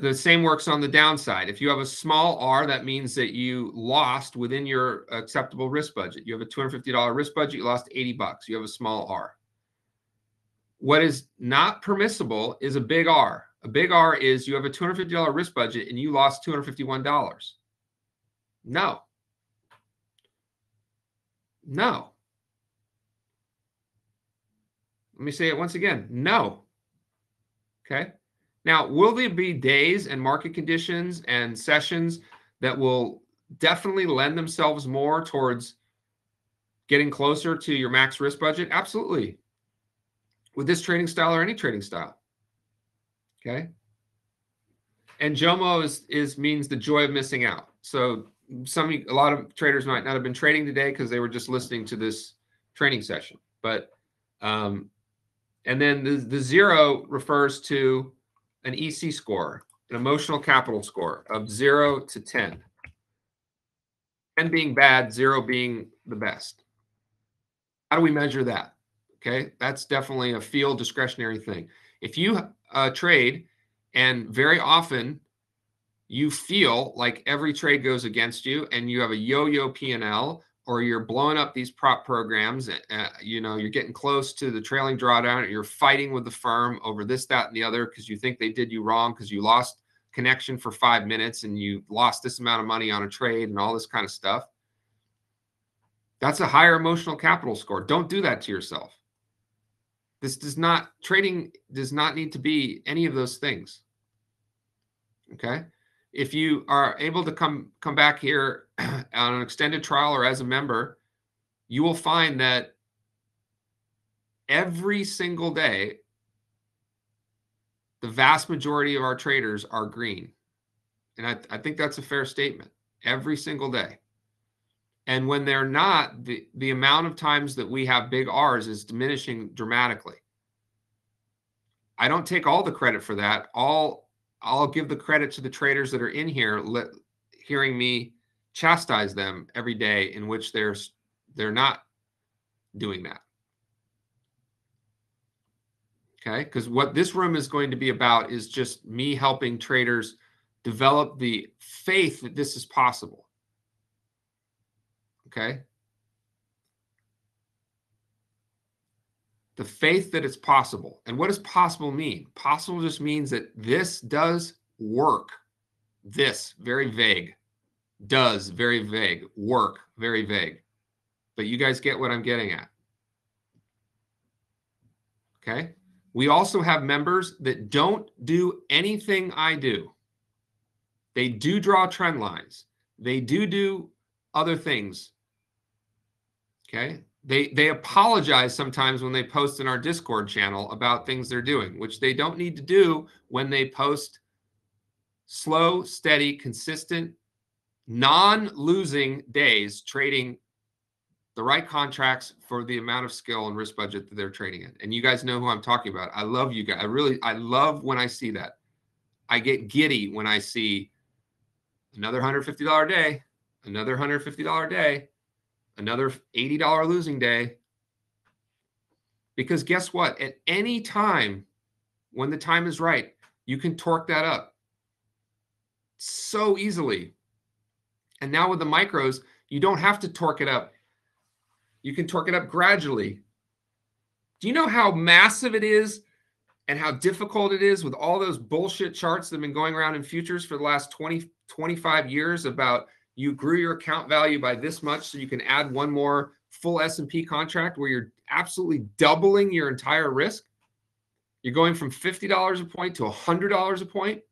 the same works on the downside. If you have a small R, that means that you lost within your acceptable risk budget. You have a $250 risk budget, you lost 80 bucks. You have a small R. What is not permissible is a big R. A big R is you have a $250 risk budget and you lost $251. No. No. Let me say it once again. No. Okay. Now, will there be days and market conditions and sessions that will definitely lend themselves more towards getting closer to your max risk budget? Absolutely. With this trading style or any trading style. Okay. And JOMO is, is means the joy of missing out. So some a lot of traders might not have been trading today because they were just listening to this training session. But um, and then the, the zero refers to an EC score, an emotional capital score of zero to 10. 10 being bad, zero being the best. How do we measure that? Okay, that's definitely a field discretionary thing. If you uh, trade and very often you feel like every trade goes against you and you have a yo-yo P&L or you're blowing up these prop programs, uh, you know, you're getting close to the trailing drawdown, you're fighting with the firm over this, that, and the other because you think they did you wrong because you lost connection for five minutes and you lost this amount of money on a trade and all this kind of stuff. That's a higher emotional capital score. Don't do that to yourself. This does not, trading does not need to be any of those things. Okay if you are able to come come back here on an extended trial or as a member, you will find that every single day, the vast majority of our traders are green. And I, I think that's a fair statement every single day. And when they're not, the, the amount of times that we have big R's is diminishing dramatically. I don't take all the credit for that. All I'll give the credit to the traders that are in here, let, hearing me chastise them every day in which they're they're not doing that. Okay, because what this room is going to be about is just me helping traders develop the faith that this is possible. Okay. The faith that it's possible. And what does possible mean? Possible just means that this does work. This, very vague. Does, very vague. Work, very vague. But you guys get what I'm getting at. Okay. We also have members that don't do anything I do. They do draw trend lines. They do do other things. Okay they they apologize sometimes when they post in our discord channel about things they're doing which they don't need to do when they post slow steady consistent non-losing days trading the right contracts for the amount of skill and risk budget that they're trading in. And you guys know who i'm talking about. I love you guys. I really i love when i see that. I get giddy when i see another $150 day another $150 day another $80 losing day. Because guess what? At any time, when the time is right, you can torque that up so easily. And now with the micros, you don't have to torque it up. You can torque it up gradually. Do you know how massive it is and how difficult it is with all those bullshit charts that have been going around in futures for the last 20, 25 years about you grew your account value by this much so you can add one more full S&P contract where you're absolutely doubling your entire risk? You're going from $50 a point to $100 a point.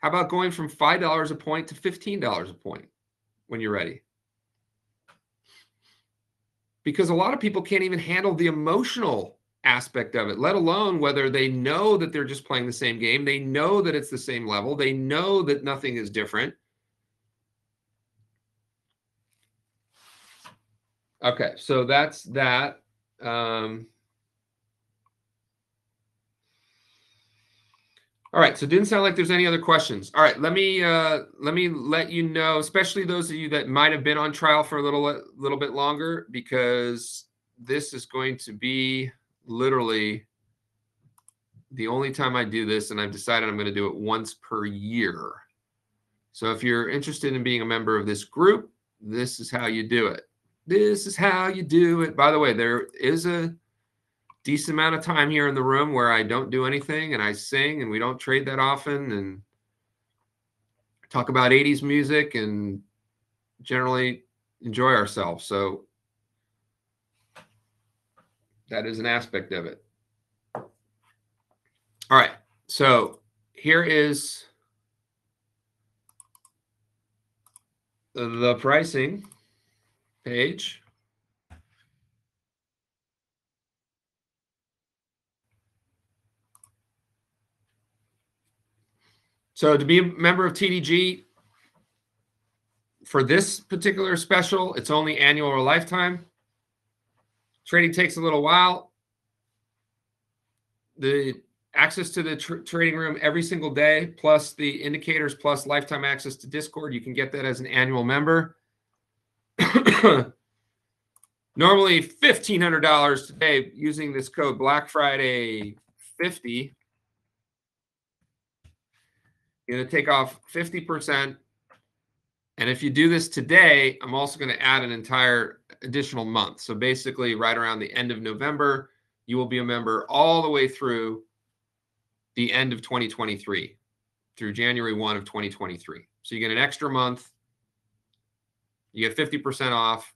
How about going from $5 a point to $15 a point when you're ready? Because a lot of people can't even handle the emotional aspect of it, let alone whether they know that they're just playing the same game. They know that it's the same level. They know that nothing is different. Okay, so that's that. Um, all right, so didn't sound like there's any other questions. All right, let me uh, let me let you know, especially those of you that might have been on trial for a little little bit longer, because this is going to be literally the only time I do this, and I've decided I'm going to do it once per year. So if you're interested in being a member of this group, this is how you do it. This is how you do it. By the way, there is a decent amount of time here in the room where I don't do anything and I sing and we don't trade that often and talk about 80s music and generally enjoy ourselves. So that is an aspect of it. All right. So here is the pricing page. So to be a member of TDG for this particular special, it's only annual or lifetime. Trading takes a little while. The access to the tr trading room every single day, plus the indicators, plus lifetime access to Discord, you can get that as an annual member. Normally $1,500 today using this code Black Friday 50. You're going to take off 50%. And if you do this today, I'm also going to add an entire additional month. So basically, right around the end of November, you will be a member all the way through the end of 2023, through January 1 of 2023. So you get an extra month. You get 50% off.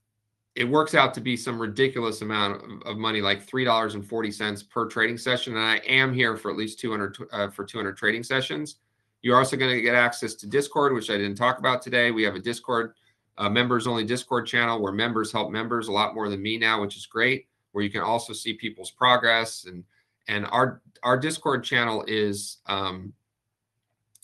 It works out to be some ridiculous amount of, money, like $3.40 per trading session. And I am here for at least 200 uh, for 200 trading sessions. You're also going to get access to Discord, which I didn't talk about today. We have a Discord uh, members only Discord channel where members help members a lot more than me now, which is great. Where you can also see people's progress and and our our Discord channel is um,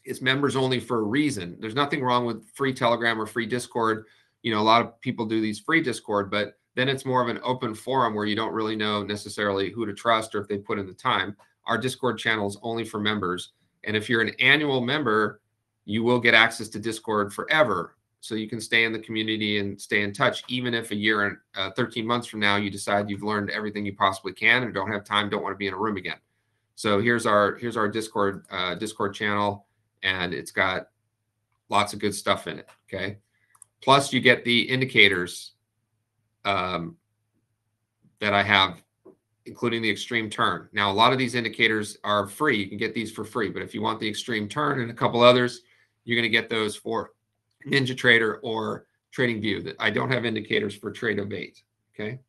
is members only for a reason. There's nothing wrong with free Telegram or free Discord. You know, a lot of people do these free Discord, but then it's more of an open forum where you don't really know necessarily who to trust or if they put in the time. Our Discord channel is only for members. And if you're an annual member, you will get access to Discord forever. So you can stay in the community and stay in touch, even if a year and uh, 13 months from now you decide you've learned everything you possibly can and don't have time, don't want to be in a room again. So here's our here's our Discord uh, Discord channel, and it's got lots of good stuff in it. Okay, plus you get the indicators um, that I have including the extreme turn. Now, a lot of these indicators are free. You can get these for free, but if you want the extreme turn and a couple others, you're going to get those for NinjaTrader or TradingView. That I don't have indicators for Tradovate. Okay.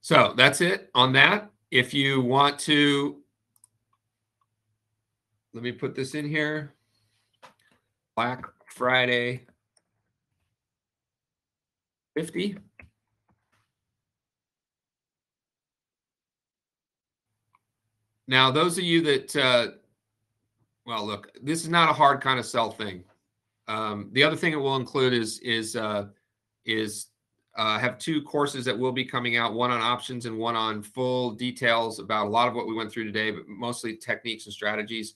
So that's it on that. If you want to, let me put this in here. Black Friday 50. Now, those of you that, uh, well, look, this is not a hard kind of sell thing. Um, the other thing it will include is is uh, is uh, have two courses that will be coming out, one on options and one on full details about a lot of what we went through today, but mostly techniques and strategies.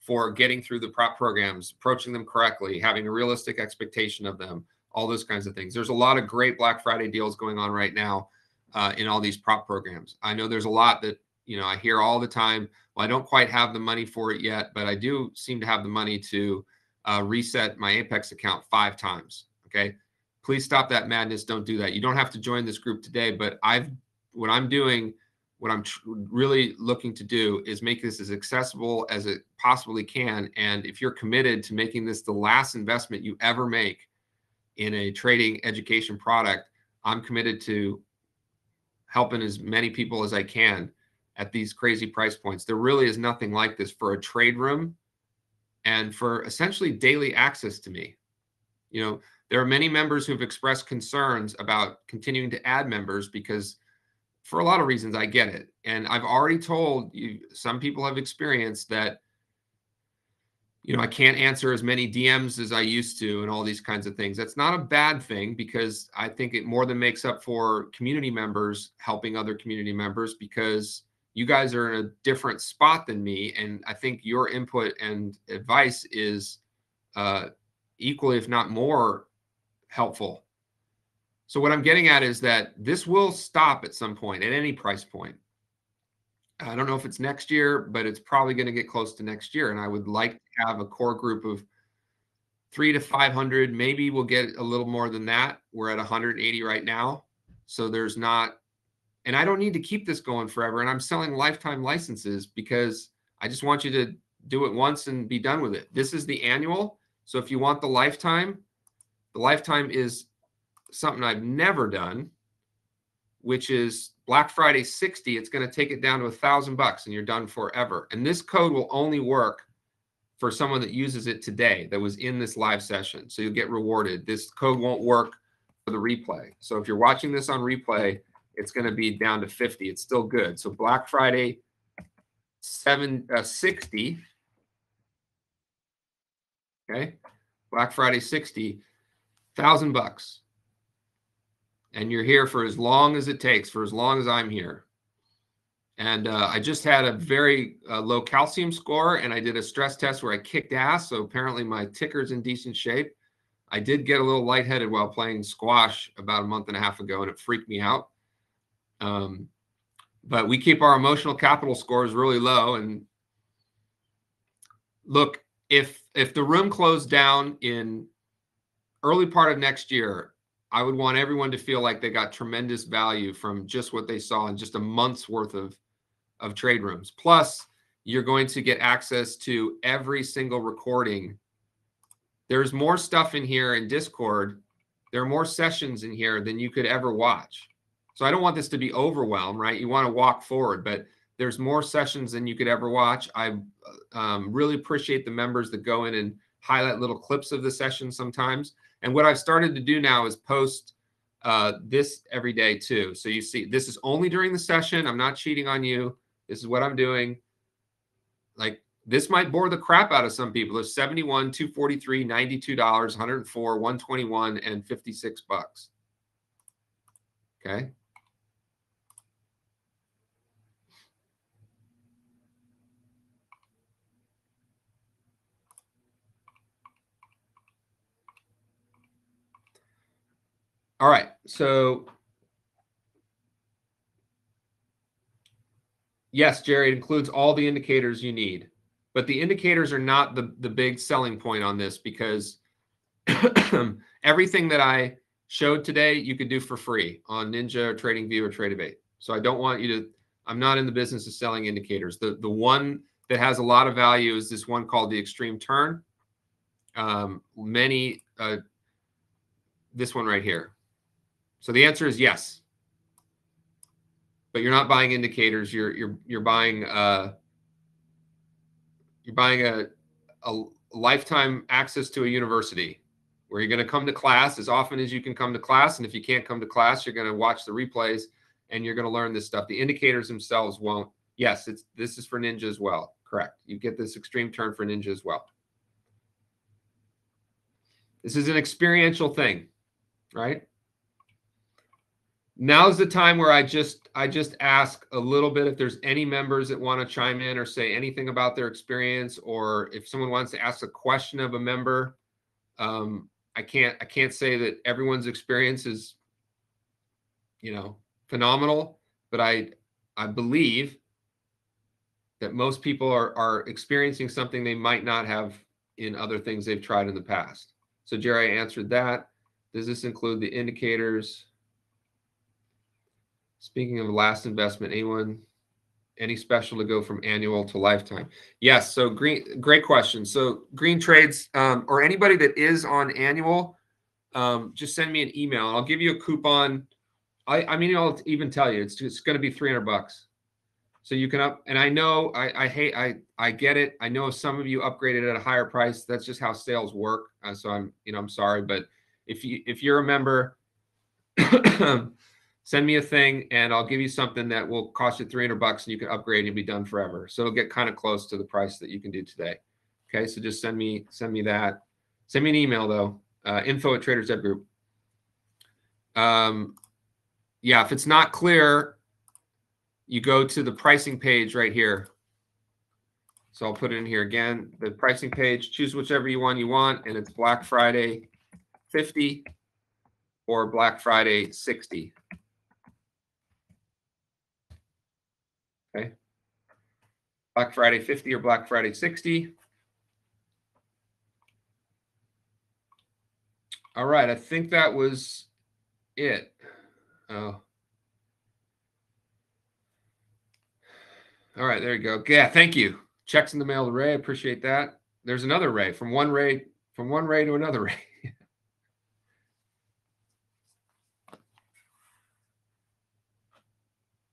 For getting through the prop programs, approaching them correctly, having a realistic expectation of them, all those kinds of things. There's a lot of great Black Friday deals going on right now uh, in all these prop programs. I know there's a lot that you know I hear all the time. Well, I don't quite have the money for it yet, but I do seem to have the money to uh, reset my Apex account five times. Okay, please stop that madness. Don't do that. You don't have to join this group today, but I've what I'm doing, what I'm tr- really looking to do is make this as accessible as it possibly can. And if you're committed to making this the last investment you ever make in a trading education product, I'm committed to helping as many people as I can at these crazy price points. There really is nothing like this for a trade room and for essentially daily access to me. You know, there are many members who've expressed concerns about continuing to add members because for a lot of reasons I get it. And I've already told you some people have experienced that you know, I can't answer as many DMs as I used to and all these kinds of things. That's not a bad thing because I think it more than makes up for community members helping other community members because you guys are in a different spot than me. And I think your input and advice is uh, equally, if not more, helpful. So, what I'm getting at is that this will stop at some point at any price point. I don't know if it's next year, but it's probably going to get close to next year. And I would like to have a core group of three to 500. Maybe we'll get a little more than that. We're at 180 right now. So there's not, and I don't need to keep this going forever. And I'm selling lifetime licenses because I just want you to do it once and be done with it. This is the annual. So if you want the lifetime, the lifetime is something I've never done, which is Black Friday 60, it's going to take it down to a thousand bucks and you're done forever. And this code will only work for someone that uses it today that was in this live session. So you'll get rewarded. This code won't work for the replay. So if you're watching this on replay, it's going to be down to 50. It's still good. So Black Friday 7 uh, 60 Okay. Black Friday 60 thousand bucks and you're here for as long as it takes, for as long as I'm here. And uh, I just had a very uh, low calcium score, and I did a stress test where I kicked ass. So apparently my ticker's in decent shape. I did get a little lightheaded while playing squash about a month and a half ago, and it freaked me out. Um, but we keep our emotional capital scores really low. And look, if if the room closed down in early part of next year I would want everyone to feel like they got tremendous value from just what they saw in just a month's worth of of trade rooms. Plus, you're going to get access to every single recording. There's more stuff in here in Discord. There are more sessions in here than you could ever watch. So I don't want this to be overwhelmed, right? You want to walk forward, but there's more sessions than you could ever watch. I um, really appreciate the members that go in and highlight little clips of the session sometimes. And what I've started to do now is post uh, this every day too. So you see, this is only during the session. I'm not cheating on you. This is what I'm doing. Like this might bore the crap out of some people. There's 71, 243, $92, 104, 121, and 56 bucks. Okay. All right. So yes, Jerry, it includes all the indicators you need. But the indicators are not the, the big selling point on this because everything that I showed today you could do for free on Ninja or TradingView or Tradovate. So I don't want you to, I'm not in the business of selling indicators. The, the one that has a lot of value is this one called the extreme turn. Um, many, uh, this one right here. So the answer is yes. But you're not buying indicators. You're you're you're buying uh you're buying a a lifetime access to a university where you're going to come to class as often as you can come to class. And if you can't come to class you're going to watch the replays and you're going to learn this stuff. The indicators themselves won't. Yes it's this is for ninja as well. Correct. You get this extreme turn for ninja as well. This is an experiential thing right now's the time where I just I just ask a little bit if there's any members that want to chime in or say anything about their experience, or if someone wants to ask a question of a member. Um, I can't I can't say that everyone's experience is, you know, phenomenal, but I I believe that most people are are experiencing something they might not have in other things they've tried in the past. So Jerry answered that. Does this include the indicators? Speaking of last investment, anyone, any special to go from annual to lifetime? Yes. So green, great question. So green trades, um, or anybody that is on annual, um, just send me an email. I'll give you a coupon. I, I mean, I'll even tell you it's it's going to be 300 bucks. So you can up, and I know I, I hate I I get it. I know some of you upgraded at a higher price. That's just how sales work. Uh, so I'm you know I'm sorry, but if you if you're a member, send me a thing and I'll give you something that will cost you 300 bucks and you can upgrade and you'll be done forever. So it'll get kind of close to the price that you can do today. Okay. So just send me, send me that. Send me an email though. Uh, info at traders dev group. Um, yeah. If it's not clear, you go to the pricing page right here. So I'll put it in here again, the pricing page, choose whichever you one you want. And it's Black Friday 50 or Black Friday 60. Okay. Black Friday 50 or Black Friday 60. All right, I think that was it. Oh. All right, there you go. Yeah, thank you. Checks in the mail to Ray. I appreciate that. There's another Ray from one Ray from one Ray to another Ray.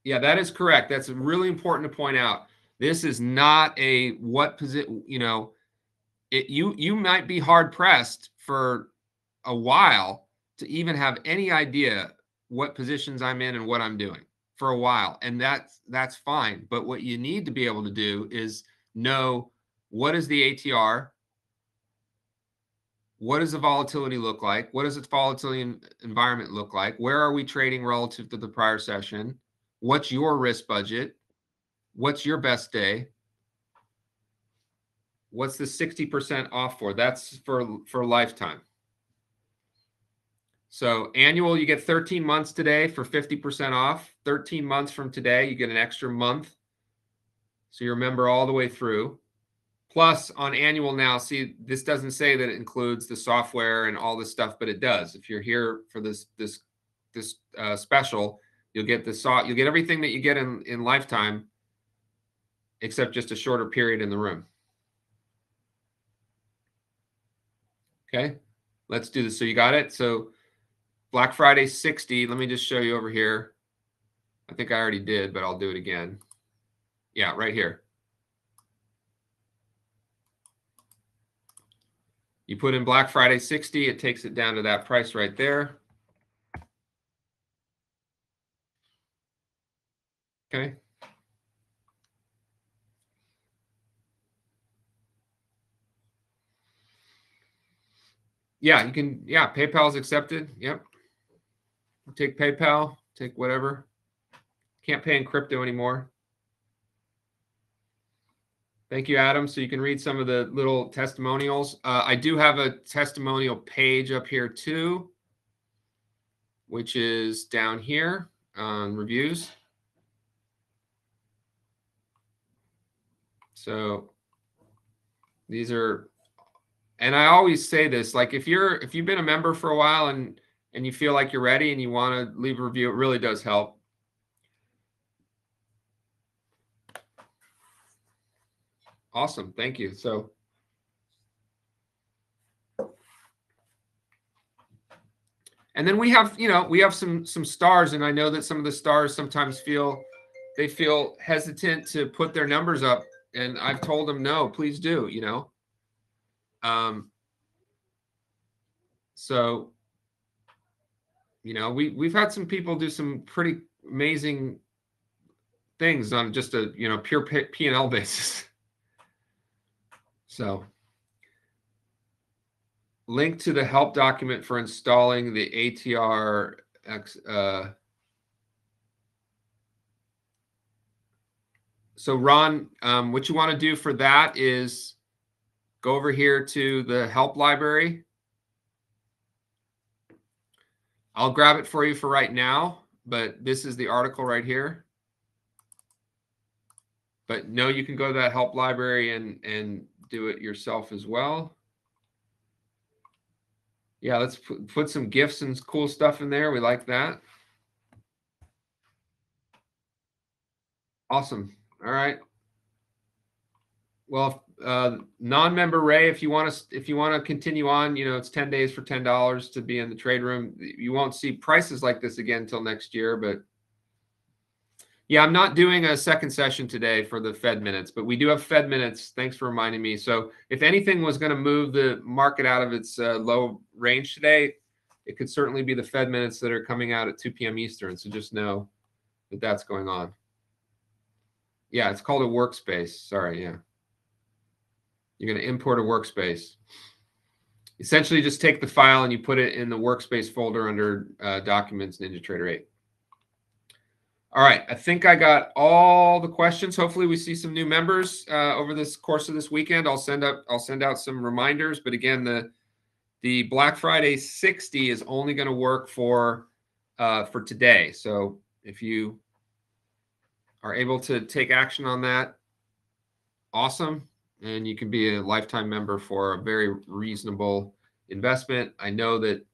Yeah, that is correct. That's really important to point out. This is not a what position, you know, it, you you might be hard pressed for a while to even have any idea what positions I'm in and what I'm doing for a while. And that's that's fine. But what you need to be able to do is know what is the ATR? What does the volatility look like? What does its volatility environment look like? Where are we trading relative to the prior session? What's your risk budget? What's your best day? What's the 60% off for? That's for for lifetime. So annual, you get 13 months today for 50% off. 13 months from today, you get an extra month. So you remember all the way through. Plus on annual now, see, this doesn't say that it includes the software and all this stuff, but it does. If you're here for this this this uh, special, You'll get the saw. You'll get everything that you get in in lifetime, except just a shorter period in the room. Okay, let's do this. So you got it. So Black Friday 60. Let me just show you over here. I think I already did, but I'll do it again. Yeah, right here. You put in Black Friday 60, it takes it down to that price right there. Okay. Yeah, you can. Yeah, PayPal's accepted. Yep. Take PayPal, take whatever. Can't pay in crypto anymore. Thank you, Adam. So you can read some of the little testimonials. Uh, I do have a testimonial page up here too, which is down here on reviews. So these are, and I always say this, like if you're, if you've been a member for a while and, and you feel like you're ready and you want to leave a review, it really does help. Awesome. Thank you. So and then we have, you know, we have some some stars and I know that some of the stars sometimes feel they feel hesitant to put their numbers up and I've told them no, please do, you know. Um so you know, we we've had some people do some pretty amazing things on just a, you know, pure P and L basis. So link to the help document for installing the ATR X, uh, so Ron, um, what you want to do for that is go over here to the help library. I'll grab it for you for right now, but this is the article right here. But no, you can go to that help library and and do it yourself as well. Yeah, let's put, some gifts and cool stuff in there. We like that. Awesome. All right. Well, uh, non-member Ray, if you want to, if you want to continue on, you know, it's 10 days for $10 to be in the trade room. You won't see prices like this again until next year, but yeah, I'm not doing a second session today for the Fed minutes, but we do have Fed minutes. Thanks for reminding me. So if anything was going to move the market out of its uh, low range today, it could certainly be the Fed minutes that are coming out at 2 p.m. Eastern. So just know that that's going on. Yeah, it's called a workspace. Sorry, yeah. You're going to import a workspace. Essentially, just take the file and you put it in the workspace folder under uh, Documents NinjaTrader 8. All right, I think I got all the questions. Hopefully, we see some new members uh, over this course of this weekend. I'll send up I'll send out some reminders. But again, the the Black Friday 60 is only going to work for uh, for today. So if you are able to take action on that, awesome. And you can be a lifetime member for a very reasonable investment. I know that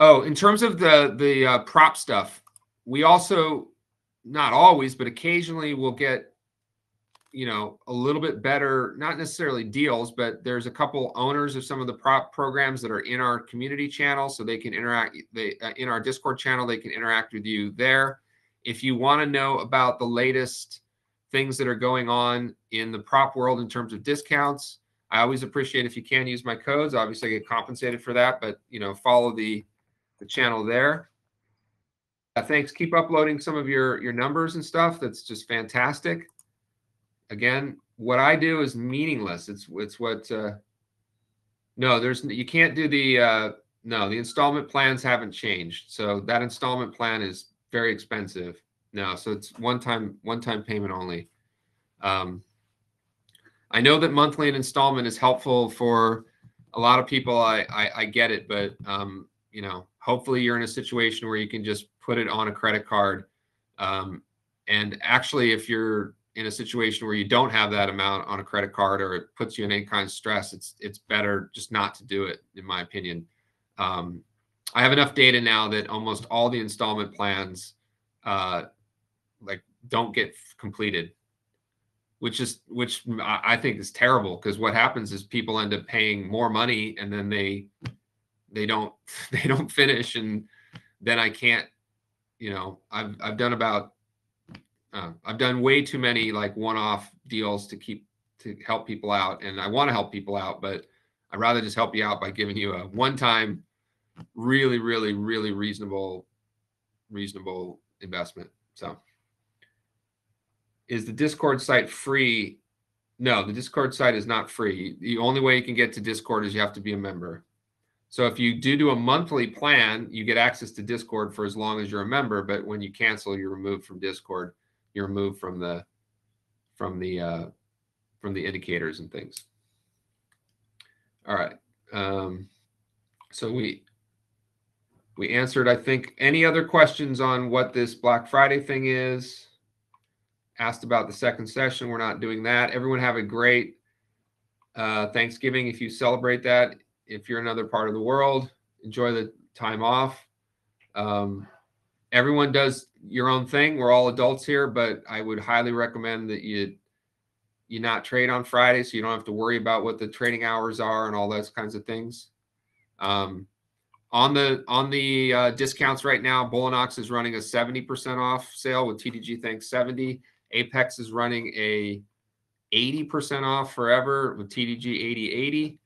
Oh, in terms of the the uh, prop stuff, we also not always, but occasionally we'll get you know a little bit better, not necessarily deals, but there's a couple owners of some of the prop programs that are in our community channel, so they can interact. They uh, in our Discord channel, they can interact with you there. If you want to know about the latest things that are going on in the prop world in terms of discounts, I always appreciate if you can use my codes. Obviously, I get compensated for that, but you know, follow the the channel there. Uh, thanks. Keep uploading some of your your numbers and stuff. That's just fantastic. Again, what I do is meaningless. It's it's what. Uh, no, there's you can't do the uh, no. The installment plans haven't changed, so that installment plan is very expensive. No, so it's one time one time payment only. Um, I know that monthly and installment is helpful for a lot of people. I I, I get it, but um, you know, hopefully you're in a situation where you can just put it on a credit card. Um, and actually, if you're in a situation where you don't have that amount on a credit card or it puts you in any kind of stress, it's it's better just not to do it, in my opinion. Um, I have enough data now that almost all the installment plans, uh, like, don't get completed, which is which I think is terrible because what happens is people end up paying more money and then they they don't they don't finish and then I can't you know I've I've done about uh, I've done way too many like one-off deals to keep to help people out and I want to help people out but I'd rather just help you out by giving you a one-time really really really reasonable reasonable investment so is the discord site free no the discord site is not free the only way you can get to discord is you have to be a member so if you do do a monthly plan, you get access to Discord for as long as you're a member. But when you cancel, you're removed from Discord. You're removed from the from the uh, from the indicators and things. All right. Um, so we we answered. I think any other questions on what this Black Friday thing is? Asked about the second session. We're not doing that. Everyone have a great uh, Thanksgiving if you celebrate that if you're another part of the world, enjoy the time off. Um, everyone does your own thing. We're all adults here, but I would highly recommend that you you not trade on Friday, so you don't have to worry about what the trading hours are and all those kinds of things. Um, on the on the uh, discounts right now, Bulenox is running a 70% off sale with TDG Thanks 70. Apex is running a 80% off forever with TDG 80 80.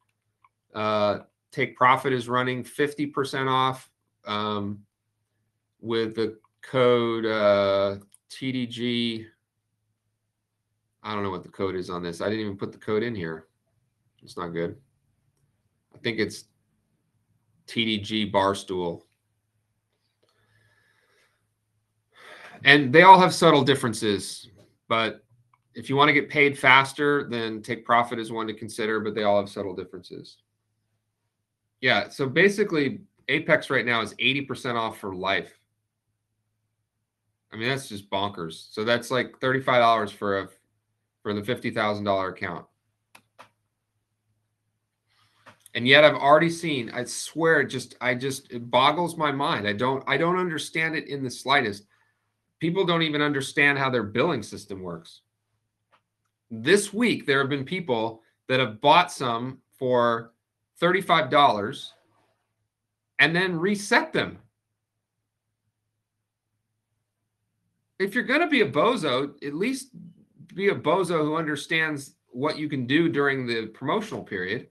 Uh, Take Profit is running 50% off um, with the code uh, TDG. I don't know what the code is on this. I didn't even put the code in here. It's not good. I think it's TDG Barstool. and they all have subtle differences, but if you want to get paid faster, then take profit is one to consider, but they all have subtle differences. Yeah, so basically Apex right now is 80% off for life. I mean, that's just bonkers. So that's like $35 for a for the $50,000 account. And yet I've already seen, I swear it just I just it boggles my mind. I don't I don't understand it in the slightest. People don't even understand how their billing system works. This week there have been people that have bought some for $35 and then reset them. If you're going to be a bozo, at least be a bozo who understands what you can do during the promotional period.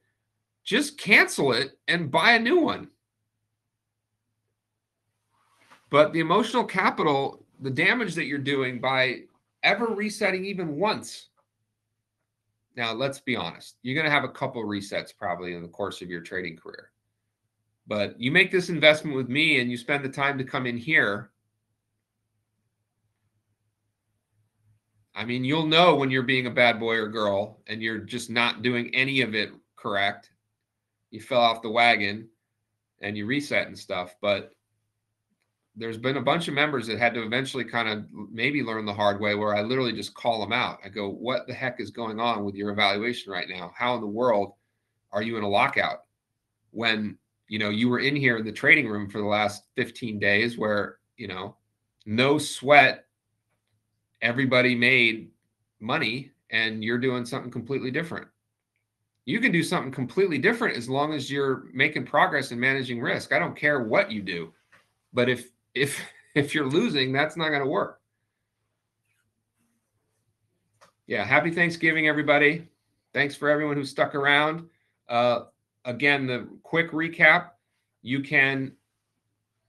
Just cancel it and buy a new one. But the emotional capital, the damage that you're doing by ever resetting even once. Now, let's be honest. You're going to have a couple resets probably in the course of your trading career. But you make this investment with me and you spend the time to come in here. I mean, you'll know when you're being a bad boy or girl and you're just not doing any of it correct. You fell off the wagon and you reset and stuff. But there's been a bunch of members that had to eventually kind of maybe learn the hard way where I literally just call them out. I go, What the heck is going on with your evaluation right now? How in the world are you in a lockout when you know you were in here in the trading room for the last 15 days where you know no sweat everybody made money and you're doing something completely different. You can do something completely different as long as you're making progress and managing risk. I don't care what you do but if if if you're losing that's not going to work. Yeah happy thanksgiving everybody. Thanks for everyone who stuck around. Uh, again, the quick recap: you can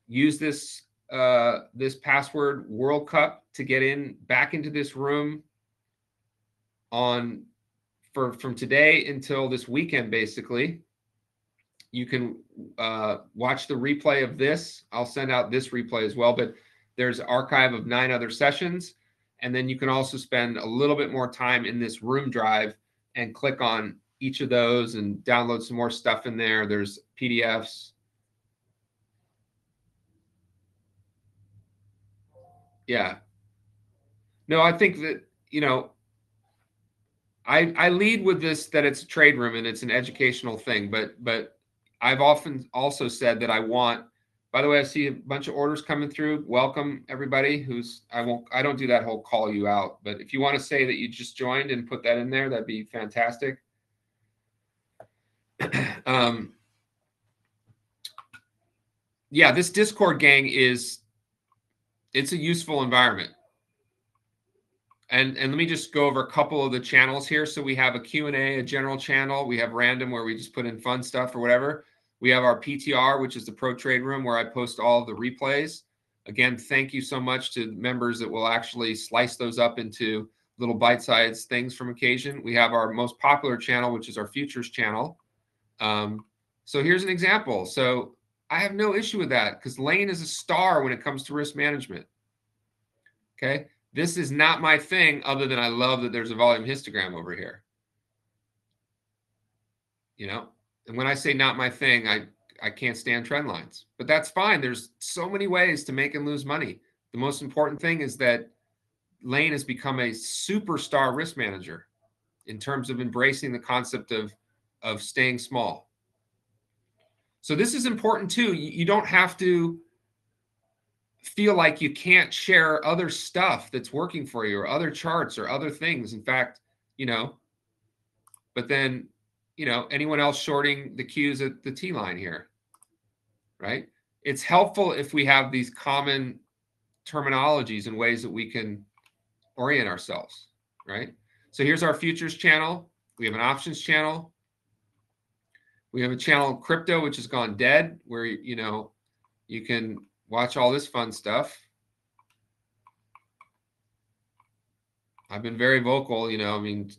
use this uh, this password World Cup to get in back into this room on for from today until this weekend, basically. You can uh, watch the replay of this. I'll send out this replay as well, but there's archive of nine other sessions. And then you can also spend a little bit more time in this room drive and click on each of those and download some more stuff in there. There's PDFs. Yeah. No, I think that, you know, I I lead with this that it's a trade room and it's an educational thing, but but I've often also said that I want by the way, I see a bunch of orders coming through. Welcome everybody who's I won't I don't do that whole call you out, but if you want to say that you just joined and put that in there, that'd be fantastic. um, yeah, this Discord gang is it's a useful environment. And and let me just go over a couple of the channels here. So we have a Q&A, a general channel. We have random where we just put in fun stuff or whatever. We have our PTR, which is the Pro Trade Room, where I post all the replays. Again, thank you so much to members that will actually slice those up into little bite-sized things from occasion. We have our most popular channel, which is our futures channel. Um, so here's an example. So I have no issue with that because Lane is a star when it comes to risk management. Okay. This is not my thing, other than I love that there's a volume histogram over here. You know, and when I say not my thing, I I can't stand trend lines, but that's fine. There's so many ways to make and lose money. The most important thing is that Lane has become a superstar risk manager in terms of embracing the concept of of staying small. So this is important too. You, don't have to feel like you can't share other stuff that's working for you or other charts or other things. In fact, you know, but then, you know, anyone else shorting the cues at the T line here, right? It's helpful if we have these common terminologies and ways that we can orient ourselves, right? So here's our futures channel. We have an options channel. We have a channel crypto, which has gone dead, where you know you can watch all this fun stuff. I've been very vocal, you know. I mean,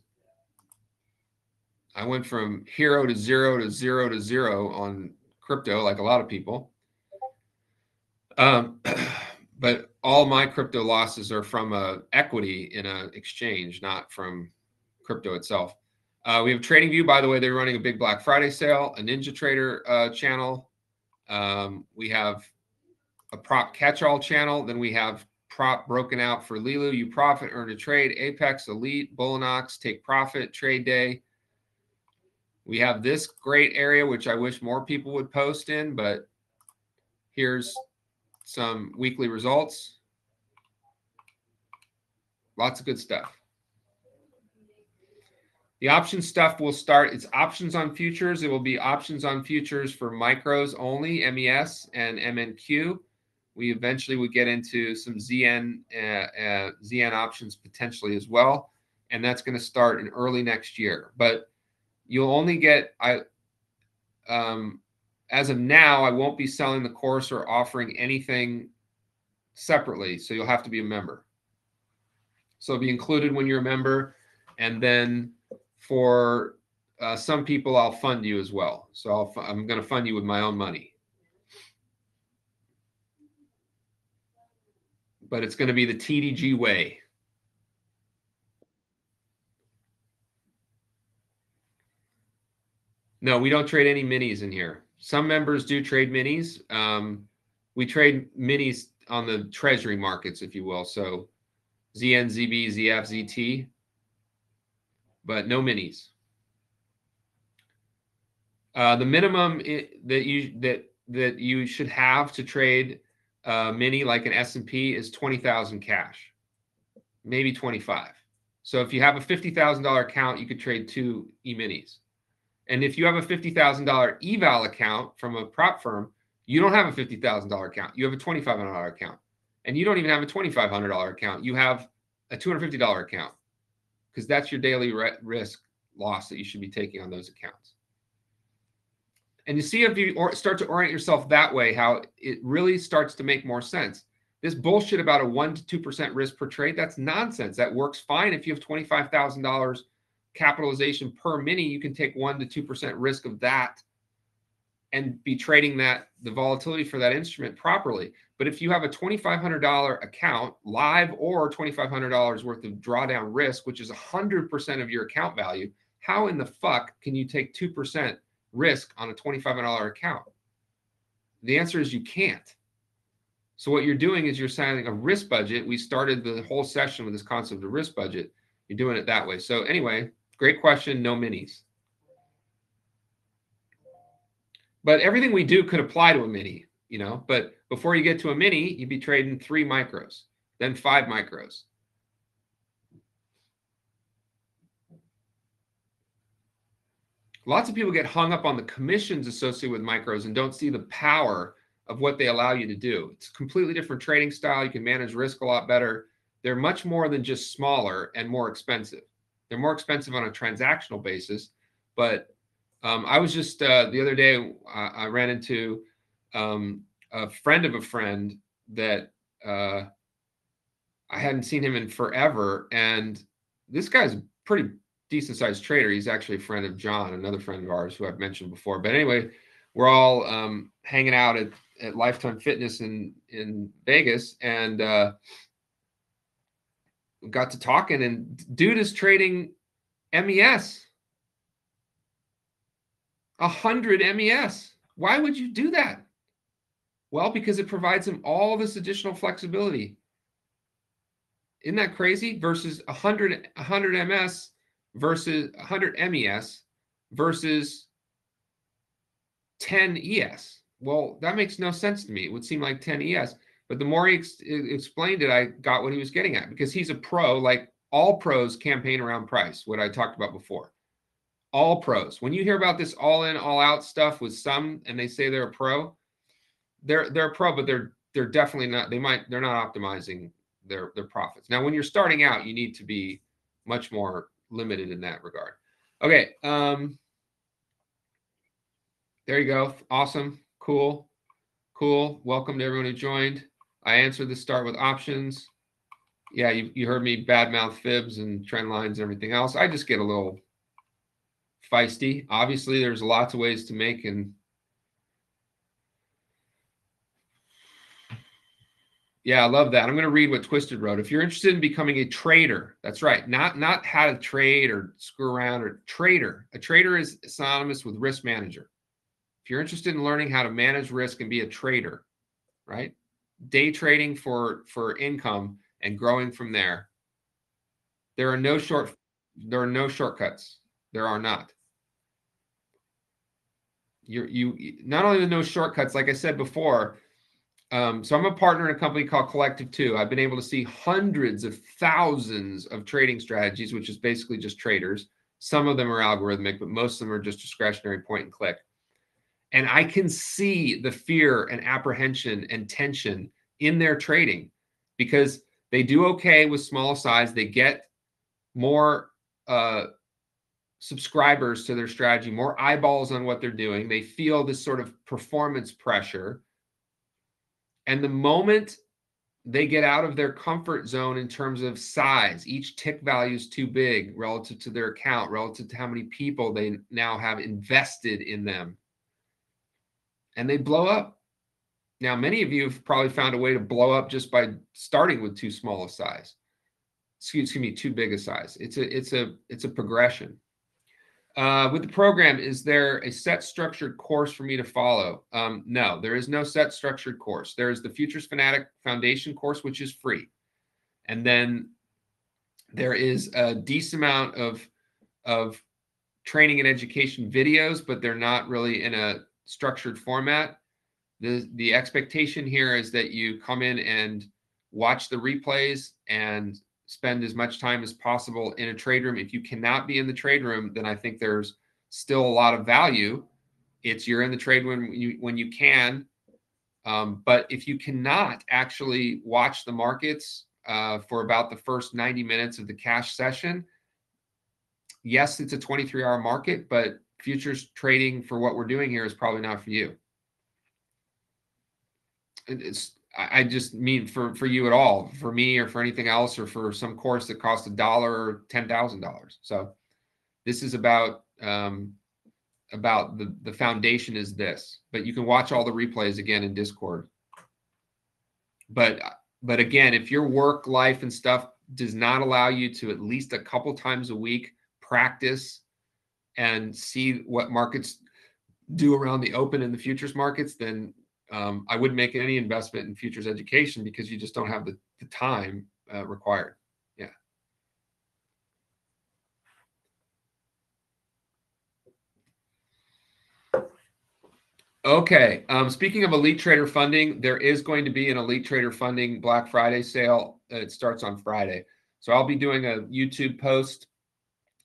I went from hero to zero to zero to zero on crypto, like a lot of people. Um, but all my crypto losses are from a equity in an exchange, not from crypto itself. Uh, we have TradingView, by the way, they're running a big Black Friday sale, a NinjaTrader uh, channel. Um, we have a prop catch-all channel. Then we have prop broken out for Leeloo, You Profit, Earn2Trade, Apex, Elite, Bulenox, Take Profit, Trade Day. We have this great area, which I wish more people would post in, but here's some weekly results. Lots of good stuff. The option stuff will start. It's options on futures. It will be options on futures for micros only, MES and MNQ. We eventually would get into some ZN uh, uh, ZN options potentially as well, and that's going to start in early next year. But you'll only get I um, as of now, I won't be selling the course or offering anything separately. So you'll have to be a member. So it'll be included when you're a member, and then for uh, some people, I'll fund you as well. So I'll, I'm going to fund you with my own money. But it's going to be the TDG way. No, we don't trade any minis in here. Some members do trade minis. Um, we trade minis on the treasury markets, if you will. So ZN, ZB, ZF, ZT, but no minis. Uh, the minimum that you that that you should have to trade a mini like an S&P is 20,000 cash, maybe 25. So if you have a $50,000 account, you could trade two E-minis. And if you have a $50,000 eval account from a prop firm, you don't have a $50,000 account. You have a $2,500 account. And you don't even have a $2,500 account. You have a $250 account because that's your daily risk loss that you should be taking on those accounts. And you see if you start to orient yourself that way, how it really starts to make more sense. This bullshit about a 1% to 2% risk per trade, that's nonsense. That works fine if you have $25,000 capitalization per mini, you can take one to two percent risk of that and be trading that the volatility for that instrument properly. But if you have a $2,500 account live or $2,500 worth of drawdown risk, which is 100% of your account value, how in the fuck can you take 2% risk on a $2,500 account? The answer is you can't. So what you're doing is you're signing a risk budget. We started the whole session with this concept of risk budget. You're doing it that way. So anyway, Great question. No minis. But everything we do could apply to a mini, you know. But before you get to a mini, you'd be trading three micros, then five micros. Lots of people get hung up on the commissions associated with micros and don't see the power of what they allow you to do. It's a completely different trading style. You can manage risk a lot better. They're much more than just smaller and more expensive. They're more expensive on a transactional basis. But um, I was just uh, the other day, I, I ran into um, a friend of a friend that uh, I hadn't seen him in forever. And this guy's a pretty decent sized trader. He's actually a friend of John, another friend of ours who I've mentioned before. But anyway, we're all um, hanging out at, at Lifetime Fitness in, in Vegas. And uh, got to talking, and dude is trading MES. A hundred MES. Why would you do that? Well, because it provides him all this additional flexibility. Isn't that crazy? Versus 100, 100 MS versus 100 MES versus 10 ES. Well, that makes no sense to me. It would seem like 10 ES. But the more he ex- explained it, I got what he was getting at because he's a pro. Like all pros campaign around price, what I talked about before. All pros. When you hear about this all in, all out stuff with some, and they say they're a pro, they're they're pro, but they're they're definitely not. They might they're not optimizing their their profits. Now, when you're starting out, you need to be much more limited in that regard. Okay. Um, there you go. Awesome. Cool. Cool. Welcome to everyone who joined. I answered the start with options. Yeah, you, you heard me badmouth fibs and trend lines and everything else. I just get a little feisty. Obviously, there's lots of ways to make and Yeah, I love that. I'm going to read what Twisted wrote. If you're interested in becoming a trader, that's right. Not not how to trade or screw around or trader. A trader is synonymous with risk manager. If you're interested in learning how to manage risk and be a trader, right? Day trading for for income and growing from there. There are no short there are no shortcuts. There are not. You're you not only no shortcuts, like I said before, um, so I'm a partner in a company called Collective2. I've been able to see hundreds of thousands of trading strategies, which is basically just traders. Some of them are algorithmic, but most of them are just discretionary point and click. And I can see the fear and apprehension and tension in their trading because they do okay with small size. They get more uh, subscribers to their strategy, more eyeballs on what they're doing. They feel this sort of performance pressure and the moment they get out of their comfort zone in terms of size, each tick value is too big relative to their account, relative to how many people they now have invested in them. And they blow up. Now, many of you have probably found a way to blow up just by starting with too small a size. Excuse, excuse me, too big a size. It's a it's a it's a progression. Uh, with the program, is there a set structured course for me to follow? Um, no, there is no set structured course. There is the Futures Fanatic Foundation course, which is free. And then there is a decent amount of, of training and education videos, but they're not really in a structured format. The, the expectation here is that you come in and watch the replays and spend as much time as possible in a trade room. If you cannot be in the trade room, then I think there's still a lot of value. It's you're in the trade when you when you can. Um, but if you cannot actually watch the markets uh, for about the first 90 minutes of the cash session, yes, it's a 23 hour market, but futures trading for what we're doing here is probably not for you. It's I just mean for for you at all, for me or for anything else, or for some course that costs a dollar or ten thousand dollars. So this is about um, about the the foundation is this, but you can watch all the replays again in Discord. But but again, if your work life and stuff does not allow you to at least a couple times a week practice and see what markets do around the open and the futures markets, then um, I wouldn't make any investment in futures education because you just don't have the, the time uh, required. Yeah. Okay. Um, speaking of Elite Trader funding, there is going to be an Elite Trader funding Black Friday sale. It starts on Friday. So I'll be doing a YouTube post.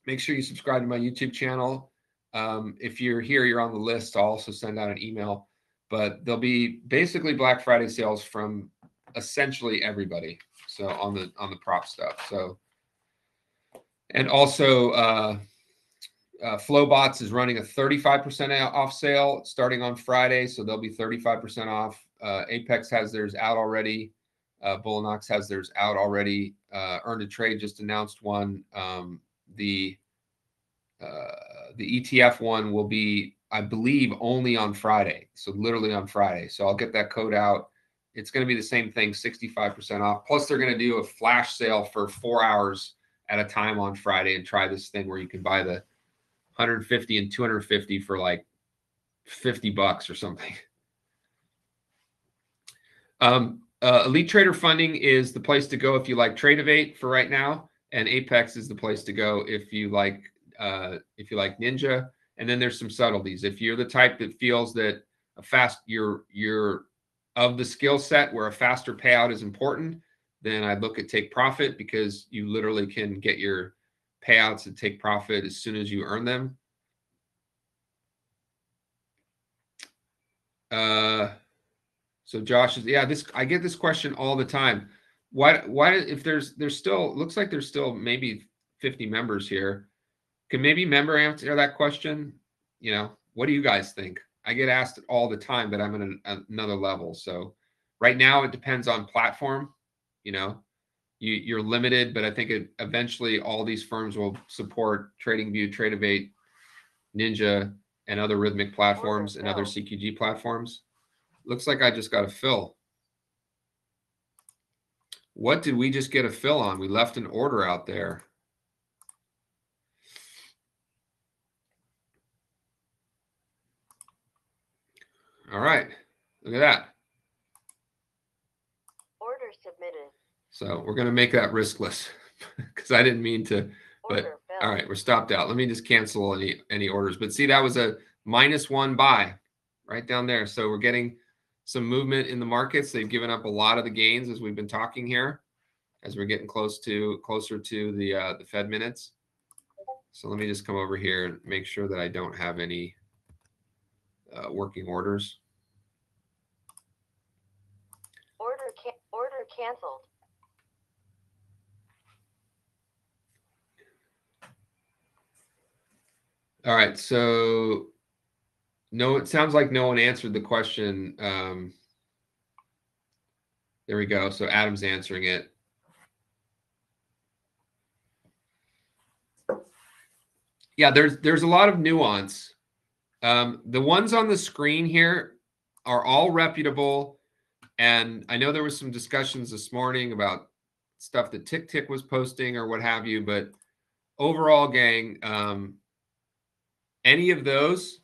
Make sure you subscribe to my YouTube channel. Um, if you're here, you're on the list. I'll also send out an email but there'll be basically Black Friday sales from essentially everybody. So on the on the prop stuff. So and also uh, uh, Flowbots is running a 35% off sale starting on Friday, so they'll be 35% off. Uh, Apex has theirs out already. Uh, Bulenox has theirs out already. Uh, Earn2Trade just announced one. Um, the uh, the ETF one will be I believe only on Friday. So literally on Friday. So I'll get that code out. It's going to be the same thing, 65% off. Plus, they're going to do a flash sale for four hours at a time on Friday and try this thing where you can buy the 150 and 250 for like 50 bucks or something. Um, uh, Elite Trader Funding is the place to go if you like Tradovate for right now, and Apex is the place to go if you like uh, if you like Ninja and then there's some subtleties. If you're the type that feels that a fast you're you're of the skill set where a faster payout is important, then I'd look at take profit because you literally can get your payouts and take profit as soon as you earn them. Uh, so Josh is yeah. This I get this question all the time. Why why if there's there's still looks like there's still maybe 50 members here can maybe member answer that question? You know, what do you guys think? I get asked it all the time, but I'm at an, another level. So right now it depends on platform. You know, you, you're limited, but I think it, eventually all these firms will support TradingView, Tradovate, Ninja, and other Rithmic platforms and other CQG platforms. Looks like I just got a fill. What did we just get a fill on? We left an order out there. All right, look at that. Order submitted. So we're going to make that riskless because I didn't mean to. But, Order. All right, we're stopped out. Let me just cancel any any orders. But see, that was a minus one buy right down there. So we're getting some movement in the markets. They've given up a lot of the gains as we've been talking here, as we're getting close to closer to the uh, the Fed minutes. So let me just come over here and make sure that I don't have any uh, working orders. Order ca- order canceled. All right, so no, it sounds like no one answered the question. Um, there we go. So Adam's answering it. Yeah, there's there's a lot of nuance. Um, the ones on the screen here are all reputable, and I know there was some discussions this morning about stuff that Tick Tick was posting or what have you, but overall, gang, um, any of those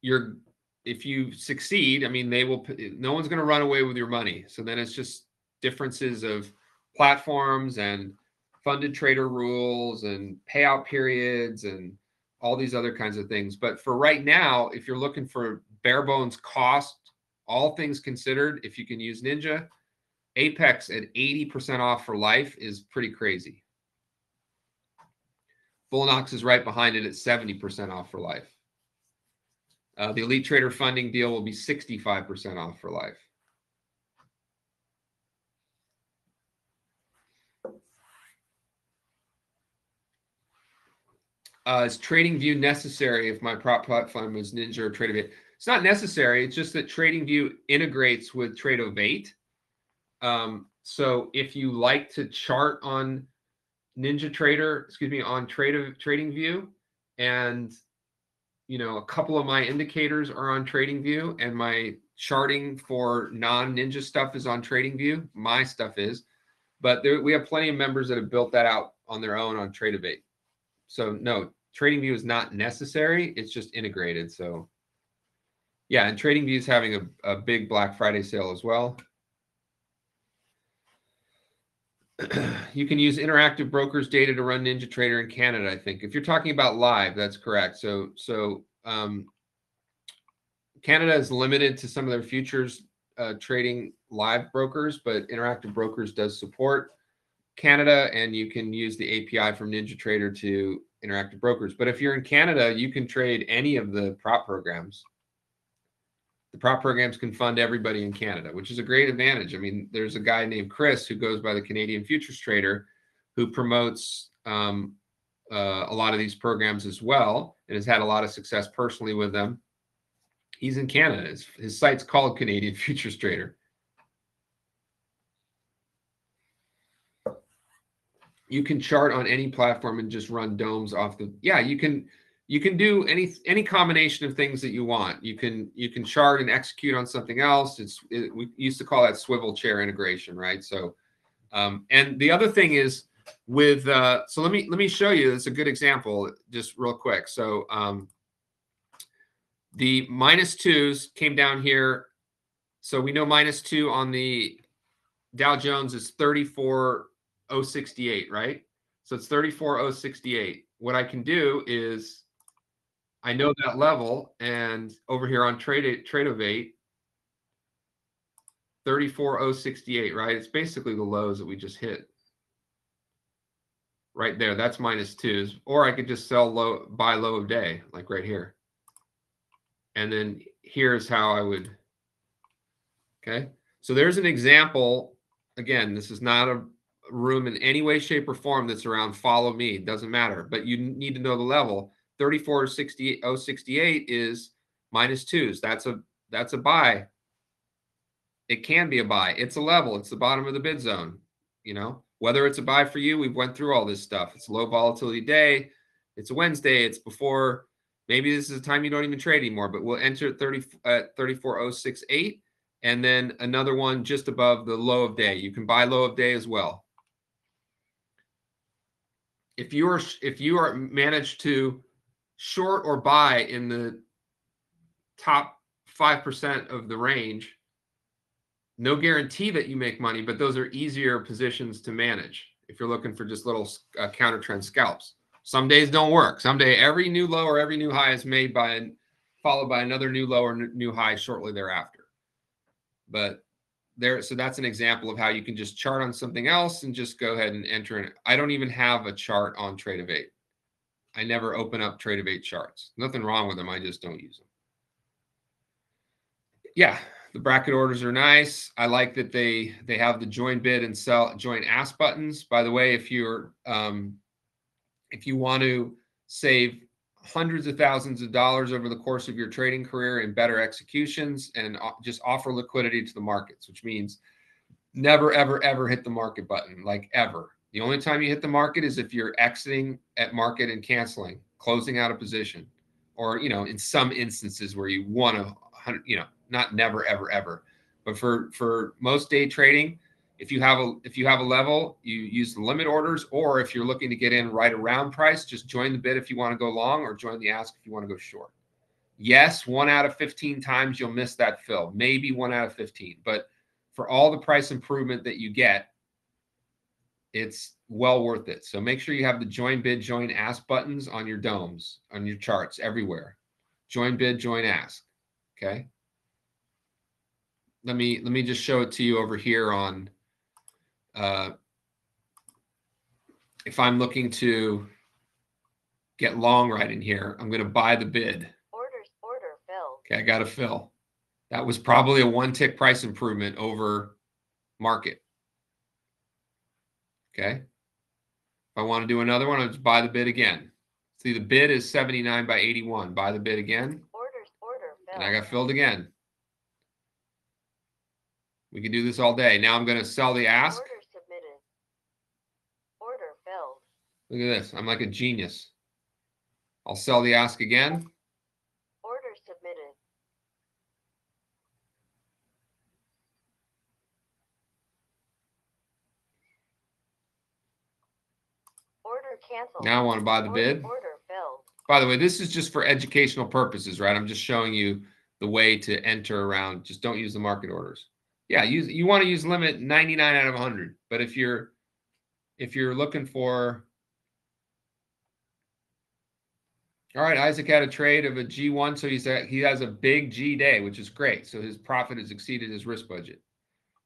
you're if you succeed i mean they will no one's going to run away with your money. So then it's just differences of platforms and funded trader rules and payout periods and all these other kinds of things. But for right now if you're looking for bare bones cost all things considered if you can use ninja apex at 80% off for life is pretty crazy Bulenox is right behind it at 70% off for life. Uh, the Elite Trader funding deal will be 65% off for life. Uh, is TradingView necessary if my prop platform was Ninja or Tradovate? It's not necessary. It's just that TradingView integrates with Tradovate. Um, so if you like to chart on NinjaTrader, excuse me, on Trade TradingView, and you know a couple of my indicators are on TradingView, and my charting for non-Ninja stuff is on TradingView. My stuff is, but there, we have plenty of members that have built that out on their own on Tradovate. So no, TradingView is not necessary. It's just integrated. So yeah, and TradingView is having a, a big Black Friday sale as well. you can use interactive brokers data to run NinjaTrader in canada i think. If you're talking about live that's correct. So so um, canada is limited to some of their futures uh, trading live brokers but interactive brokers does support canada and you can use the api from NinjaTrader to interactive brokers. But if you're in canada you can trade any of the prop programs the prop programs can fund everybody in Canada, which is a great advantage. I mean, there's a guy named Chris who goes by the Canadian Futures Trader who promotes um, uh, a lot of these programs as well and has had a lot of success personally with them. He's in Canada. His, his site's called Canadian Futures Trader. You can chart on any platform and just run DOMs off the. Yeah, you can you can do any any combination of things that you want. You can you can chart and execute on something else. It's it, we used to call that swivel chair integration right? So um, and the other thing is with uh, so let me let me show you it's a good example just real quick. So um, the minus twos came down here. So we know minus two on the dow jones is 34068 right? So it's 34068 what i can do is I know that level, and over here on Trade Tradovate, 34068, right? It's basically the lows that we just hit. Right there, that's minus twos. Or I could just sell low, buy low of day, like right here. And then here's how I would, okay? So there's an example. Again, this is not a room in any way, shape, or form that's around follow me. It doesn't matter, but you need to know the level 34068 is minus twos. That's a that's a buy. It can be a buy. It's a level. It's the bottom of the bid zone. You know, whether it's a buy for you, we've went through all this stuff. It's low volatility day. It's a Wednesday. It's before maybe this is a time you don't even trade anymore, but we'll enter at 30 at 34068 and then another one just above the low of day. You can buy low of day as well. If you are if you are managed to short or buy in the top 5% of the range, no guarantee that you make money, but those are easier positions to manage if you're looking for just little uh, counter trend scalps. Some days don't work. Someday every new low or every new high is made by and followed by another new low or new high shortly thereafter. But there, so that's an example of how you can just chart on something else and just go ahead and enter it. I don't even have a chart on Tradovate. I never open up Tradovate charts. Nothing wrong with them. I just don't use them. Yeah, the bracket orders are nice. I like that they they have the join bid and sell join ask buttons. By the way, if you're um, if you want to save hundreds of thousands of dollars over the course of your trading career in better executions and just offer liquidity to the markets, which means never, ever, ever hit the market button, like ever. The only time you hit the market is if you're exiting at market and canceling, closing out a position, or you know, in some instances where you want to, you know, not never, ever, ever. But for for most day trading, if you have a if you have a level you use the limit orders or if you're looking to get in right around price just join the bid if you want to go long or join the ask if you want to go short yes one out of 15 times you'll miss that fill maybe one out of 15 but for all the price improvement that you get it's well worth it so make sure you have the join bid join ask buttons on your DOMs on your charts everywhere join bid join ask okay let me let me just show it to you over here on uh, if I'm looking to get long right in here, I'm going to buy the bid. Orders, order filled. Okay, I got to fill. That was probably a one tick price improvement over market. Okay. If I want to do another one, I'll just buy the bid again. See, the bid is 79 by 81. Buy the bid again, Orders, order and I got filled again. We can do this all day. Now I'm going to sell the ask. Order submitted. Order filled. Look at this. I'm like a genius. I'll sell the ask again. Order submitted. Order canceled. Now I want to buy the bid. By the way, this is just for educational purposes, right? I'm just showing you the way to enter around. Just don't use the market orders. Yeah, use you want to use limit 99 out of 100. But if you're if you're looking for All right, Isaac had a trade of a G1, so he's a, he has a big G day, which is great. So his profit has exceeded his risk budget,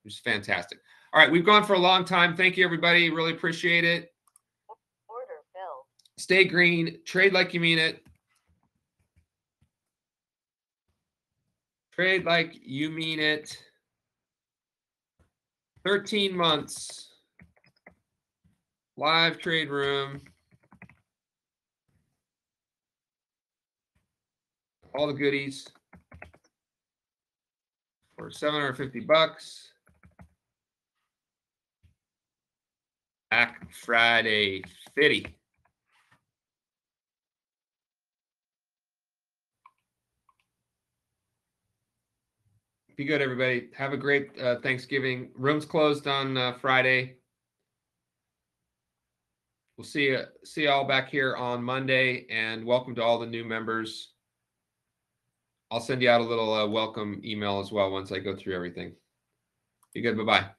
which is fantastic. All right, we've gone for a long time. Thank you, everybody. Really appreciate it. Stay green. Trade like you mean it. Trade like you mean it. 13 months. Live trade room. All the goodies for 750 bucks. Black Friday 50. Be good, everybody. Have a great uh, Thanksgiving. Rooms closed on uh, Friday. We'll see you see you all back here on Monday, and welcome to all the new members. I'll send you out a little uh, welcome email as well once I go through everything. Be good. Bye bye.